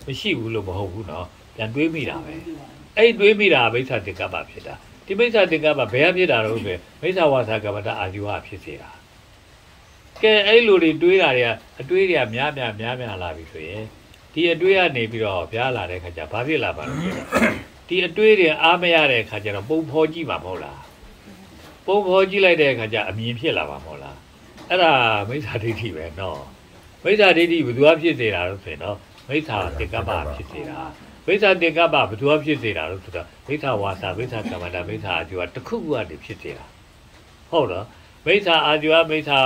မရှိဘူးလို့မဟုတ်ဘူးနော်ပြန်တွေးမိတာပဲအဲ့တွေးမိတာမိစ္ဆာတိကပ္ပဖြစ်တာဒီမိစ္ဆာတိကပ္ပဘယ်ကဖြစ်တာတော့ဆိုမိစ္ဆာဝါစာကပ္ပတအာဇီဝဖြစ်စေတာကဲအဲ့လိုတွေတွေးတာတွေကအတွေးတွေကများများများများလာပြီဆိုရင် ဒီအတွေးကနေပြီးတော့ဘုရားလာတဲ့ခါကျဘာဖြစ်လာပါလဲဆိုတော့ဒီအတွေးတွေအားမရတဲ့အခါကျတော့ပုံဖော်ကြည့်မှာမဟုတ်လားပုံဖော်ကြည့်လိုက်တဲ့အခါကျအမြင်ဖြစ်လာမှာမဟုတ်လားအဲ့ဒါမိစ္ဆာဒိဋ္ဌိပဲနော်မိစ္ဆာဒိဋ္ဌိဘယ်သူကဖြစ်စေတာလို့ဆိုရင်တော့မိစ္ဆာတေကပ္ပဖြစ်စေတာမိစ္ဆာတေကပ္ပဘယ်သူကဖြစ်စေတာလို့ဆိုတော့မိစ္ဆာဝါစာမိစ္ဆာကမ္မန္တမိစ္ဆာအာဇီဝတစ်ခုခုကနေဖြစ်စေတာဟုတ်တော့မိစ္ဆာအာဇီဝမိစ္ဆာ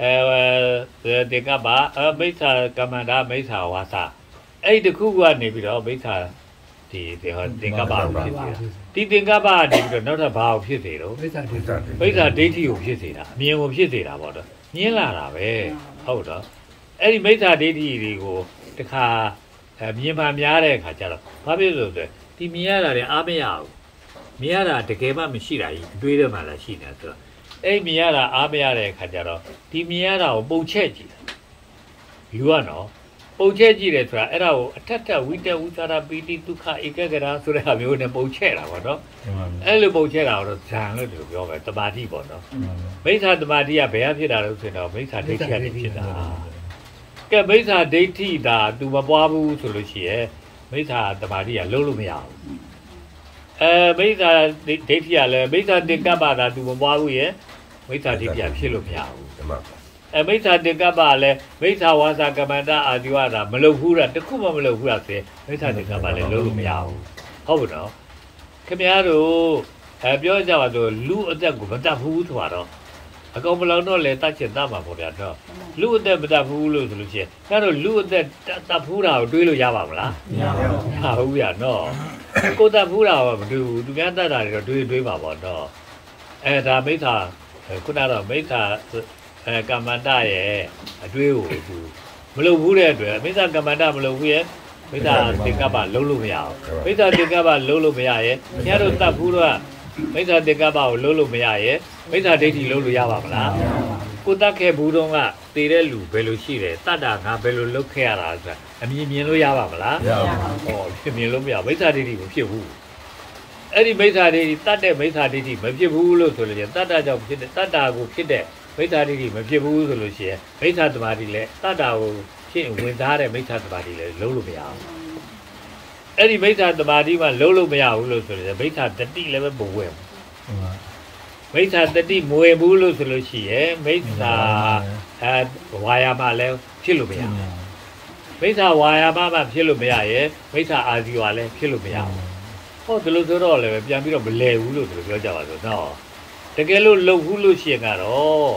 အဲတေကပ္ပအဲမိစ္ဆာကမ္မန္တမိစ္ဆာဝါစာ အဲ့ဒီတစ်ခုခုကနေပြီးတော့မိစ္ဆာဒီဒီဟောတေကပ္ပကိုဖြစ်စေတာဒီသင်္ကပ္ပကနေပြီးတော့နောက်ထပ်ဘာကိုဖြစ်စေတော့
မိစ္ဆာဒိဋ္ဌိ
ပိဿာဒိဋ္ဌိကိုဖြစ်စေတာအမြင်ကိုဖြစ်စေတာပေါ့တော့ညင်းလာတာပဲဟုတ်တော့အဲ့ဒီမိစ္ဆာဒိဋ္ဌိတွေကိုတခါအမြင်မှများတဲ့အခါကျတော့ဘာဖြစ်လို့လဲဆိုတော့ဒီမြင်ရတာတွေအားမရဘူးမြင်ရတာတကယ်မှမရှိတာကြီးအတွေးထဲမှာလည်းရှိနေတာဆိုတော့အဲ့မြင်ရတာအားမရတဲ့အခါကျတော့ဒီမြင်ရတာကိုပုံချက်ကြည့်တယ်လူကနော် ပုံချက်ကြည့်တယ်ဆိုတာအဲ့ဒါကိုအထက်ထက်ဝိတဝိသရာပီတိဒုက္ခဧကဂရဆိုတဲ့ဟာမျိုးနဲ့ပုံချက်တာပေါ့နော်အဲ့လိုပုံချဲတာတော့ဇံလို့ဒီလိုပြောမယ်တမာတိပေါ့နော်မိစ္ဆာတမာတိကဘယ်ကဖြစ်တာလို့ဆိုရင်တော့မိစ္ဆာဒိဋ္ဌိကနေဖြစ်တာကဲမိစ္ဆာဒိဋ္ဌိဒါ तू မပွားဘူးဆိုလို့ရှိရဲ့မိစ္ဆာတမာတိကလုံးလို့မရဘူးအဲမိစ္ဆာဒိဋ္ဌိကလည်းမိစ္ဆာတင်္ကပ္ပဒါ तू မပွားဘူးရဲ့မိစ္ဆာဒိဋ္ဌိကဖြစ်လို့မရဘူး
ဓမ္မ
အဲမိစ္ဆာတင်္ကပ္ပလည်းမိစ္ဆာဝါစာကမ္မန္တအာဇီဝတာမလုပ်ဘူးတာတခုမှမလုပ်ဘူးတာဆိုရင်မိစ္ဆာတင်္ကပ္ပလည်းလုံးလို့မရဘူးဟုတ်ဘူးနော်ခင်ဗျားတို့အဲပြောကြပါဆိုလူအသက်ကိုမတတ်ဘူးဆိုတော့အကောင်မလောင်တော့လေတတ်ချင်တတ်မှာပေါ့ဗျာတော့လူအသက်မတတ်ဘူးလို့ဆိုလို့ရှိရင်ခင်ဗျားတို့လူအသက်တတ်တတ်ဘူးတာကိုတွေးလို့ရပါမလား
မရဘူး
ဟာဘူးဗျာနော်ကိုတတ်ဘူးတာကမတွေ့ဘူးသူများတတ်တာတွေတော့တွေးတွေးပါပေါ့တော့အဲဒါမိစ္ဆာခုနကတော့မိစ္ဆာ အဲကမ္မန္တရဲ့အတွေးကိုသူမလုပ်ဘူးတဲ့အတွက်မိစ္ဆာကမ္မန္တမလုပ်ဘူးရဲ့မိစ္ဆာသင်္ကပ္ပလုံးလို့မရဘူးမိစ္ဆာတေကပ္ပလုံးလို့မရရဲ့ခင်ဗျားတို့တတ်ဘူးတော့မိစ္ဆာတေကပ္ပကိုလုံးလို့မရရဲ့မိစ္ဆာဒိဋ္ဌိလုံးလို့ရပါမလားကိုတတ်ခဲ့ဘူးတော့ကတည်တဲ့လူဘယ်လိုရှိတယ်တတ်တာငါဘယ်လိုလုပ်ခဲ့ရတာဆိုတာအမြင်မြင်လို့ရပါမလား
ရပါ
ဟောဖြစ်မြင်လို့မရမိစ္ဆာဒိဋ္ဌိမဖြစ်ဘူးအဲ့ဒီမိစ္ဆာဒိဋ္ဌိတတ်တဲ့မိစ္ဆာဒိဋ္ဌိမဖြစ်ဘူးလို့ဆိုလို့ရှိရင်တတ်တာကြောင့်ဖြစ်တဲ့တတ်တာကိုဖြစ်တဲ့ မိစ္ဆာဒိဋ္ဌိမဖြစ်ဘူးဆိုလို့ရှိရင်မိစ္ဆာတမာတိလည်းတတ်တာကိုဖြစ်ဝင်သားတဲ့မိစ္ဆာတမာတိလည်းလုံးလို့မရဘူးအဲ့ဒီမိစ္ဆာတမာတိမှလုံးလို့မရဘူးလို့ဆိုရင်မိစ္ဆာတတိလည်းပဲမဝင်ဘူးမိစ္ဆာတတိမဝင်ဘူးလို့ဆိုလို့ရှိရင်မိစ္ဆာအဲဝါယာမလည်းဖြစ်လို့မရဘူးမိစ္ဆာဝါယာမမှဖြစ်လို့မရရဲ့မိစ္ဆာအာဇီဝလည်းဖြစ်လို့မရဘူးဟောဒီလိုဆိုတော့လည်းပြန်ပြီးတော့မလဲဘူးလို့ဒီလိုပြောကြပါဆိုတော့ တကယ်လို့လှုပ်ဘူးလို့ရှိရင်ကတော့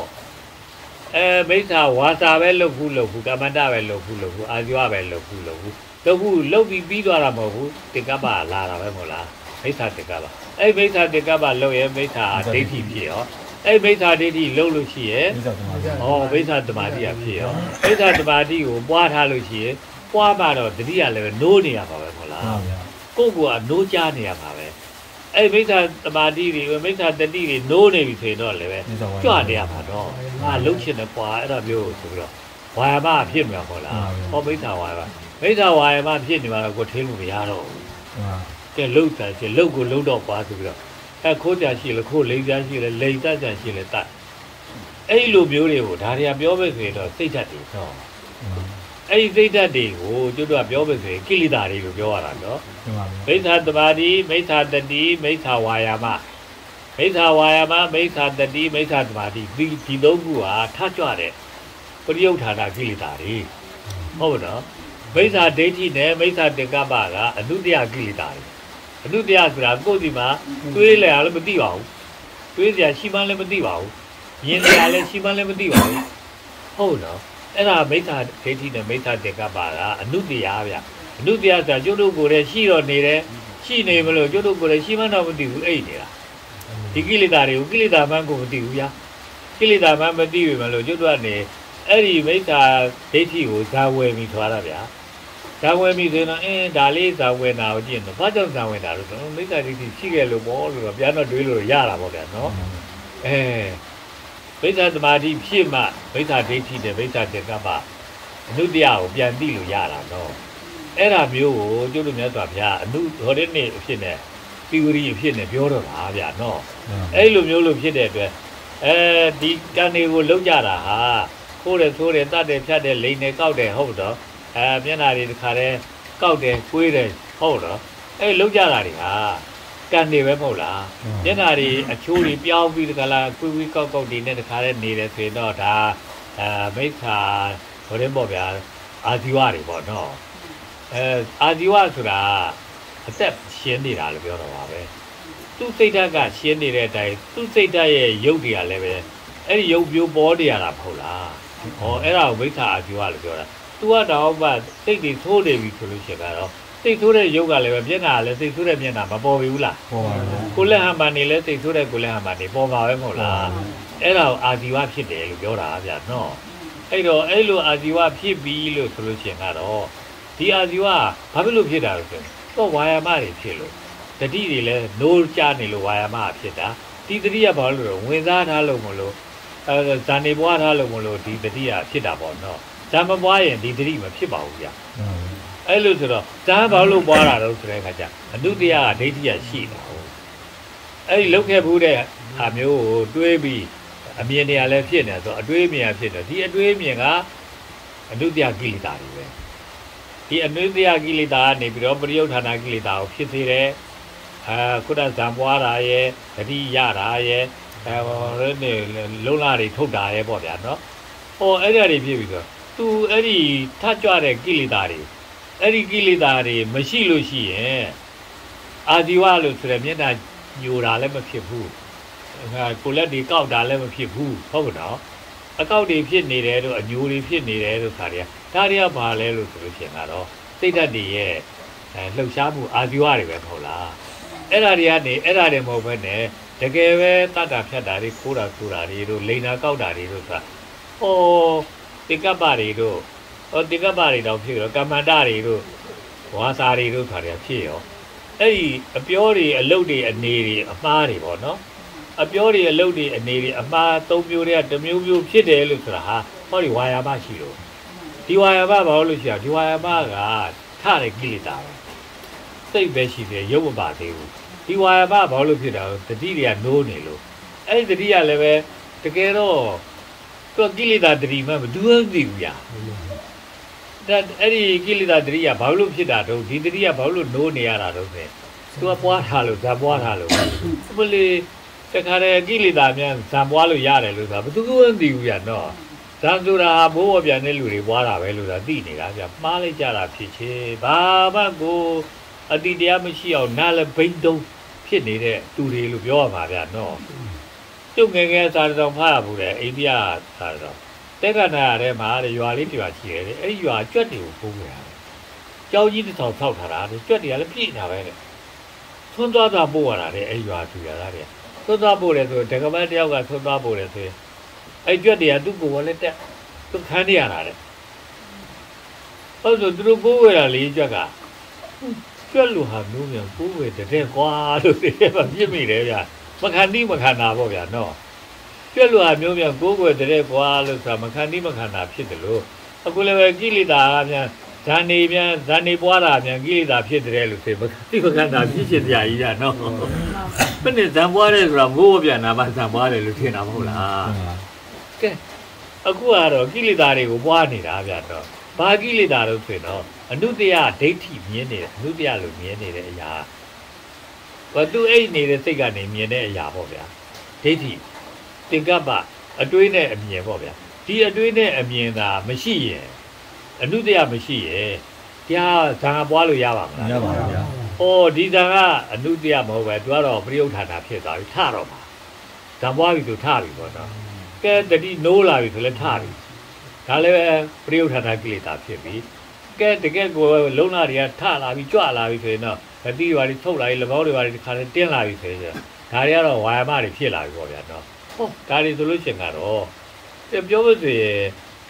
အဲမိစ္ဆာဝါစာပဲလှုပ်ဘူးလှုပ်ဘူးကမ္မန္တပဲလှုပ်ဘူးလှုပ်ဘူးအာဇီဝပဲလှုပ်ဘူးလှုပ်ဘူးလှုပ်ဘူးလှုပ်ပြီးပြီးသွားတာမဟုတ်ဘူးတေကပ္ပလာတာပဲမဟုတ်လားမိစ္ဆာတေကပ္ပအဲ့မိစ္ဆာတေကပ္ပလှုပ်ရင်မိစ္ဆာဒိဋ္ဌိဖြစ်ရောအဲ့မိစ္ဆာဒိဋ္ဌိလှုပ်လို့ရှိရင်
ဒီကြောင့်ဒီမှာ။
ဩမိစ္ဆာတမာတိကဖြစ်ရော။မိစ္ဆာတမာတိကိုပွားထားလို့ရှိရင်ပွားမှတော့တတိယလည်းပဲနိုးနေရပါပဲမဟုတ်လား
ဟုတ်ဗျာ။
ကိုယ့်ကိုယ်ကနိုးကြနေရပါပဲ။ အဲ့မိစ္ဆာတမာတိတွေမိစ္ဆာတတိတွေနိုးနေပြီဆိုရင်တော့လည်းပဲကြွနေရမှာတော့။ငါလှုပ်ချင်တယ်ပွားအဲ့ဒါမျိုးဆိုပြီးတော့ဝါယမဖြစ်မှာဟုတ်လား။ဟောမိစ္ဆာဝါယမမိစ္ဆာဝါယမဖြစ်နေမှာတော့ကိုယ်ထိလို့မရတော့ဘူး
ဟုတ်။
ကဲလှုပ်တယ်ကျလှုပ်ကိုလှုပ်တော့ပွားဆိုပြီးတော့အဲခိုးကြရှိလေခိုးလိမ့်ကြရှိလေလိမ့်တတ်ကြရှိလေတတ်အဲ့လိုမျိုးတွေကိုဒါတွေကပြောမယ်ဆိုရင်တော့စိတ်ဓာတ်တွေတော့ အဲ့ဒီစိတ်ဓာတ်တွေကိုကျွတ်တော့ပြောမယ်ဆိုရင်ကိလေသာတွေလို့ပြောရတာနော်
ဒီမှာ
မိစ္ဆာတမာတိမိစ္ဆာတတိမိစ္ဆာဝါယာမမိစ္ဆာဝါယာမမိစ္ဆာတတိမိစ္ဆာတမာတိဒီဒီသုံးခုဟာထကြွတဲ့ပရိယုဌာဏကိလေသာတွေဟုတ်ပါတော့မိစ္ဆာဒိဋ္ဌိနဲ့မိစ္ဆာတေကပ္ပကအနုတ္တယကိလေသာတွေအနုတ္တယဆိုတာကိုယ့်ဒီမှာတွေးလဲရလည်းမသိပါဘူးတွေးစရာရှိမှလည်းမသိပါဘူးယင်စရာလည်းရှိမှလည်းမသိပါဘူးဟုတ်နော် အဲ့ဒါမိစ္ဆာဒိဋ္ဌိနဲ့မိစ္ဆာတေကပ္ပါကအနုတ္တရားဗျအနုတ္တရားဆိုတာကျုပ်တို့ကိုယ်တည်းရှိတော့နေတယ်ရှိနေမလို့ကျုပ်တို့ကိုယ်တည်းရှိမှတော့မသိဘူးအဲ့နေတာဒီကိလေသာတွေကိုကိလေသာမှန်းကိုမသိဘူးဗျာကိလေသာမှန်းမသိပြီမလို့ကျုပ်တို့ကနေအဲ့ဒီမိစ္ဆာဒိဋ္ဌိကိုဇာဝယ်ပြီးထွားတာဗျာဇာဝယ်ပြီးဆိုရင်တော့အင်းဒါလေးဇာဝယ်တာကိုကြည့်ရင်တော့ဘာကြောင့်ဇာဝယ်တာလို့ဆိုတော့မိစ္ဆာဒိဋ္ဌိရှိခဲ့လို့ပေါ့လို့တော့ပြန်တော့တွေးလို့ရတာပေါ့ဗျာနော်အဲ မိစ္ဆာသမာဓိဖြစ်မှမိစ္ဆာဒိဋ္ဌိနဲ့မိစ္ဆာတေကပ္ပအနုတ္တရားကိုပြန်သိလို့ရတာနော်အဲ့ဒါမျိုးကိုကျုပ်တို့မြတ်စွာဘုရားအနုဟောတဲ့နေ့အဖြစ်နဲ့သီဝရီအဖြစ်နဲ့ပြောတော့တာဗျာနော်အဲ့လိုမျိုးလို့ဖြစ်တဲ့အတွက်အဲဒီကံတွေကိုလုံးကြတာဟာခိုးတယ်ဆိုးတယ်တတ်တယ်ဖြတ်တယ်လိန်တယ်ကောက်တယ်ဟုတ်တော့အဲမျက်နာတွေတစ်ခါတည်းကောက်တယ်ကွေးတယ်ဟုတ်တော့အဲ့လုံးကြတာတွေဟာ ကံတွေပဲမဟုတ်လားမျက်နှာတွေအချိုးတွေပြောင်းပြီးတကလားကွေးကွေးကောက်ကောက်တွေနဲ့တခါတည်းနေတယ်ဆိုရင်တော့ဒါအဲမိစ္ဆာဟိုရင်ပေါ့ဗျာအာဇီဝတွေပေါ့နော်အဲအာဇီဝဆိုတာအသက်ရှင်းနေတာလို့ပြောတော့ပါပဲသူ့စိတ်ဓာတ်ကရှင်းနေတဲ့အတိုင်းသူ့စိတ်ဓာတ်ရဲ့ရုပ်တွေကလည်းပဲအဲ့ဒီရုပ်ပြိုးပေါ်နေရတာမဟုတ်လားဟောအဲ့ဒါကိုမိစ္ဆာအာဇီဝလို့ပြောတာသူကတော့မှစိတ်တွေသိုးနေပြီဆိုလို့ရှိရင်ကတော့ စိတ်သိုးတဲ့ရုပ်ကလည်းပဲမျက်နှာကလည်းစိတ်သိုးတဲ့မျက်နှာမပေါ်ပြီဘူးလား
ပေါ်ပါဘူး
ကိုလက်ဟန်ပါနေလဲသိဆိုးတဲ့ကိုလက်ဟန်ပါနေပေါ်ပါပဲမဟုတ်လားအဲ့ဒါကိုအာဇီဝဖြစ်တယ်လို့ပြောတာဗျာနော်အဲ့တော့အဲ့လိုအာဇီဝဖြစ်ပြီလို့ဆိုလို့ရှိရင်ကတော့ဒီအာဇီဝဘာဖြစ်လို့ဖြစ်တာလဲဆိုတော့ဝါယာမတွေဖြစ်လို့တတိတွေလည်းနိုးကြနေလို့ဝါယာမဖြစ်တာဒီတတိကဘာလို့လဲဝင်စားထားလို့မလို့အဲဇာနေပွားထားလို့မလို့ဒီတတိကဖြစ်တာပေါ့နော်ဇာမပွားရင်ဒီတတိမဖြစ်ပါဘူးဗျာ အဲ့လိုဆိုတော့ဇာဘာလို့ပွားတာတော့ဆိုတဲ့အခါကျအနုတ္တရကဒိဋ္ဌိရရှိတာဟုတ်အဲ့ဒီလောက်ခဲ့ဘူးတဲ့အာမျိုးကိုတွေးပြီးအမြင်တွေကလည်းဖြစ်နေဆိုအတွေးအမြင်ကဖြစ်တယ်ဒီအတွေးအမြင်ကအနုတ္တရကိလေသာတွေပဲဒီအနုတ္တရကိလေသာကနေပြီးတော့ပရိယုဌာဏကိလေသာကိုဖြစ်စေတယ်အာခုနဇံပွားတာရဲ့တတိရတာရဲ့အဲဟိုနေလုံးလာတွေထုတ်တာရဲ့ပေါ့ဗျာနော်ဟောအဲ့ဒါတွေဖြစ်ပြီးတော့သူအဲ့ဒီထကြွတဲ့ကိလေသာတွေ အဲ့ဒီကိလေသာတွေမရှိလို့ရှိရင်အာဇီဝလို့ဆိုရယ်မျက်နှာညိုတာလည်းမဖြစ်ဘူးငါကိုလက်တွေကောက်တာလည်းမဖြစ်ဘူးဟုတ်ကဲ့နော်အကောက်တွေဖြစ်နေတယ်တို့အညိုတွေဖြစ်နေတယ်တို့ခါတွေကဒါတွေကဘာလဲလို့ဆိုလို့ရှိရင်ကတော့စိတ်ဓာတ်တွေရဲ့အဲလှုပ်ရှားမှုအာဇီဝတွေပဲမဟုတ်လားအဲ့ဒါတွေကနေအဲ့ဒါတွေမဟုတ်ဘဲနဲ့တကယ်ပဲတတ်တာဖြတ်တာတွေခိုးတာခိုးတာတွေတို့လိန်တာကောက်တာတွေတို့ဆိုတာဟောတိကပ္ပတွေတို့ ဟောတိကပ္ပတွေတော့ဖြစ်ရောကမ္မန္တတွေတို့ဝါစာတွေတို့ခါတွေဖြစ်ရောအဲ့ဒီအပြောတွေအလုတ်တွေအနေတွေအမှားတွေပေါ့နော်အပြောတွေအလုတ်တွေအနေတွေအမှားသုံးမျိုးတွေကတစ်မျိုးမျိုးဖြစ်တယ်လို့ဆိုတာဟာဟောဒီဝါယာမရှိတော့ဒီဝါယာမဘာလို့ရှိရဒီဝါယာမကထတဲ့ကိလေသာပဲစိတ်ပဲရှိတယ်ရုပ်မပါသေးဘူးဒီဝါယာမဘာလို့ဖြစ်တာလဲတတိတွေကနိုးနေလို့အဲ့ဒီတတိကလည်းပဲတကယ်တော့သူကကိလေသာတတိမှမတူဘူးသိဘူးညာ ဒါအဲ့ဒီကိလေသာတတိယဘာလို့ဖြစ်တာတော့ဒီတတိယဘာလို့နိုးနေရတာတော့ဆိုသူကပွားထားလို့ဇာပွားထားလို့ဘယ်လေတခါတည်းကိလေသာများဇံပွားလို့ရတယ်လို့ဆိုတာဘယ်သူမှမသိဘူးဗျာနော်ဇံဆိုတာဘိုးဘပြန်တဲ့လူတွေပွားတာပဲလို့ဆိုတာသိနေတာဗျာမှားလိုက်ကြတာဖြစ်ချေဘာမှကိုအတိတရားမရှိအောင်နားလည်းဘိန်းတုံးဖြစ်နေတဲ့သူတွေလို့ပြောရမှာဗျာနော်ကျုပ်ငယ်ငယ်စာတော်ဖတ်ရဘူးလေအိန္ဒိယစာတော် တက္ကနာထဲမှာတဲ့ရွာလေးတစ်ရွာရှိတယ်တဲ့အဲ့ဒီရွာကြွက်တွေကိုပိုးခဲ့ရတယ်ကြောက်ကြီးတစ်ထောင်ထောက်ထားတာတဲ့ကြွက်တွေကလည်းပြည့်နေတာပဲတဲ့သွန်းသွားသွားပို့ရတာတဲ့အဲ့ရွာသူရတာတဲ့သွန်းသွားပို့တယ်ဆိုဒကမတယောက်ကသွန်းသွားပို့တယ်ဆိုရင်အဲ့ကြွက်တွေကသူ့ကိုယ်လည်းတက်သူခန်းနေရတာတဲ့ဟုတ်ဆိုသူတို့ပိုးဝဲတာလေးကြွက်ကကြွက်လူဟာမျိုးမြန်ပိုးဝဲတဲ့ကွာလို့သိတယ်ပြစ်မိတယ်ဗျာမခံတိမခံနာပေါ့ဗျာနော် ကြွက်လူဟာမျိုးမြန်ကိုးကွယ်တဲ့ကွာလို့ဆိုတာမခံတိမခံနာဖြစ်တယ်လို့အခုလည်းပဲကိလေသာအများဇန်နေပြန်ဇန်နေပွားတာပြန်ကိလေသာဖြစ်တယ်လို့ဆိုမခံတိမခံနာဖြစ်ရှင်တရားကြီးကနော်ဘယ်နဲ့ဇန်ပွားတယ်ဆိုတာမိုးပြန်နာမှဇန်ပွားတယ်လို့ထင်တာမဟုတ်လားကဲအခုကတော့ကိလေသာတွေကိုပွားနေတာဗျာတော့ဘာကိလေသာလို့ဆိုရင်တော့အနုတ္တယဒိဋ္ဌိမြင်နေတယ်အနုတ္တယလို့မြင်နေတဲ့အရာဘာသူအိတ်နေတဲ့စိတ်ကနေမြင်တဲ့အရာပေါ့ဗျာဒိဋ္ဌိ သင်္ကပ္ပအတွေးနဲ့အမြင်ပေါ့ဗျာဒီအတွေးနဲ့အမြင်သာမရှိရင်အနုတ္တယမရှိရင်တရားဇာပွားလို့ရပါမလား
ရပါဗျာ။
အော်ဒီဇာကအနုတ္တယမဟုတ်ပဲသူကတော့ပရိယုဌာဏဖြစ်သွားပြီထတော့မှာ။ဇံပွားပြီသူထပြီပေါ့နော်။ကဲတတိနိုးလာပြီဆိုလည်းထပြီ။ဒါလည်းပဲပရိယုဌာဏကိလေသာဖြစ်ပြီ။ကဲတကယ်ကိုလုံလာတွေကထလာပြီကြွလာပြီဆိုရင်တော့ဂတိတွေပါထုတ်လာပြီ၎င်းတွေပါဒီခါနဲ့တင်းလာပြီဆိုရင်ဒါတွေကတော့ဝါယမတွေဖြစ်လာပြီပေါ့ဗျာနော်။ ဟုတ်ဒါတွေဆိုလို့ရှိရင်ကတော့ပြောလို့ဆိုရင်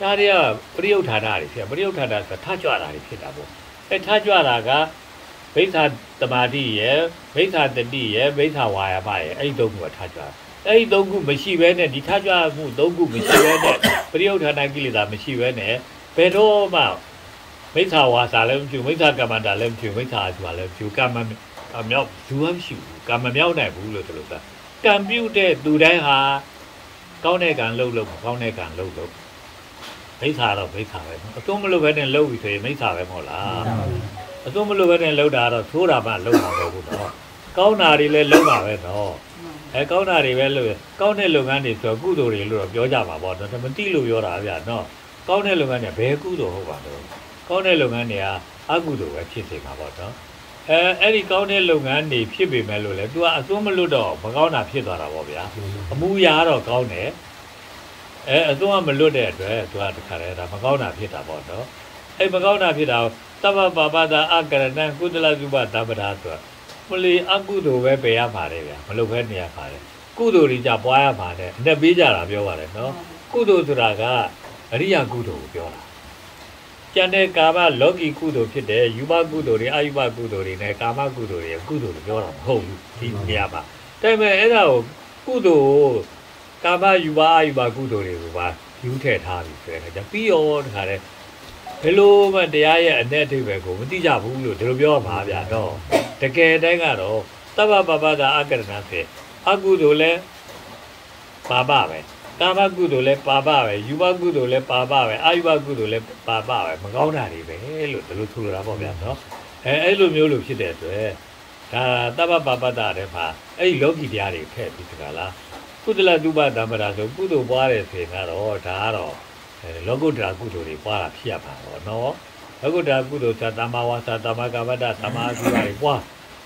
ဒါတွေကပရိယုဌာဏတွေဖြစ်ပရိယုဌာဏဆိုတာထကြွတာတွေဖြစ်တာပေါ့။အဲထကြွတာကဘိဿာတမာတိရယ်ဘိဿာတတိရယ်ဘိဿာဝါယာမရယ်အဲ့ဒီသုံးခုကထားကြတယ်အဲ့ဒီသုံးခုမရှိဘဲနဲ့ဒီထားကြမှုသုံးခုမရှိဘဲနဲ့ပရိယုဌာဏကိလေသာမရှိဘဲနဲ့ဘယ်တော့မှမိစ္ဆာဝါစာလည်းမဖြစ်မိစ္ဆာကမ္မန္တာလည်းမဖြစ်မိစ္ဆာအကျူလည်းမဖြစ်ကမ္မအမြောက်ယူမှမရှိဘူးကမ္မမြောက်နိုင်ဘူးလို့ဆိုလို့က ကံပြုတ်တဲ့သူတိုင်းဟာကောင်းတဲ့ကံလှုပ်လို့မကောင်းတဲ့ကံလှုပ်လို့မိစ္ဆာတော့မိစ္ဆာပဲအတုံးမလို့ပဲနဲ့လှုပ်ပြီဆိုရင်မိစ္ဆာပဲမဟုတ်လားအစုံမလို့ပဲနဲ့လှုပ်တာတော့သိုးတာမှလှုပ်မှာမဟုတ်ဘူးတော့ကောင်းတာတွေလည်းလှုပ်မှာပဲတော့အဲကောင်းတာတွေပဲလှုပ်ရကောင်းတဲ့လုပ်ငန်းတွေဆိုကုသိုလ်တွေလို့တော့ပြောကြမှာပေါ့နော်ဒါမတိလို့ပြောတာဗျာနော်ကောင်းတဲ့လုပ်ငန်းတွေဘယ်ကုသိုလ်ဟုတ်ပါတော့ကောင်းတဲ့လုပ်ငန်းတွေကအကုသိုလ်ပဲဖြစ်နေမှာပေါ့နော် အဲအဲ့ဒီကောင်းတဲ့လုပ်ငန်းတွေဖြစ်ပေမဲ့လို့လေ तू ကအစုံမလွတ်တော့မကောင်းတာဖြစ်သွားတာပေါ့ဗျာအမှုရာတော့ကောင်းတယ်အဲအစုံကမလွတ်တဲ့အတွက် तू ကတခါတည်းဒါမကောင်းတာဖြစ်တာပေါ့နော်အဲ့မကောင်းတာဖြစ်တာတဗ္ဗပါပတာအကရဏံကုသလသုဘတပ္ပဒါဆိုမလီအကုသိုလ်ပဲပယ်ရမှာလေဗျာမလုပ်ဘဲနေရပါလေကုသိုလ်ကြီးကြပွားရမှာတဲ့နဲ့ပေးကြတာပြောပါတယ်နော်ကုသိုလ်ဆိုတာကအရိယာကုသိုလ်ကိုပြောတာ ကျန်တဲ့ကာမလောကီကုသိုလ်ဖြစ်တဲ့ယူဘကုသိုလ်တွေအယူဘကုသိုလ်တွေနဲ့ကာမကုသိုလ်တွေကုသိုလ်ကိုပြောတာမဟုတ်ဘူးဒီနေရာမှာဒါပေမဲ့အဲ့ဒါကိုကုသိုလ်ကာမယူဘအယူဘကုသိုလ်တွေကိုပါယူထည့်ထားပြီဆိုတဲ့အခါကျပြီးရောတခါတည်းဘယ်လိုမှတရားရဲ့အ내အဓိပ္ပာယ်ကိုမသိကြဘူးလို့ဒီလိုပြောမှာဗျာတော့တကယ်တမ်းကတော့တဗ္ဗပပတာအကရဏဖြစ်အကုသိုလ်လဲပါပပဲ ကာမကုသိုလ်လဲပါပပဲယူဘကုသိုလ်လဲပါပပဲအာယူဘကုသိုလ်လဲပါပပဲမကောင်းတာတွေပဲလို့ဒီလိုဆိုလိုတာပေါ့ဗျာနော်အဲအဲ့လိုမျိုးလို့ဖြစ်တဲ့အတွက်ဒါတဗ္ဗပပတာတဲ့မှာအဲ့ဒီလောကီတရားတွေဖက်ပြီးတကလားကုသလတုပသမ္ပရာဆိုကုသိုလ်ပွားတယ်ဆိုရင်ကတော့ဒါကတော့အဲလောကုတ္တရာကုသိုလ်တွေပွားတာဖြစ်ရပါတော့နော်လောကုတ္တရာကုသိုလ်သာတမ္မာဝါစာတမ္မာကမ္မတတမ္မာအသုရာတွေပွား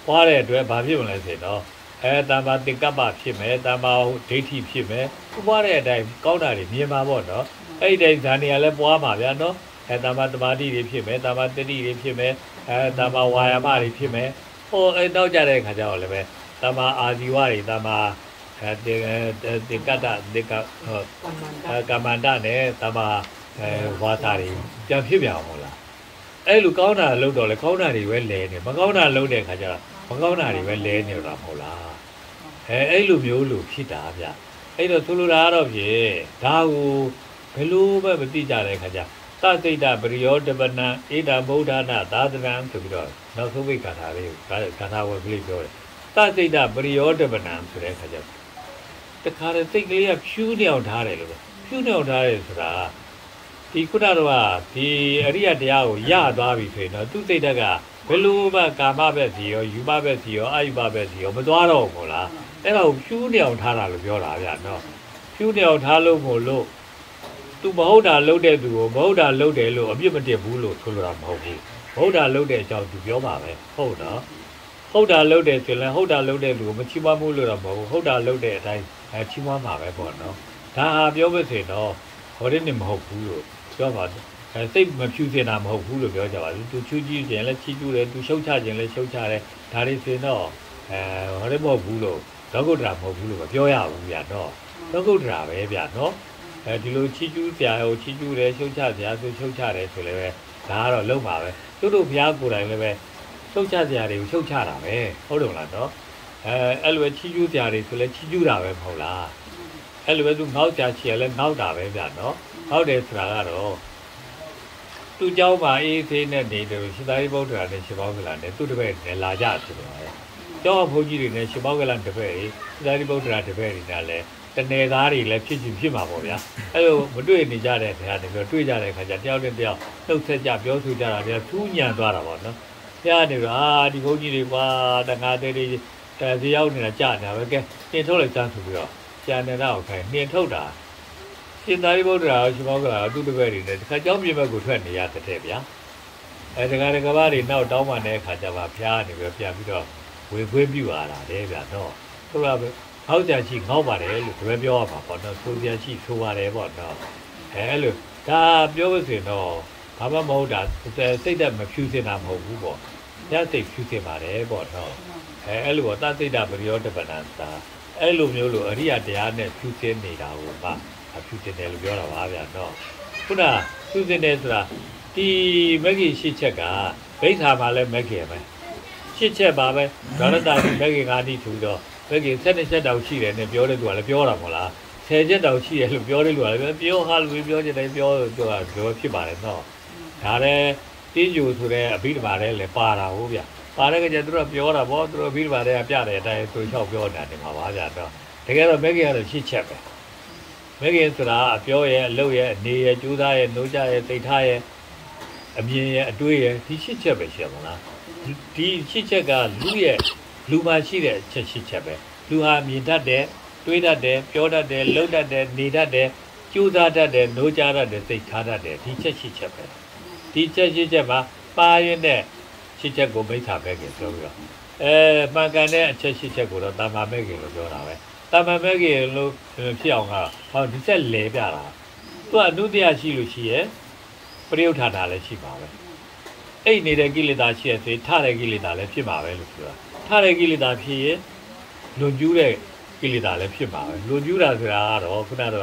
ပွားတဲ့အတွက်ဘာဖြစ်မလဲဆိုတော့ အဲတမ္မာသင်္ကပ္ပဖြစ်မယ်တမ္မာဒိဋ္ဌိဖြစ်မယ်ပွားတဲ့အတိုင်းကောင်းတာတွေမြင်ပါပေါ့နော်အဲ့ဒီတိုင်းဇာနေရလဲပွားမှာဗျာနော်အဲတမ္မာတမာတိတွေဖြစ်မယ်တမ္မာတတိတွေဖြစ်မယ်အဲတမ္မာဝါယာမတွေဖြစ်မယ်ဟိုအဲတော့ကြတဲ့ခါကျတော့လည်းပဲတမ္မာအာဇီဝတွေတမ္မာအဲဒီဒီကတ္တဒီကဟောအဲကမ္မန္တနဲ့တမအဲဝါစာတွေပြန်ဖြစ်ပြန်အောင်မလားအဲ့လိုကောင်းတာလုပ်တော့လေကောင်းတာတွေပဲလဲနေမကောင်းတာလုပ်တဲ့ခါကျတော့မကောင်းတာတွေပဲလဲနေတော့မဟုတ်လား အဲအဲ့လိုမျိုးလို့ဖြစ်တာဗျအဲ့တော့သူလိုတာကတော့ဖြင့်ဒါကိုဘယ်လိုပဲမသိကြတဲ့ခါကျသစိတ်တပရိယောတပနံဣဒံဗုဒ္ဓနာသာသနံဆိုပြီးတော့နောက်ဆုံးဝိက္ခာထာလေးကိုဂါထာဝယ်ကလေးပြောတယ်သစိတ်တပရိယောတပနံဆိုတဲ့ခါကျတခါတည်းစိတ်ကလေးကဖြူးနေအောင်ထားတယ်လို့ပဲဖြူးနေအောင်ထားတယ်ဆိုတာဒီခုနတော့ကဒီအရိယတရားကိုရသွားပြီဆိုရင်တော့သူစိတ်တက်ကဘယ်လိုမှကာမဘက်စီရောယူမဘက်စီရောအာယုဘဘက်စီရောမသွားတော့ဘူးမို့လား အဲ့ဒါကိုဖြူးနေအောင်ထားတာလို့ပြောတာဗျာနော်ဖြူးနေအောင်ထားလို့မို့လို့သူမဟုတ်တာလုပ်တဲ့သူကိုမဟုတ်တာလုပ်တယ်လို့အပြစ်မတင်ဘူးလို့ဆိုလိုတာမဟုတ်ဘူးမဟုတ်တာလုပ်တဲ့အကြောင်းသူပြောပါပဲဟုတ်တော့ဟုတ်တာလုပ်တယ်ဆိုရင်ဟုတ်တာလုပ်တဲ့လူကိုမချီးမွမ်းဘူးလို့တော့မဟုတ်ဘူးဟုတ်တာလုပ်တဲ့အတိုင်းအဲချီးမွမ်းမှာပဲပေါ့နော်ဒါဟာပြောမစင်တော့ဟောတဲ့နေမဟုတ်ဘူးလို့ပြောပါတယ်အဲစိတ်မဖြူစင်တာမဟုတ်ဘူးလို့ပြောကြပါဘူးသူချူးကြည့်ခြင်းလည်းချီးကျူးတယ်သူရှုတ်ချခြင်းလည်းရှုတ်ချတယ်ဒါတွေစင်တော့အဲဟောတဲ့မဟုတ်ဘူးလို့ လောကုတ္တရာမဟုတ်ဘူးလို့မပြောရဘူးဗျာတော့လောကုတ္တရာပဲဗျာနော်အဲဒီလိုချီးကျူးစရာကိုချီးကျူးတယ်ရှုတ်ချစရာဆိုရှုတ်ချတယ်ဆိုလည်းပဲဒါကတော့လုံးပါပဲသူတို့ဘုရားကိုယ်တိုင်လည်းပဲရှုတ်ချစရာတွေကိုရှုတ်ချတာပဲဟုတ်တယ်မလားနော်အဲအဲ့လိုချီးကျူးစရာတွေဆိုလည်းချီးကျူးတာပဲမဟုတ်လားအဲ့လိုပဲသူငေါ့ကြချီရလဲငေါ့တာပဲဗျာနော်ငေါ့တယ်ဆိုတာကတော့သူเจ้าမှာအေးသေးနဲ့နေတယ်ရှင်သာရိပုတ္တရာနဲ့ရှင်ဘောကလာနဲ့သူတပည့်နဲ့လာကြဆိုတော့ ကျောင်းဘုန်းကြီးတွေနဲ့ရှင်ဘောကလာတပည့်ရှင်သာရိပုတ္တရာတပည့်တွေနဲ့လည်းတနေသားတွေလည်းဖြစ်ချင်ဖြစ်မှာပေါ့ဗျာအဲ့လိုမတွေ့နေကြတဲ့ခါကျတော့တွေ့ကြတဲ့ခါကျတယောက်နဲ့တယောက်နှုတ်ဆက်ကြပြောဆိုကြတာဗျာထူးညံသွားတာပေါ့နော်ဖះနေတော့အာဒီဘုန်းကြီးတွေကွာတငါသေးတွေတစီရောက်နေတာကြာနေတာပဲကဲနှင်ထုတ်လိုက်စမ်းဆိုပြီးတော့ကျန်နေတာကိုခိုင်းနှင်ထုတ်တာရှင်သာရိပုတ္တရာရှင်မောကလာသူ့တပည့်တွေနဲ့တခါကြောင်းပြင်ဘက်ကိုထွက်နေရတဲ့ဗျာအဲတခါတကဘာတွေနောက်တောင်းပန်တဲ့အခါကျမှဖះနေပြီးပြန်ပြီးတော့ ဝေခွင့်ပြုလာတာတဲ့ဗျာတော့သူကဟောက်ကြရှိငေါ့ပါတယ်လို့တပည့်ပြောရမှာပေါ့နော်ဆိုကြရှိဆိုပါတယ်ပေါ့နော်အဲအဲ့လိုဒါပြောလို့ဆိုရင်တော့ဘာမှမဟုတ်တာစိတ်သက်မဖြူစင်တာမဟုတ်ဘူးပေါ့ညစိတ်ဖြူစင်ပါတယ်ပေါ့နော်အဲအဲ့လိုပေါ့တသိတ္တပရိယောတပဏ္ဍာအဲ့လိုမျိုးလို့အရိယတရားနဲ့ဖြူစင်နေတာကိုမှအဖြူစင်တယ်လို့ပြောတာပါဗျာနော်ခုနဖြူစင်တယ်ဆိုတာဒီမဂ္ဂင်ရှိချက်ကဗိဓာမှာလည်းမဂ္ဂင်ပဲ ရှစ်ချက်ပါပဲဒေါရတာမဂ္ဂင်၅တိထူတော့မဂ္ဂင်7ချက်တောင်ရှိတယ်နဲ့ပြောတဲ့သူကလည်းပြောတာမဟုတ်လား10ချက်တောင်ရှိတယ်လို့ပြောတဲ့လူကလည်းပြောဟာလူပြောချင်တယ်ပြောပြောတာပြောဖြစ်ပါတယ်နော်ဒါလည်းတင်းကျူဆိုတဲ့အဘိဓမ္မာတွေလည်းပါတာဟုတ်ဗျပါတဲ့ကြသူတို့ပြောတာဗောသူတို့အဘိဓမ္မာတွေကပြတဲ့အတိုင်းသူလျှောက်ပြောနေတာဒီမှာပါဗျတော့တကယ်တော့မဂ္ဂင်ကတော့ရှစ်ချက်ပဲမဂ္ဂင်ဆိုတာအပြောရဲ့အလုပ်ရဲ့အနေရဲ့ကြိုးစားရဲ့နှိုးကြရဲ့သိထားရဲ့အမြင်ရဲ့အတွေးရဲ့ဒီရှစ်ချက်ပဲရှိမလား ဒီရှစ်ချက်ကလူရဲ့လူမှာရှိတဲ့အချက်ရှစ်ချက်ပဲလူဟာမြင်တတ်တယ်တွေးတတ်တယ်ပြောတတ်တယ်လှုပ်တတ်တယ်နေတတ်တယ်ကြိုးစားတတ်တယ်နှိုးကြတတ်တယ်သိထားတတ်တယ်ဒီချက်ရှစ်ချက်ပဲဒီချက်ရှစ်ချက်မှာပါရင်တဲ့ရှစ်ချက်ကိုမိစ္ဆာပဲခင်ပြောပြီးတော့အဲမှန်ကန်တဲ့အချက်ရှစ်ချက်ကိုတော့တာမာမဲ့ခင်လို့ပြောတာပဲတာမာမဲ့ခင်လို့ဖြစ်အောင်ကဟောဒီချက်လဲပြတာသူကအနုတ္တရရှိလို့ရှိရဲ့ပရိယုထာတာလည်းရှိပါပဲ အိတ်နေတဲ့ကိလေသာရှိရသေးထတဲ့ကိလေသာလည်းဖြစ်မှာပဲလို့ပြောတာထတဲ့ကိလေသာဖြစ်ရင်လွန်ကျူးတဲ့ကိလေသာလည်းဖြစ်မှာပဲလွန်ကျူးတာဆိုတာကတော့ခုနက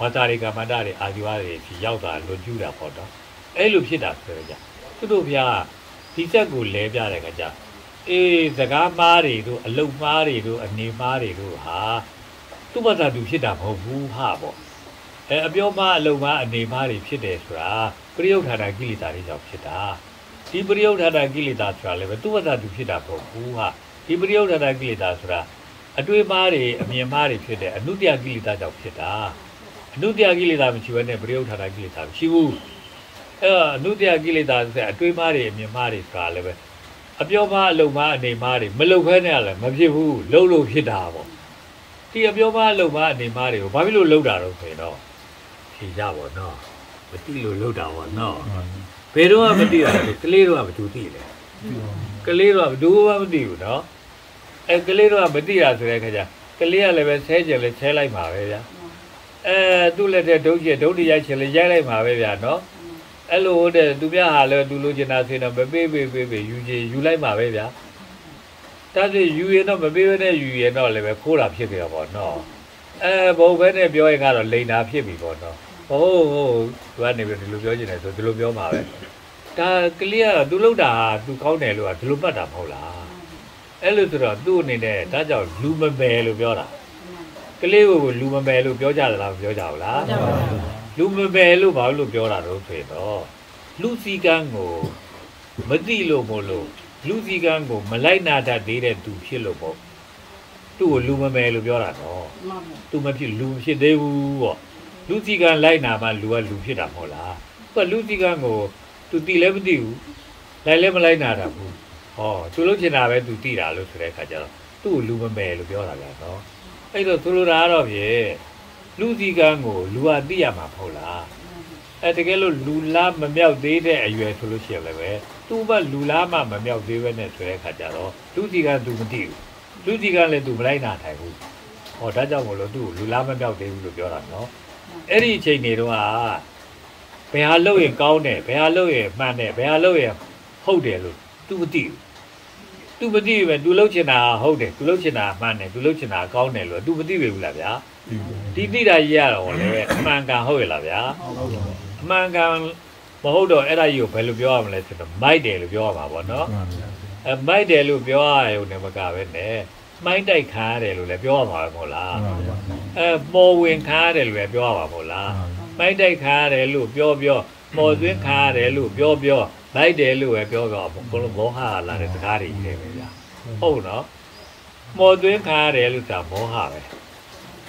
ဝါတာရိကမန္တတွေအာဇီဝတွေဖြစ်ရောက်တာလွန်ကျူးတာပေါ့တော့အဲ့လိုဖြစ်တာဆိုကြသူတို့ဘုရားဒီဆက်ကိုလဲပြတဲ့ခါကျအေးစကားမားတွေတို့အလုတ်မားတွေတို့အနေမားတွေတို့ဟာသူ့ဘာသာသူဖြစ်တာမဟုတ်ဘူးဟာပေါ့အဲအပြောမားအလုတ်မားအနေမားတွေဖြစ်တယ်ဆိုတာပရိယုဌာဏကိလေသာတွေကြောင့်ဖြစ်တာ ဒီပရိယုဌာဏကိလေသာဆိုတာလည်းပဲသူ့ဘာသာသူဖြစ်တာမဟုတ်ဘူးဟာဒီပရိယုဌာဏကိလေသာဆိုတာအတွေ့မားတွေအမြင်မားတွေဖြစ်တဲ့အနုတ္တယကိလေသာကြောင့်ဖြစ်တာအနုတ္တယကိလေသာမရှိဘဲနဲ့ပရိယုဌာဏကိလေသာမရှိဘူးအဲအနုတ္တယကိလေသာဆိုတဲ့အတွေ့မားတွေအမြင်မားတွေဆိုတာလည်းပဲအပြောမားအလုံမားအနေမားတွေမလုံဖဲနဲ့လည်းမဖြစ်ဘူးလုံလို့ဖြစ်တာပေါ့ဒီအပြောမားအလုံမားအနေမားတွေကိုဘာဖြစ်လို့လုံတာတော့ဆိုရင်တော့ဖြေကြပါတော့မသိလို့လုံတာပေါ့နော် ဘယ်တော့မှမသိတာလေကလေးတော့ကမတူသိလေကလေးတော့ဘယ်သူမှမသိဘူးနော်အဲကလေးတော့မသိတာဆိုတဲ့ခါကျကလေးကလည်းပဲဆဲကြလဲဆဲလိုက်ပါပဲဗျာအဲသူ့လက်ထဲဒုတ်ကျဒုတ်တရိုက်ချင်လဲရိုက်လိုက်ပါပဲဗျာနော်အဲ့လိုဟုတ်တယ်သူပြဟာလဲသူလိုချင်တာဆိုရင်တော့မပေးပေးပေးပေးယူချင်ယူလိုက်ပါပဲဗျာဒါဆိုယူရင်တော့မပေးဘဲနဲ့ယူရင်တော့လည်းပဲခိုးတာဖြစ်ကြပါတော့အဲဘုံဘဲနဲ့ပြောရင်ကတော့လိန်တာဖြစ်ပြီပေါ့နော် ဟုတ်ဟုတ်သူကနေပြီးဒီလိုပြောချင်တယ်ဆိုဒီလိုပြောမှာပဲဒါကလေးကသူလောက်တာသူကောင်းတယ်လို့ကဒီလိုမှတ်တာမဟုတ်လားအဲ့လိုဆိုတော့သူ့အနေနဲ့ဒါကြောင့်လူမပယ်လို့ပြောတာကလေးကိုလူမပယ်လို့ပြောကြသလားမပြောကြဘူးလားလူမပယ်လို့ဘာလို့ပြောတာတော့ဆိုတော့လူစီကန်းကိုမသိလို့မို့လို့လူစီကန်းကိုမလိုက်နာတတ်သေးတဲ့သူဖြစ်လို့ပေါ့သူ့ကိုလူမပယ်လို့ပြောတာတော့သူမဖြစ်လူဖြစ်သေးဘူးပေါ့ လူစီကန်းလိုက်နာမှလူကလူဖြစ်တာမဟုတ်လားသူကလူစီကန်းကိုသူတီလည်းမသိဘူးလိုက်လည်းမလိုက်နာတာဘူးဟောသူလို့ချင်တာပဲသူသိတာလို့ဆိုတဲ့အခါကျတော့သူ့ကိုလူမမယ်လို့ပြောတာဗျာနော်အဲ့တော့သူလိုတာကတော့ဖြင့်လူစည်းကမ်းကိုလူကသိရမှာမဟုတ်လားအဲတကယ်လို့လူလားမမြောက်သေးတဲ့အရွယ်ဆိုလို့ရှိရင်လည်းပဲသူ့ဘလူလားမှမမြောက်သေးပဲနဲ့ဆိုတဲ့အခါကျတော့လူစည်းကမ်းသူမသိဘူးလူစည်းကမ်းလည်းသူမလိုက်နာထိုင်ဘူးဟောဒါကြောင့်မလို့သူ့လူလားမမြောက်သေးဘူးလို့ပြောတာနော် အဲ့ဒီအချိန်တွေတော့ဘယ်ဟာလုပ်ရင်ကောင်းတယ်ဘယ်ဟာလုပ်ရင်မှန်တယ်ဘယ်ဟာလုပ်ရင်ဟုတ်တယ်လို့သူမသိဘူးသူမသိပဲသူလုပ်ချင်တာဟုတ်တယ်သူလုပ်ချင်တာမှန်တယ်သူလုပ်ချင်တာကောင်းတယ်လို့သူမသိပဲဘူးလားဗျာဒီသိတာကြီးရတော့လေအမှန်ကန်ဟုတ်ရလားဗျာအမှန်ကန်မဟုတ်တော့အဲ့ဒါကြီးကိုဘယ်လိုပြောရမလဲဆိုတော့မိုက်တယ်လို့ပြောရမှာပေါ့နော်အဲမိုက်တယ်လို့ပြောရရုံနဲ့မကပဲနဲ့ မိုင်းတိုက်ခါရတယ်လို့လည်းပြောရမှာပဲမဟုတ်လားအဲပေါ်ဝင်ခါရတယ်လို့လည်းပြောရမှာမဟုတ်လားမိုက်တိုက်ခါရတယ်လို့ပြောပြောပေါ်သွင်းခါရတယ်လို့ပြောပြောလိုက်တယ်လို့ပဲပြောပြောဘုလုံးဘောဟလာတဲ့စကားတွေကြီးတယ်ပဲဗျာဟုတ်နော်မော်သွင်းခါရတယ်လို့ဆိုတာမောဟပဲ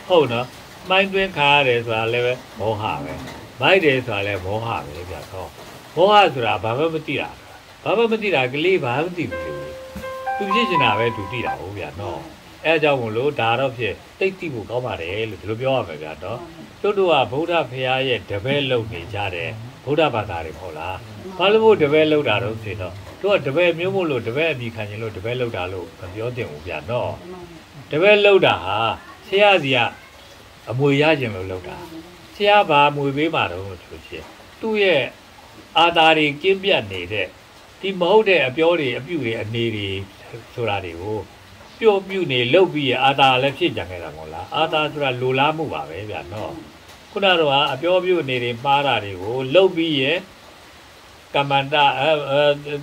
ဟုတ်နော်မိုင်းသွင်းခါရတယ်ဆိုတာလည်းပဲမောဟပဲမိုက်တယ်ဆိုတာလည်းမောဟပဲဗျာတော့မောဟဆိုတာဘာမှမသိတာဘာမှမသိတာကလေးဘာမှမသိဘူးလေ သူဖြစ်နေတာပဲသူသိတာဟုတ်ဗျာနော်အဲအကြောင်းမလို့ဒါတော့ဖြစ်တိတ်တိဖို့ကောင်းပါတယ်လို့ဒီလိုပြောရမယ်ဗျာနော်တို့တို့ကဗုဒ္ဓဖရာရဲ့တပည့်လုံနေကြတယ်ဗုဒ္ဓဘာသာတွေမဟုတ်လားဘာလို့မို့တပည့်လုံတာတော့ဆိုတော့တို့ကတပည့်မျိုးမို့လို့တပည့်အမိခံရင်လို့တပည့်လုံတာလို့မပြောတင်ဘူးဗျာနော်တပည့်လုံတာဟာဆရာစီကအမွေရခြင်းလို့လုံတာဆရာဘာအမွေပေးမှာတော့ဆိုချင်သူ့ရဲ့အာသာတွေကင်းပြတ်နေတဲ့ဒီမဟုတ်တဲ့အပြောတွေအပြုတွေအနေတွေ ဆိုတာတွေကိုပျော့ပြုတ်နေလုတ်ပြီးရအာသာလည်းဖြစ်ကြခဲ့တာမဟုတ်လားအာသာဆိုတာလိုလားမှုပါပဲဗျာနော်ခုနတော့အပြောပြုတ်နေတွေပါတာတွေကိုလုတ်ပြီးရကမ္မန္တအဲ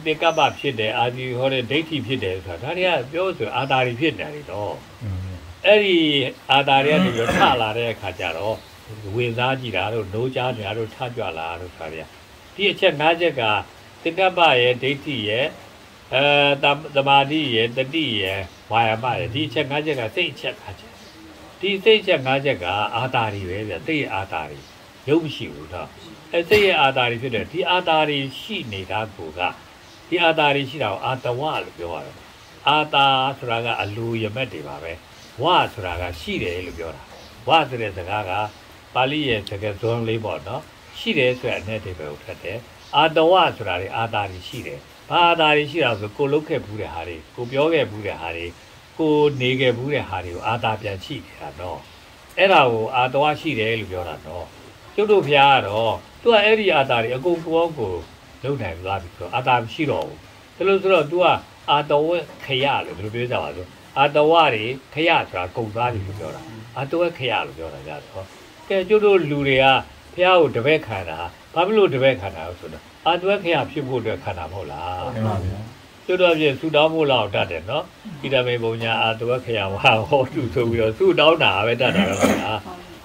တေကပ္ပဖြစ်တယ်အာဒီဟောတဲ့ဒိဋ္ဌိဖြစ်တယ်ဆိုတာဒါတွေကပြောဆိုအာသာတွေဖြစ်နေတယ်တော့အဲ့ဒီအာသာတွေကနေပြီးထလာတဲ့အခါကျတော့ဝင်စားကြည့်တာတို့နိုးကြားနေတာတို့ထကြွလာတို့ဆိုတာတွေကဒီအချက်၅ချက်ကတေကပ္ပရဲ့ဒိဋ္ဌိရဲ့ အဲသမာဓိရဲ့တတိရဲ့ဝါယာမရဲ့ဒီအချက်၅ချက်ကစိတ်အချက်၅ချက်ဒီစိတ်ချက်၅ချက်ကအာတာတွေပဲဗျစိတ်ရဲ့အာတာတွေရုပ်မရှိဘူးတော့အဲစိတ်ရဲ့အာတာတွေဖြစ်တယ်ဒီအာတာတွေရှိနေတာကိုကဒီအာတာတွေရှိတာကိုအာတဝလို့ပြောရတယ်အာတာဆိုတာကအလူရမက်တွေပါပဲဝဆိုတာကရှိတယ်လို့ပြောတာဝဆိုတဲ့စကားကပါဠိရဲ့စကားစုံလေးပေါ့နော်ရှိတယ်ဆိုတဲ့အနဲ့တွေပဲကိုထက်တယ်အာတဝဆိုတာတွေအာတာတွေရှိတယ် ဘာအာတာတွေရှိတာဆိုကိုလုတ်ခဲ့ဘူးတဲ့ဟာတွေကိုပြောခဲ့ဘူးတဲ့ဟာတွေကိုနေခဲ့ဘူးတဲ့ဟာတွေကိုအာတာပြန်ရှိနေတာတော့အဲ့ဒါကိုအာတဝရှိတယ်လို့ပြောတာတော့ကျုပ်တို့ဖျားကတော့သူကအဲ့ဒီအာတာတွေအကုန်ကောကိုလုံနိုင်သွားပြီဆိုတော့အာတာမရှိတော့ဘူးဒါလို့ဆိုတော့ तू ကအာတဝခရလို့ဘယ်လိုပြောကြပါလို့အာတဝတွေခရဆိုတာကုန်သွားပြီလို့ပြောတာအာတဝခရလို့ပြောတာကြတော့ကဲကျုပ်တို့လူတွေကဖျားကိုတပည့်ခံတာဘာဖြစ်လို့တပည့်ခံတာလဲဆိုတော့ အာတဝခရဖြစ်ဖို့အတွက်ခံတာမဟုတ်လားမှန်ပါဗျာကျွတ်တော့ပြဆူတောင်းဖို့လောက်တတ်တယ်နော်ဣဒမေဘုံညာအာတဝခရဝါဟောတုဆိုပြီးတော့ဆူတောင်းတာပဲတတ်တာတော့ဗျာ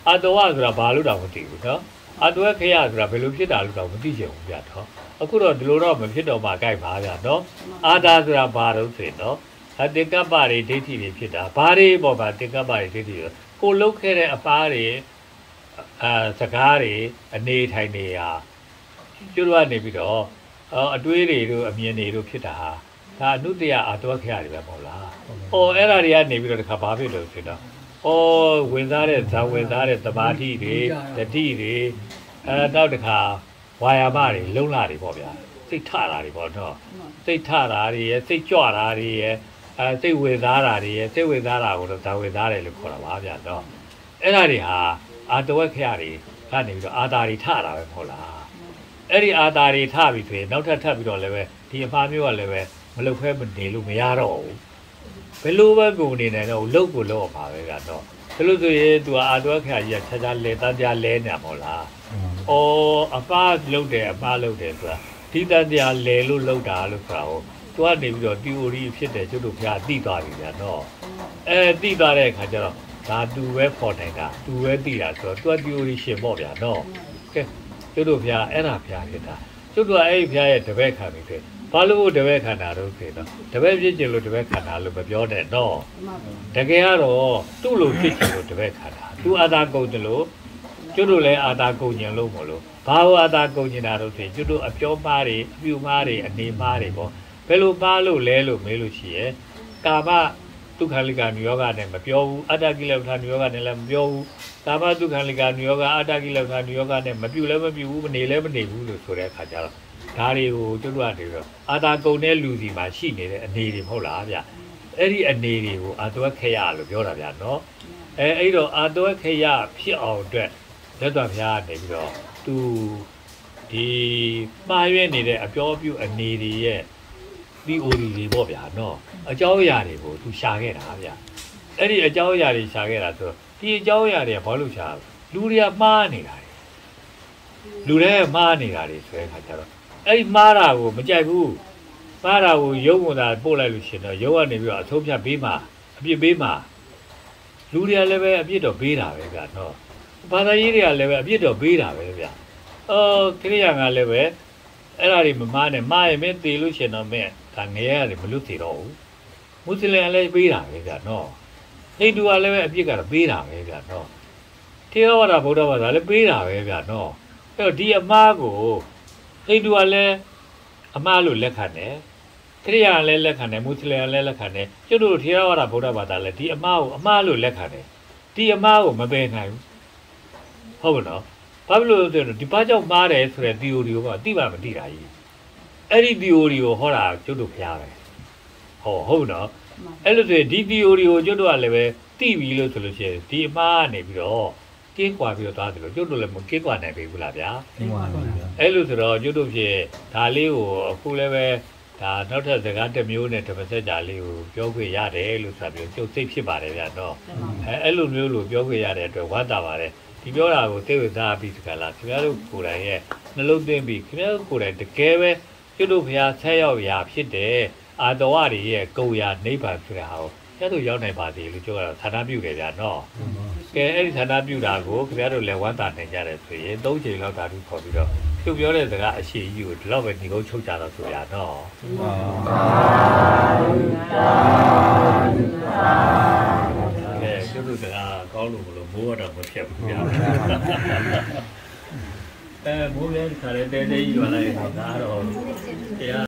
အာတဝဆိုတာဘာလို့တော့မသိဘူးနော်အာတဝခရဆိုတာဘယ်လိုဖြစ်တာလို့တော့မသိချင်ဘူးဗျာတော့အခုတော့ဒီလိုတော့မဖြစ်တော့မှကြိုက်ပါဗျာနော်အာတာဆိုတာဘာလို့ဆိုရင်နော်အတေကပ္ပတွေဒိဋ္ဌိတွေဖြစ်တာဘာတွေပေါ်မှာတေကပ္ပတွေဒိဋ္ဌိတွေကိုလုတ်ခဲ့တဲ့အပားတွေအာစကားတွေအနေထိုင်နေရာ ကျွတ်ကနေပြီးတော့အတွေးတွေတို့အမြင်တွေတို့ဖြစ်တာဟာဒါအနုတ္တယအာတောခရတွေပဲမဟုတ်လား။အော်အဲ့ဒါတွေကနေပြီးတော့တခါဘာဖြစ်လို့ဖြစ်တော့အော်ဝင်စားတဲ့ဇာဝင်စားတဲ့သမာဓိတွေတတိတွေအဲတော့တခါဝါယာမတွေလုံလာတွေပေါ့ဗျာ။စိတ်ထတာတွေပေါ့နော်။စိတ်ထတာတွေရဲ့စိတ်ကြွတာတွေရဲ့အဲစိတ်ဝင်စားတာတွေရဲ့စိတ်ဝင်စားတာကိုတော့ဇာဝင်စားတယ်လို့ခေါ်တာပါဗျာတော့။အဲ့ဒါတွေဟာအာတဝက်ခရတွေကနေပြီးတော့အာတာတွေထတာပဲမဟုတ်လား။ အဲ့ဒီအာသာတွေထပြီဆိုရင်နောက်ထပ်ထပ်ပြီးတော့လည်းပဲဒီအမှားမျိုးကလည်းပဲမလုတ်ဖဲမနေလို့မရတော့ဘူးဘယ်လိုပဲပုံနေနိုင်တော့လုတ်ကိုလုတ်အောင်ပါပဲကတော့ဒါလို့ဆိုရင် तू အာတွက်ခါကြီးကခြားခြားလဲတန်းတရားလဲနေမှာမဟုတ်လား။အော်အပားလုတ်တယ်အပားလုတ်တယ်ဆိုတာဒီတန်းတရားလဲလို့လုတ်တာလို့ဆိုတာကို तू ကနေပြီးတော့ theory ဖြစ်တယ်ကျွတ်တို့ဖျားသိသွားပြီဗျာနော်။အဲသိသွားတဲ့အခါကျတော့ဒါ तू ပဲပေါ်နိုင်တာ तू ပဲသိတာဆိုတော့ तू theory ရှင်ပေါ့ဗျာနော်။ကဲ ကျွတ်တို့ဖျားအဲ့ဒါဖျားဖြစ်တာကျွတ်တို့အဲ့ဒီဖျားရဲ့တပည့်ခံပြီးတယ်ဘာလို့တပည့်ခန္ဓာတော့ဖြစ်တော့တပည့်ဖြစ်ခြင်းလို့တပည့်ခန္ဓာလို့မပြောနဲ့တော့တကယ်ကတော့သူ့လိုဖြစ်ခြင်းလို့တပည့်ခန္ဓာသူအာသာကုန်တယ်လို့ကျွတ်တို့လည်းအာသာကုန်ခြင်းလို့မလို့ဘာလို့အာသာကုန်ခြင်းတာတော့ဖြစ်ကျွတ်တို့အပြောပါးတွေအပြူမားတွေအနေမားတွေပေါ့ဘယ်လိုပါလို့လဲလို့မေးလို့ရှိရဲ့ကာမ ဒုက္ခလိကနိယောဂနဲ့မပြောဘူးအတ္တကိလေသာနိယောဂနဲ့လည်းမပြောဘူးကာမဒုက္ခလိကနိယောဂအတ္တကိလေသာနိယောဂနဲ့မပြုလည်းမပြုဘူးမနေလည်းမနေဘူးလို့ဆိုတဲ့အခါကျတော့ဒါတွေကိုကျွတ်တို့ကနေပြီးတော့အာတာကုံတဲ့လူစီမှာရှိနေတဲ့အနေတွေမဟုတ်လားဗျအဲ့ဒီအနေတွေကိုအာသွဲခရလို့ပြောတာဗျာနော်အဲအဲ့တော့အာသွဲခရဖြစ်အောင်အတွက်လက်တော်ဘုရားကနေပြီးတော့သူဒီမှားရွေးနေတဲ့အပြောပြုအနေတွေရဲ့ဒီ OD တွေပေါ့ဗျာနော် အကြောင်းအရာတွေကိုသူရှာခဲ့တာဗျအဲ့ဒီအကြောင်းအရာတွေရှာခဲ့တာဆိုတော့ဒီအကြောင်းအရာတွေကဘာလို့ရှာလဲလူတွေကမှားနေတာတွေလူတွေမှားနေတာတွေဆိုတဲ့အခါကျတော့အဲ့ဒီမှားတာကိုမကြိုက်ဘူးမှားတာကိုရုပ်ဝင်တာပို့လိုက်လို့ရှရင်တော့ရုပ်ကနေပြီးတော့အဆုံးဖြတ်ပေးမှာအပြစ်ပေးမှာလူတွေကလည်းပဲအပြစ်တော့ပေးတာပဲဗျာနော်ဘာသာရေးတွေကလည်းပဲအပြစ်တော့ပေးတာပဲဗျာအော်ခရိယာကလည်းပဲအဲ့ဒါတွေမမားနဲ့မားရင်မင်းတည်လို့ရှင်တော့မင်းဒါငရဲရတယ်မလွတ်တည်တော့ဘူး မွတ်စလင်ကလည်းပေးတာပဲကြာနော်ဟိန္ဒူကလည်းပဲအပြစ်ကတော့ပေးတာပဲကြာနော်ထေရဝါဒဗုဒ္ဓဘာသာလည်းပေးတာပဲကြာနော်အဲ့တော့ဒီအမားကိုဟိန္ဒူကလည်းအမားလို့လက်ခံတယ်ခရိယာကလည်းလက်ခံတယ်မွတ်စလင်ကလည်းလက်ခံတယ်ကျွတ်တို့ထေရဝါဒဗုဒ္ဓဘာသာလည်းဒီအမားကိုအမားလို့လက်ခံတယ်ဒီအမားကိုမပယ်နိုင်ဘူးဟုတ်ပါတော့ဘာဖြစ်လို့လဲဆိုတော့ဒီပါကြောင့်မှားတယ်ဆိုတဲ့ theory ကိုကအတိပါမတိတာကြီးအဲ့ဒီ theory ကိုဟောတာကျွတ်တို့ဖျားပဲဟောဟုတ်နော် အဲ့လိုဆိုရင်ဒီ theory ကိုကျွတ်တို့ကလည်းပဲတိပြီလို့ဆိုလို့ရှိရင်ဒီအမှားကနေပြီးတော့ကင်းကွာပြီးတော့သွားတယ်လို့ကျွတ်တို့လည်းမကင်းကွာနိုင်ပြီဘူးလားဗျာ
ဒီမှာပါဗျာ
အဲ့လိုဆိုတော့ကျွတ်တို့ဖြစ်ဒါလေးကိုအခုလည်းပဲဒါနောက်ထပ်စကားတစ်မျိုးနဲ့တစ်ပတ်ဆက်ကြာလေးကိုပြောခွင့်ရတယ်လို့ဆိုတာမျိုးကျုပ်စိတ်ဖြစ်ပါတယ်ဗျာတော့အဲအဲ့လိုမျိုးလို့ပြောခွင့်ရတဲ့အတွက်ဝမ်းသာပါတယ်ဒီပြောတာကိုသိဝသားပြီးတကလားခင်ဗျားတို့ကိုယ်တိုင်ရဲ့နှလုံးသွင်းပြီးခင်ဗျားတို့ကိုယ်တိုင်တကယ်ပဲကျွတ်တို့ဘုရားဆက်ရောက်ရာဖြစ်တယ် အာတော်ဝတွေရဲ့ကုံရာနိဗ္ဗာန်ဆိုတာဟာကိုခင်ဗျားတို့ရောက်နိုင်ပါသေးလို့ပြောတာဌာနပြုတယ်ဗျာနော်ကဲအဲ့ဒီဌာနပြုတာကိုခင်ဗျားတို့လည်းဝမ်းသာနိုင်ကြတယ်ဆိုရင်၃ချိန်လောက်ဓာတုခေါ်ပြီးတော့သူပြောတဲ့စကားအရှိကြီးကိုဒီလောက်ပဲညီကုန်းချုပ်ကြတော့ဆိုရနော်ကဲကျွတ်တို့တရားကောင်းလို့မလို့မိုးရတော့မဖြစ်ဘူးဗျာအဲမိုးလည်းခါရဲတဲတဲကြီးရွာလိုက်တာဒါတော့တရား